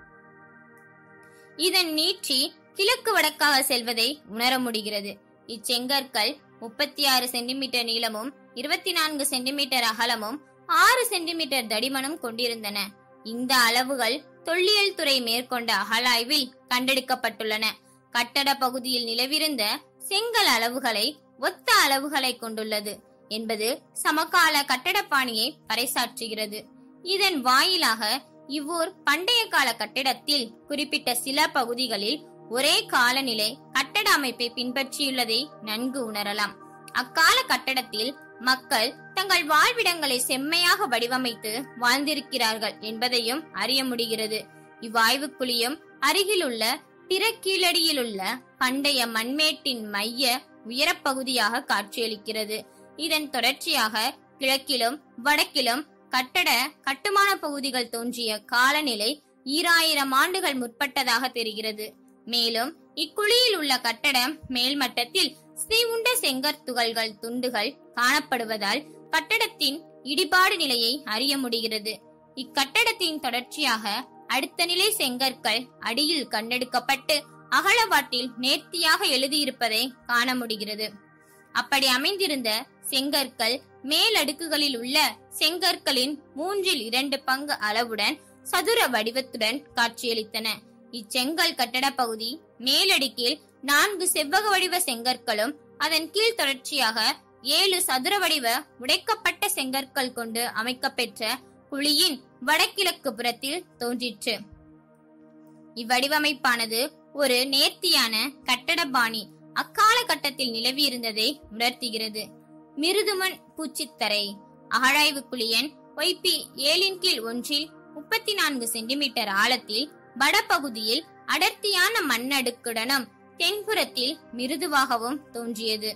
Speaker 1: இதன் நீட்சி கிழக்கு வடக்காக செல்வதை உணர முடிகிறது. இச்செங்கற்கள் முப்பத்தி ஆறு சென்டிமீட்டர் நீளமும் இருபத்தி நான்கு சென்டிமீட்டர் அகலமும் ஆறு சென்டிமீட்டர் தடிமனும் கொண்டிருந்தன. இந்த அளவுகள் தொல்லியல் துறை மேற்கொண்ட அகலாய்வில் கண்டெடுக்கப்பட்டுள்ளன. கட்டட பகுதியில் நிலவிருந்த செங்கல் அளவுகளை ஒத்த அளவுகளை கொண்டுள்ளது என்பது சமகால கட்டடப்பாணியை பறைசாற்றுகிறது. இதன் வாயிலாக இவ்வூர் பண்டைய கால கட்டிடத்தில் குறிப்பிட்ட சில பகுதிகளில் ஒரே காலநிலை கட்டட அமைப்பை பின்பற்றியுள்ளதை நன்கு உணரலாம். அக்கால கட்டடத்தில் மக்கள் தங்கள் வாழ்விடங்களை செம்மையாக வடிவமைத்து வாழ்ந்திருக்கிறார்கள் என்பதையும் அறிய முடிகிறது. இவ்வாய்வுக்குழியும் அருகிலுள்ள பிற கீழடியிலுள்ள பண்டைய மண்மேட்டின் மைய உயரப்பகுதியாக காட்சியளிக்கிறது. இதன் தொடர்ச்சியாக கிழக்கிலும் வடக்கிலும் கட்டட கட்டுமான பகுதிகள் தோன்றிய காலநிலை ஈராயிரம் ஆண்டுகள் முற்பட்டதாக தெரிகிறது. மேலும் இக்குழியில் உள்ள கட்டடம் மேல்மட்டத்தில் சிதைவுண்ட செங்கற்துகள்கள் துண்டுகள் காணப்படுவதால் கட்டடத்தின் இடிபாடு நிலையை அறிய முடிகிறது. இக்கட்டடத்தின் தொடர்ச்சியாக அடுத்த நிலை செங்கற்கள் அடியில் கண்டெடுக்கப்பட்டு அகலவாட்டில் நேர்த்தியாக எழுதியிருப்பதை காண முடிகிறது. அப்படி அமைந்திருந்த செங்கற்கள் மேலடுக்குகளில் உள்ள செங்கற்களின் மூன்றில் இரண்டு பங்கு அளவுடன் சதுர வடிவத்துடன் காட்சியளித்தன. இச்செங்கல் கட்டட பகுதி மேலடுக்கில் நான்கு செவ்வக வடிவ செங்கற்களும் அதன் கீழ் தொடர்ச்சியாக ஏழு சதுர வடிவ உடைக்கப்பட்ட செங்கற்கள் கொண்டு அமைக்கப்பெற்ற குழியின் வடகிழக்கு புறத்தில் தோன்றிற்று. இவ்வடிவமைப்பானது ஒரு நேர்த்தியான கட்டட பாணி. அக்கால கட்டத்தில் நிலவியிருந்ததை உணர்த்துகிறது. மிருதுமண் பூச்சித்தரை. அகழாய்வு குழியன் ஒய்பி ஏழின் கீழ் ஒன்றில் முப்பத்தி நான்கு சென்டிமீட்டர் ஆழத்தில் வடபகுதியில் அடர்த்தியான மண்ணடுக்குடனும் தென்புறத்தில் மிருதுவாகவும் தோன்றியது.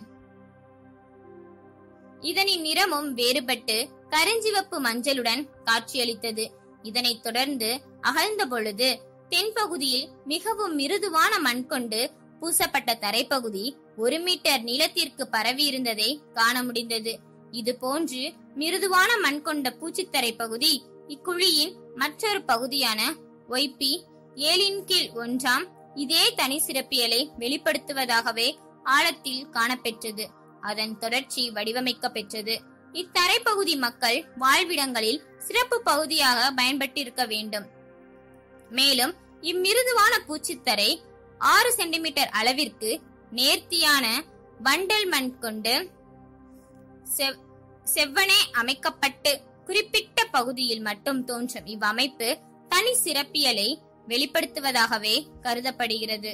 Speaker 1: இதனின் நிறமும் வேறுபட்டு கருஞ்சிவப்பு மஞ்சளுடன் காட்சியளித்தது. இதனைத் தொடர்ந்து அகழ்ந்த பொழுது தென்பகுதியில் மிகவும் மிருதுவான மண் கொண்டு பூசப்பட்ட தரைப்பகுதி ஒரு மீட்டர் நீளத்திற்கு பரவியிருந்ததை காண முடிந்தது. இது போன்று மிருதுவான மண் கொண்ட பூச்சித்தரை பகுதி இக்குழியின் மற்றொரு பகுதியான ஒய்பி ஏழின் கீழ் ஒன்றாம் இதே தனி சிறப்பியலை வெளிப்படுத்துவதாகவே ஆழத்தில் காணப்பெற்றது. அதன் தொடர்ச்சி வடிவமைக்க பெற்றது இத்தரைப்பகுதி மக்கள் வாழ்விடங்களில் சிறப்பு பகுதியாக பயன்பட்டிருக்க வேண்டும். மேலும் இம்மிருதுவான பூச்சித்தரை ஆறு சென்டிமீட்டர் அளவிற்கு நேர்த்தியான வண்டல் மண் கொண்டு செவ்வனே அமைக்கப்பட்டு குறிப்பிட்ட பகுதியில் மட்டும் தோன்றும் இவ்வமைப்பு தனி சிறப்பியலை வெளிப்படுத்துவதாகவே கருதப்படுகிறது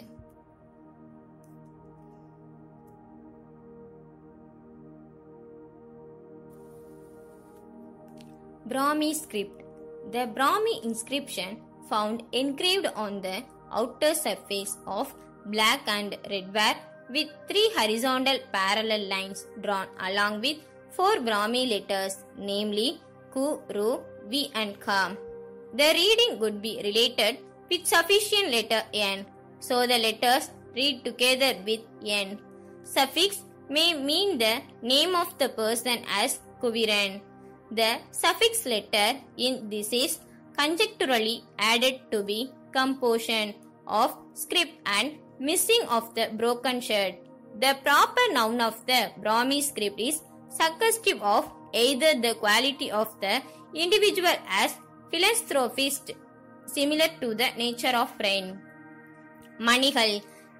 Speaker 1: Brahmi script. The Brahmi inscription found engraved on the outer surface of black and red ware with three horizontal parallel lines drawn along with four Brahmi letters, namely Ku, Ru, V and Ka. The reading would be related with sufficient letter N, so the letters read together with N. Suffix may mean the name of the person as Kuviran. The suffix letter in this is conjecturally added to be composition of script and missing of the broken shirt. The proper noun of the Brahmi script is suggestive of either the quality of the individual as philanthropist similar to the nature of rain. மணிகள்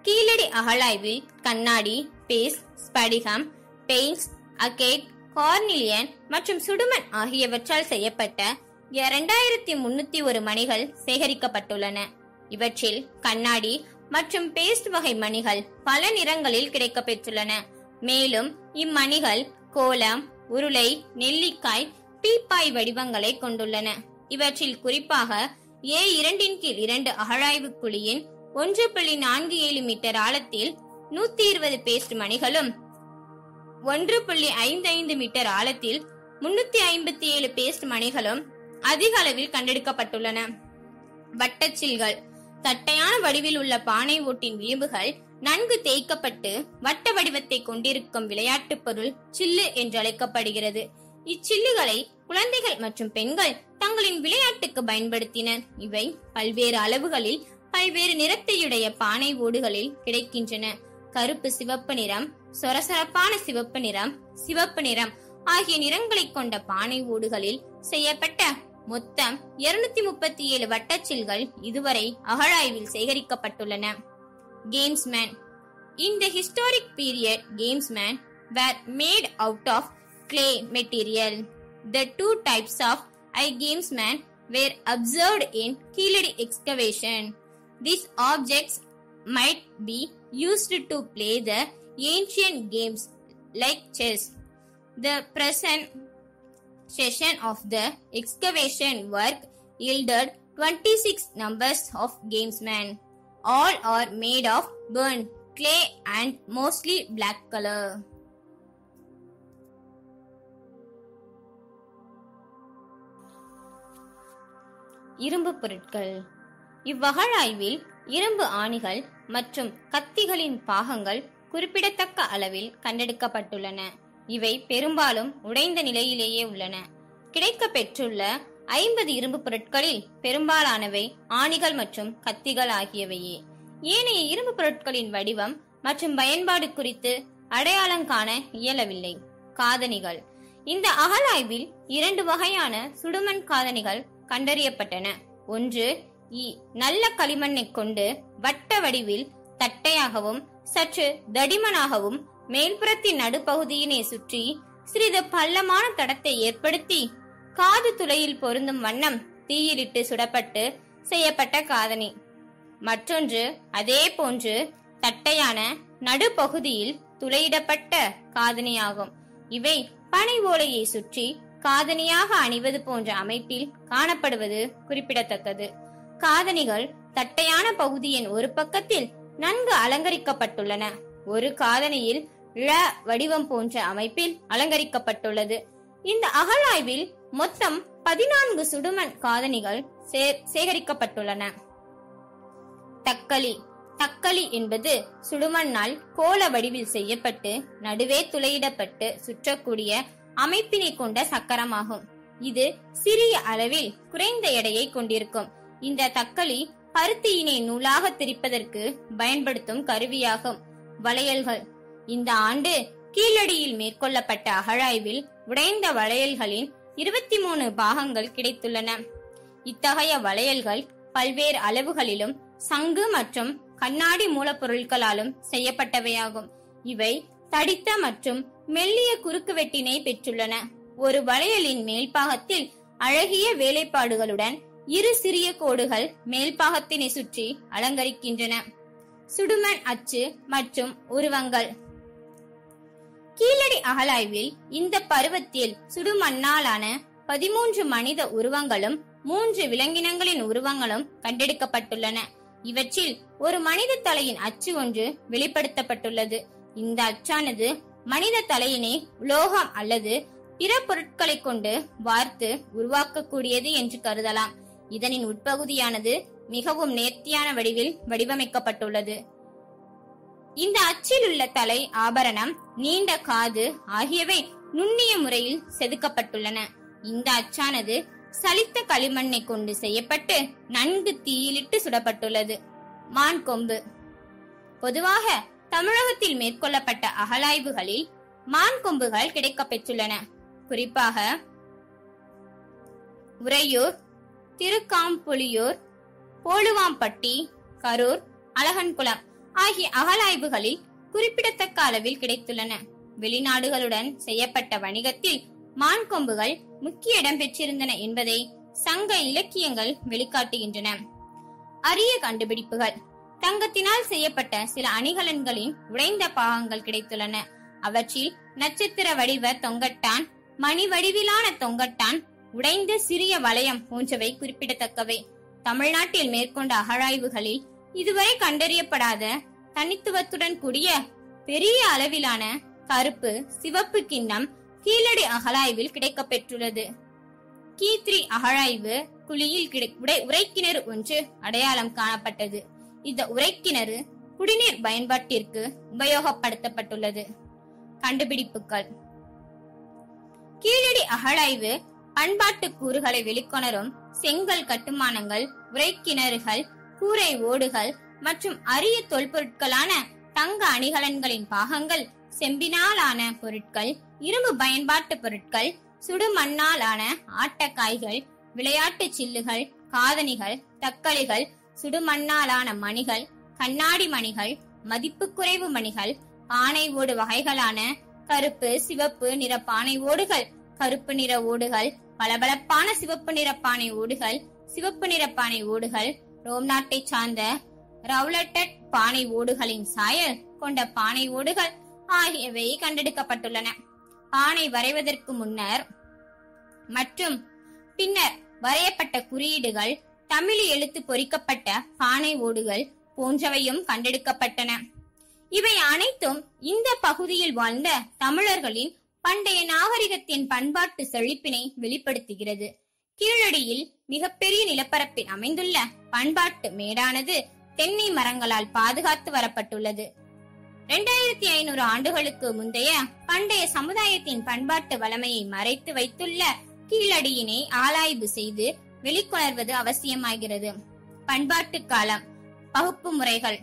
Speaker 1: கீழடி அகழாய்வில் கண்ணாடி paste ஸ்படிகம் பெயின்ஸ் agate carnelian மற்றும் சுடுமண் ஆகியவற்றால் செய்யப்பட்ட இரண்டாயிரத்தி முன்னூத்தி ஒரு மணிகள் சேகரிக்கப்பட்டுள்ளன இவற்றில் கண்ணாடி மற்றும் பேஸ்ட் வகை மணிகள் பல நிறங்களில் கிடைக்கப்பெற்றுள்ளன. மேலும் இம்மணிகள் கோலம் உருளை நெல்லிக்காய் பீப்பாய் வடிவங்களை கொண்டுள்ளன. இவற்றில் குறிப்பாக ஏ இரண்டின் கீழ் இரண்டு அகழாய்வு குழியின் ஒன்று புள்ளி நான்கு ஏழு மீட்டர் ஆழத்தில் நூத்தி இருபது பேஸ்ட் மணிகளும் ஒன்று புள்ளி ஐந்து ஐந்து மீட்டர் ஆழத்தில் முன்னூத்தி ஐம்பத்தி ஏழு பேஸ்ட் மணிகளும் அதிக அளவில் கண்டெடுக்கப்பட்டுள்ளன. வட்டச்சில்கள். தட்டையான வடிவில் உள்ள பானை ஓட்டின் விளிம்புகள் நன்கு தேய்க்கப்பட்டு வட்ட வடிவத்தை கொண்டிருக்கும் விளையாட்டு பொருள் சில்லு என்று அழைக்கப்படுகிறது. இச்சில்லுகளை குழந்தைகள் மற்றும் பெண்கள் தங்களின் விளையாட்டுக்கு பயன்படுத்தினர். இவை பல்வேறு அளவுகளில் பல்வேறு நிறத்தையுடைய பானை ஓடுகளில் கிடைக்கின்றன. கருப்பு சிவப்பு நிறம் சொரசொரப்பான சிவப்பு நிறம் சிவப்பு நிறம் ஆகிய நிறங்களை கொண்ட பானை ஓடுகளில் செய்யப்பட்ட மொத்தம் இருநூத்தி முப்பத்தி ஏழு வட்டச்சில்கள் இதுவரை அகழாய்வில் சேகரிக்கப்பட்டுள்ளன கேம்ஸ்மேன் In the historic period, gamesmen were made out of clay material. The two types of eye gamesmen were observed in Keeladi excavation. These objects might be used to play the ancient games like chess. The present session of the excavation work yielded 26 numbers of gamesmen. All are made of burnt clay and mostly black color. இரும்பு பொருட்கள் இவ்வகழாய்வில் இரும்பு ஆணிகள் மற்றும் கத்திகளின் பாகங்கள் குறிப்பிடத்தக்க அளவில் கண்டெடுக்கப்பட்டுள்ளன இவை பெரும்பாலும் உடைந்த நிலையிலேயே உள்ளன. கிடைக்க பெற்றுள்ள ஐம்பது இரும்பு பொருட்களில் பெரும்பாலானவை ஆணிகள் மற்றும் கத்திகள் ஆகியவையே. ஏனைய இரும்பு பொருட்களின் வடிவம் மற்றும் பயன்பாடு குறித்து அடையாளம் காண இயலவில்லை. காதணிகள். இந்த அகழாய்வில் இரண்டு வகையான சுடுமண் காதணிகள் கண்டறியப்பட்டன. ஒன்று இ நல்ல களிமண்ணை கொண்டு வட்ட வடிவில் தட்டையாகவும் சற்று தடிமனாகவும் மேல்புறத்தின் நடுப்பகுதியினை சுற்றி சிறிது பள்ளமான தடத்தை ஏற்படுத்தி காது துளையில் பொருந்தும் வண்ணம் தீயிலிட்டு சுடப்பட்டு செய்யப்பட்ட காதணி. மற்றொன்று அதே போன்று தட்டையான நடுப்பகுதியில் துளையிடப்பட்ட காதணியாகும். இவை பனை ஓலையை சுற்றி காதணியாக அணிவது போன்ற அமைப்பில் காணப்படுவது குறிப்பிடத்தக்கது. காதணிகள் தட்டையான பகுதியின் ஒரு பக்கத்தில் நன்கு அலங்கரிக்கப்பட்டுள்ளன. ஒரு காதணியில் ழ வடிவம் போன்ற அமைப்பில் அலங்கரிக்கப்பட்டுள்ளது. இந்த அகழாய்வில் மொத்தம் பதினான்கு சுடுமண் காதணிகள் சே- சேகரிக்கப்பட்டுள்ளன. தக்களி. தக்களி என்பது சுடுமண்ணால் கோல வடிவில் செய்யப்பட்டு நடுவே துளையிடப்பட்டு சுற்றக்கூடிய அமைப்பினை கொண்ட சக்கரமாகும். இது சிறிய அளவில் குறைந்த எடையை கொண்டிருக்கும். இந்த தக்களி பருத்தியினை நூலாக திரிப்பதற்கு பயன்படுத்தும் கருவியாகும். வளையல்கள். இந்த ஆண்டு கீழடியில் மேற்கொள்ளப்பட்ட அகழாய்வில் உடைந்த வளையல்களின் இருபத்தி மூணு பாகங்கள் கிடைத்துள்ளன. இத்தகைய வளையல்கள் பல்வேறு அளவுகளிலும் சங்கு மற்றும் கண்ணாடி மூலப்பொருட்களாலும் செய்யப்பட்டவையாகும். இவை தடித்த மற்றும் மெல்லிய குறுக்குவெட்டினை பெற்றுள்ளன. ஒரு வளையலின் மேல்பாகத்தில் அழகிய வேலைப்பாடுகளுடன் இரு சிறிய கோடுகள் மேல்பாகத்தினை சுற்றி அலங்கரிக்கின்றன. சுடுமண் அச்சு மற்றும் உருவங்கள். கீழடி அகலாய்வில் இந்த பருவத்தில் சுடுமண்ணாலான பதிமூன்று மனித உருவங்களும் மூன்று விலங்கினங்களின் உருவங்களும் கண்டெடுக்கப்பட்டுள்ளன. இவற்றில் ஒரு மனித தலையின் அச்சு ஒன்று வெளிப்படுத்தப்பட்டுள்ளது. இந்த அச்சானது மனித தலையினை உலோகம் அல்லது பிற பொருட்களை கொண்டு வார்த்து உருவாக்கக்கூடியது என்று கருதலாம். இதனின் உட்பகுதியானது மிகவும் நேர்த்தியான வடிவில் வடிவமைக்கப்பட்டுள்ளது. இந்த அச்சில் உள்ள தலை ஆபரணம் நீண்ட காது ஆகியவை நுண்ணிய முறையில் செதுக்கப்பட்டுள்ளன. இந்த அச்சானது சலித்த களிமண்ணை கொண்டு செய்யப்பட்டு நன்கு தீயிலிட்டு சுடப்பட்டுள்ளது. மான் கொம்பு. பொதுவாக தமிழகத்தில் மேற்கொள்ளப்பட்ட அகலாய்வுகளில் மான் கொம்புகள் கிடைக்கப்பெற்றுள்ளன குறிப்பாக உறையூர் திருக்காம்புலியூர் போலுவாம்பட்டி கரூர் அழகன்குளம் ஆகிய அகலாய்வுகளில் குறிப்பிடத்தக்க அளவில் கிடைத்துள்ளன. வெளிநாடுகளுடன் செய்யப்பட்ட வணிகத்தில் மான் கொம்புகள் முக்கிய இடம் பெற்றிருந்தன என்பதை சங்க இலக்கியங்கள் வெளிக்காட்டுகின்றன. அரிய கண்டுபிடிப்புகள். தங்கத்தினால் செய்யப்பட்ட சில அணிகலன்களின் உடைந்த பாகங்கள் கிடைத்துள்ளன. அவற்றில் நட்சத்திர வடிவ தொங்கட்டான் மணி வடிவிலான தொங்கட்டான் உடைந்த சிறிய வளையம் போன்றவை குறிப்பிடத்தக்கவை. தமிழ்நாட்டில் மேற்கொண்ட அகழாய்வுகளில் இதுவரை கண்டறியப்படாத தனித்துவத்துடன் கூடிய பெரிய அளவிலான கருப்பு சிவப்பு கிண்ணம் கீழடி அகழாய்வில் கிடைக்கப்பெற்றுள்ளது. கீத்ரி அகழாய்வு குழியில் கிடை- உடை- உரைக்கிணறு ஒன்று அடையாளம் காணப்பட்டது. இந்த உரைக்கிணறு குடிநீர் பயன்பாட்டிற்கு உபயோகப்படுத்தப்பட்டுள்ளது. கண்டுபிடிப்புகள். கீழடி அகழாய்வு பண்பாட்டு கூறுகளை வெளிக்கொணரும் செங்கல் கட்டுமானங்கள் உரைக்கிணறுகள் கூரை ஓடுகள் மற்றும் அரிய தொல்பொருட்களான தங்க அணிகலன்களின் பாகங்கள் செம்பினாலான பொருட்கள் இரும்பு பயன்பாட்டு பொருட்கள் சுடுமண்ணாலான ஆட்டக்காய்கள் விளையாட்டு சில்லுகள் காதணிகள் தக்களிகள் சுடுமண்ணாலான மணிகள் கண்ணாடி மணிகள் மதிப்பு குறைவு மணிகள் பானை ஓடு வகைகளான கருப்பு சிவப்பு நிற பானை ஓடுகள் கருப்பு நிற ஓடுகள் பளபளப்பான சிவப்பு நிற பானை ஓடுகள் சிவப்பு நிற பானை ஓடுகள் ரோம் நாட்டை சார்ந்த ரவுலட்டட் பானை ஓடுகளின் சாயல் கொண்ட பானை ஓடுகள் ஆகியவை கண்டெடுக்கப்பட்டுள்ளன. பானை வரைவதற்கு முன்னர் மற்றும் பின்னர் வரையப்பட்ட குறியீடுகள் தமிழ் எழுத்து பொறிக்கப்பட்ட பானை ஓடுகள் போன்றவையும் கண்டெடுக்கப்பட்டன. இவை அனைத்தும் இந்த பகுதியில் வாழ்ந்த தமிழர்களின் பண்டைய நாகரிகத்தின் பண்பாட்டு செழிப்பினை வெளிப்படுத்துகிறது. கீழடியில் மிகப்பெரிய நிலப்பரப்பில் அமைந்துள்ள பண்பாட்டு மேடானது தென்னை மரங்களால் பாதுகாத்து வரப்பட்டுள்ளது. இரண்டாயிரத்தி ஐநூறு ஆண்டுகளுக்கு முந்தைய பண்டைய சமுதாயத்தின் பண்பாட்டு வளமையை மறைத்து வைத்துள்ள கீழடியினை ஆராய்வு செய்து வெளிக்கொணர்வது அவசியமாகிறது. பண்பாட்டு காலம் பகுப்பு முறைகள்.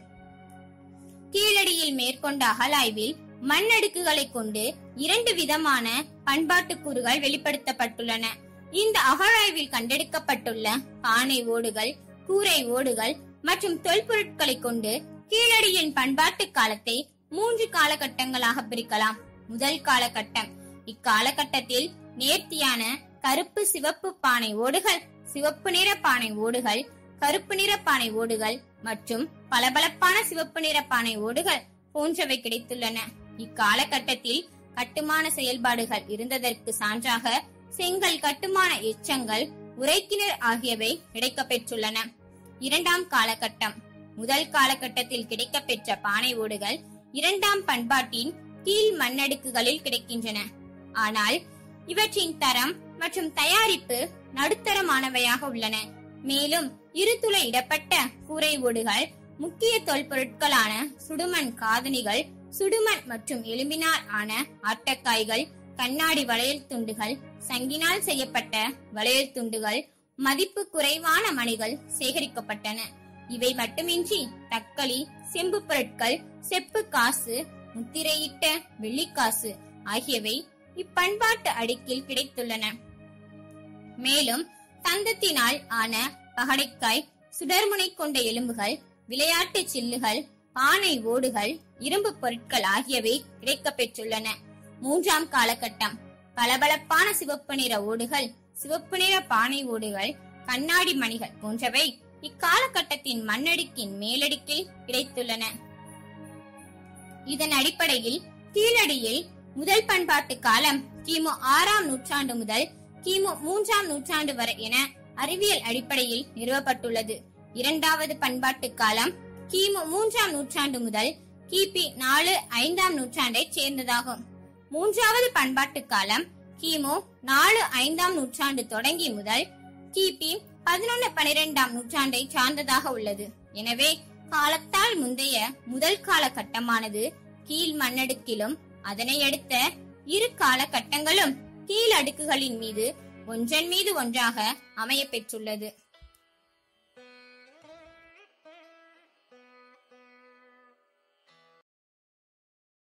Speaker 1: கீழடியில் மேற்கொண்ட அகலாய்வில் மண்ணடுக்குகளை கொண்டு இரண்டு விதமான பண்பாட்டு கூறுகள் வெளிப்படுத்தப்பட்டுள்ளன. இந்த அகழாய்வில் கண்டெடுக்கப்பட்டுள்ள பானை ஓடுகள் கூரை ஓடுகள் மற்றும் தொல்பொருட்களை கொண்டு கீழடியின் பண்பாட்டு காலத்தை மூன்று காலகட்டங்களாக பிரிக்கலாம். முதல் காலகட்டம். இக்காலகட்டத்தில் நேர்த்தியான கருப்பு சிவப்பு பானை ஓடுகள் சிவப்பு நிற பானை ஓடுகள் கருப்பு நிற பானை ஓடுகள் மற்றும் பளபளப்பான சிவப்பு நிற பானை ஓடுகள் போன்றவை கிடைத்துள்ளன. இக்காலகட்டத்தில் கட்டுமான செயல்பாடுகள் இருந்ததற்கு சான்றாக செங்கல் கட்டுமான எச்சங்கள் உரைக்கிணர் ஆகியவை கிடைக்கப்பெற்றுள்ளன. இரண்டாம் காலகட்டம். முதல் காலகட்டத்தில் கிடைக்கப்பெற்ற பானை ஓடுகள் இரண்டாம் பண்பாட்டின் கீழ் மண்ணடுக்குகளில் கிடைக்கின்றன. ஆனால் இவற்றின் தரம் மற்றும் தயாரிப்பு நடுத்தரமானவையாக உள்ளன. மேலும் இருதுளை இடப்பட்ட கூரை ஓடுகள் முக்கிய தொல்பொருட்களான சுடுமண் காதணிகள் சுடுமண் மற்றும் எலும்பினால் ஆன ஆட்டக்காய்கள் கண்ணாடி வளையல் துண்டுகள் சங்கினால் செய்யப்பட்ட வளையல் துண்டுகள் மதிப்பு குறைவான மணிகள் சேகரிக்கப்பட்டன. இவை மட்டுமின்றி தக்களி செம்பு பொருட்கள் செப்பு காசு முத்திரையிட்ட வெள்ளிக்காசு ஆகியவை இப்பண்பாட்டு அடுக்கில் கிடைத்துள்ளன. மேலும் தந்தத்தினால் ஆன பகடைக்காய் சுடர்முனை கொண்ட எலும்புகள் விளையாட்டு சில்லுகள் பானை ஓடுகள் இரும்பு பொருட்கள் ஆகியவை கிடைக்கப்பெற்றுள்ளன. மூன்றாம் காலகட்டம். பளபளப்பான சிவப்பு நிற ஓடுகள் சிவப்பு நிற பானை ஓடுகள் கண்ணாடி மணிகள் போன்றவை இக்காலகட்டத்தின் மண்ணடுக்கின் மேலடுக்கில் கிடைத்துள்ளன இதன் அடிப்படையில் கீழடியில் முதல் பண்பாட்டு காலம் கிமு ஆறாம் நூற்றாண்டு முதல் கிமு மூன்றாம் நூற்றாண்டு வரை என அறிவியல் அடிப்படையில் நிறுவப்பட்டுள்ளது. இரண்டாவது பண்பாட்டு காலம் கிமு மூன்றாம் நூற்றாண்டு முதல் கிபி நாலு ஐந்தாம் நூற்றாண்டை சேர்ந்ததாகும். மூன்றாவது பண்பாட்டு காலம் கிமு நாலு ஐந்தாம் நூற்றாண்டு தொடங்கி முதல் கிபி பதினொன்னு பனிரெண்டாம் நூற்றாண்டை சார்ந்ததாக உள்ளது. எனவே காலத்தால் முந்தைய முதல் கால கட்டமானது கீழ் மண்ணடுக்கிலும் அதனை அடுத்த இரு காலகட்டங்களும் கீழ் அடுக்குகளின் மீது ஒன்றன் மீது ஒன்றாக அமைய பெற்றுள்ளது.